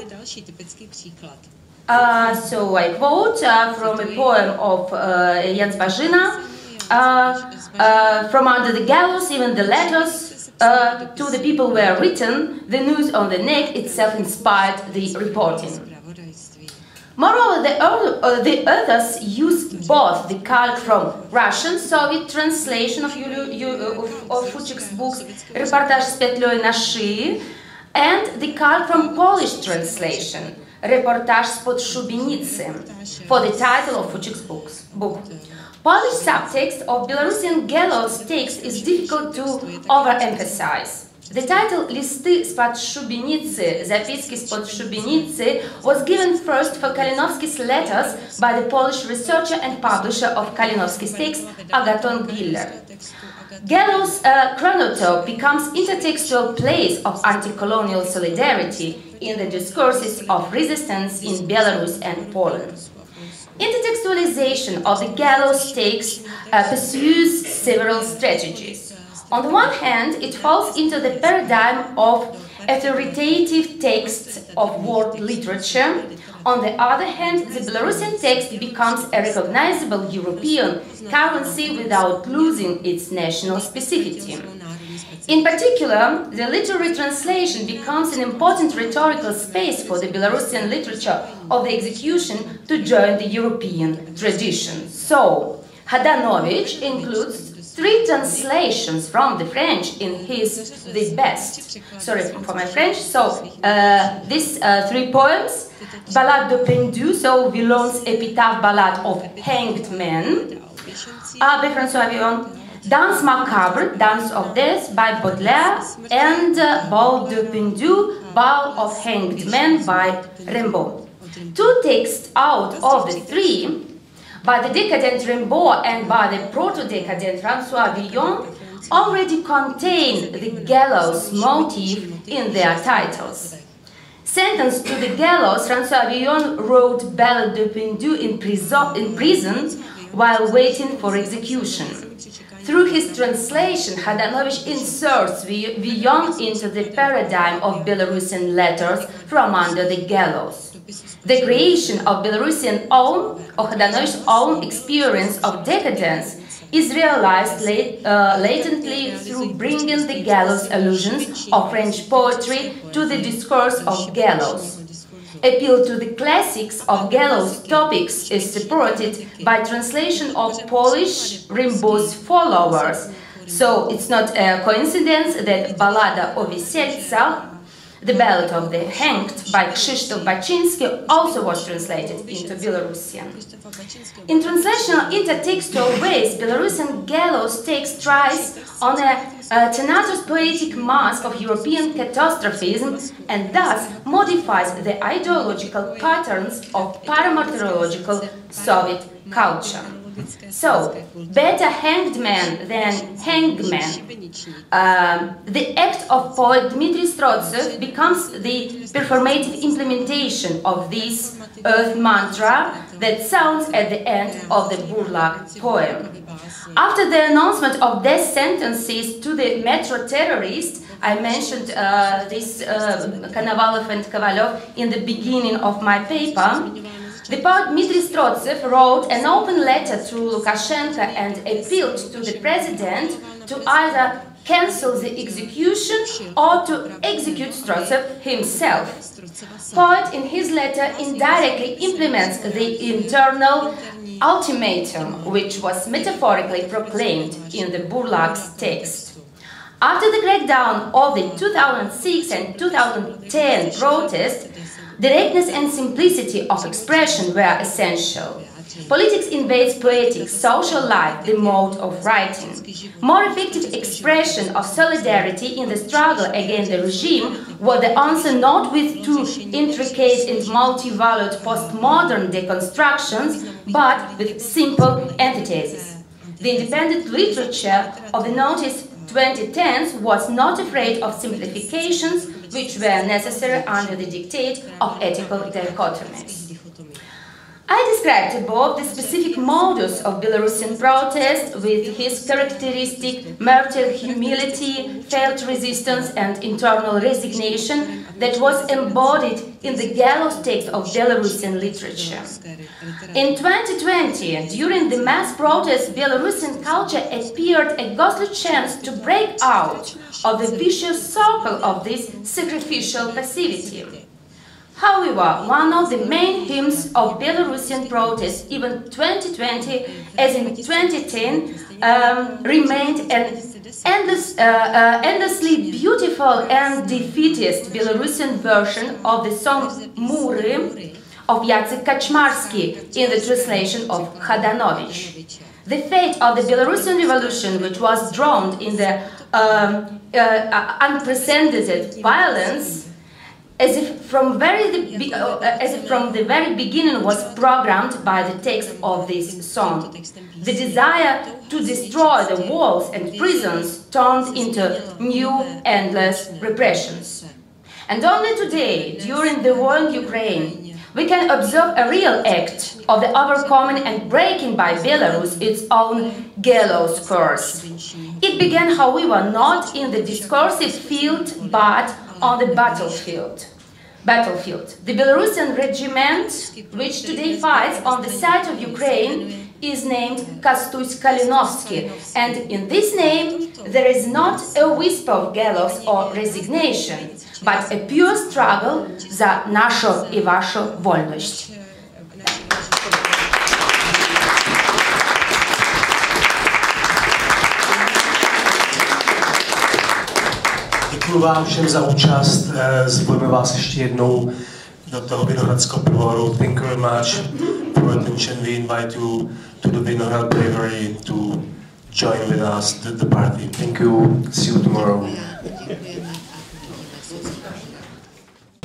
Uh, so I quote uh, from a poem of uh, Jens Bażyna. from under the gallows, even the letters to the people were written, the news on the neck itself inspired the reporting. Moreover, the, uh, the authors use both the cult from Russian Soviet translation of, Yulu, book *Reportage uh, of, of Fučík's and the cult from Polish translation *Reportage z шубеницы» for the title of Fučík's books, book. Polish subtext of Belarusian Gelo's text is difficult to overemphasize. The title Listy spod Shubienicy, Zapiski spod Shubienicy, was given first for Kalinowski's letters by the Polish researcher and publisher of Kalinowski's text, Agaton Giller. Gallows' uh, chronotope becomes intertextual place of anti-colonial solidarity in the discourses of resistance in Belarus and Poland. Intertextualization of the gallows text uh, pursues several strategies. On the one hand, it falls into the paradigm of authoritative texts of world literature. On the other hand, the Belarusian text becomes a recognizable European currency without losing its national specificity. In particular, the literary translation becomes an important rhetorical space for the Belarusian literature of the execution to join the European tradition. So, Khadanovich includes three translations from the French in his The Best. Sorry for my French. So, uh, these uh, three poems, Ballade de Pendu, so Villon's epitaph ballad of hanged men, by François Villon, Danse Macabre, Dance of Death by Baudelaire, and uh, Bal de Pendu, Ball of Hanged Men by Rimbaud. Two texts out of the three, by the decadent Rimbaud and by the proto-decadent François Villon, already contain the gallows motif in their titles. Sentenced to the gallows, François Villon wrote Ballade de Pendu in, in prison while waiting for execution. Through his translation, Khadanovich inserts Villon into the paradigm of Belarusian letters from under the gallows. The creation of Belarusian own, or Khadanovich's own experience of decadence is realized late, uh, latently through bringing the gallows allusions of French poetry to the discourse of gallows appeal to the classics of gallows topics is supported by translation of Polish Rimbaud's followers. So it's not a coincidence that Ballada o Wisielca, the Ballad of the Hanged by Krzysztof Baczynski, also was translated into Belarusian. In translational intertextual ways, Belarusian gallows takes tries on a Thanatos poetic mask of European catastrophism and thus modifies the ideological patterns of parameteorological Soviet culture. So, better hanged man than hangman. man. Um, the act of poet Dmitry Strotsev becomes the performative implementation of this earth mantra that sounds at the end of the Burlak poem. After the announcement of death sentences to the metro terrorists, I mentioned uh, this uh, Konovalov and Kovalyov in the beginning of my paper. The poet Dmitry Strotsev wrote an open letter to Lukashenko and appealed to the president to either cancel the execution or to execute Strotsev himself. Poet in his letter indirectly implements the internal ultimatum which was metaphorically proclaimed in the Burlak's text. After the crackdown of the 2006 and 2010 protests, directness and simplicity of expression were essential. Politics invades poetic, social life, the mode of writing. More effective expression of solidarity in the struggle against the regime was the answer not with too intricate and multi-valued postmodern deconstructions, but with simple antitheses. The independent literature of the notice 2010s was not afraid of simplifications which were necessary under the dictate of ethical dichotomies. I described above the specific modus of Belarusian protest with his characteristic martyr humility, failed resistance and internal resignation that was embodied in the gallows text of Belarusian literature. In 2020, during the mass protest, Belarusian culture appeared a ghostly chance to break out of the vicious circle of this sacrificial passivity. However, one of the main hymns of Belarusian protests, even 2020 as in 2010, um, remained an endless, uh, uh, endlessly beautiful and defeatist Belarusian version of the song Mury of Jacek Kaczmarski in the translation of Khadanovich. The fate of the Belarusian Revolution, which was drowned in the um, uh, unprecedented violence, as if from very the, uh, as if from the very beginning was programmed by the text of this song. The desire to destroy the walls and prisons turned into new endless repressions. And only today, during the war in Ukraine, we can observe a real act of the overcoming and breaking by Belarus its own gallows curse. It began, however, not in the discursive field, but on the battlefield. Battlefield. The Belarusian regiment, which today fights on the side of Ukraine, is named Kostuś Kalinovsky, and in this name there is not a whisper of gallows or resignation, but a pure struggle za naszą i waszą wolność. Děkuji vám všem za účast. Eh, zvojme vás ještě jednou do toho Vinohradského pivovaru. Thank you very much for attention. We invite you to the Vinohrad Brewery to join with us the, the party. Thank you. See you tomorrow.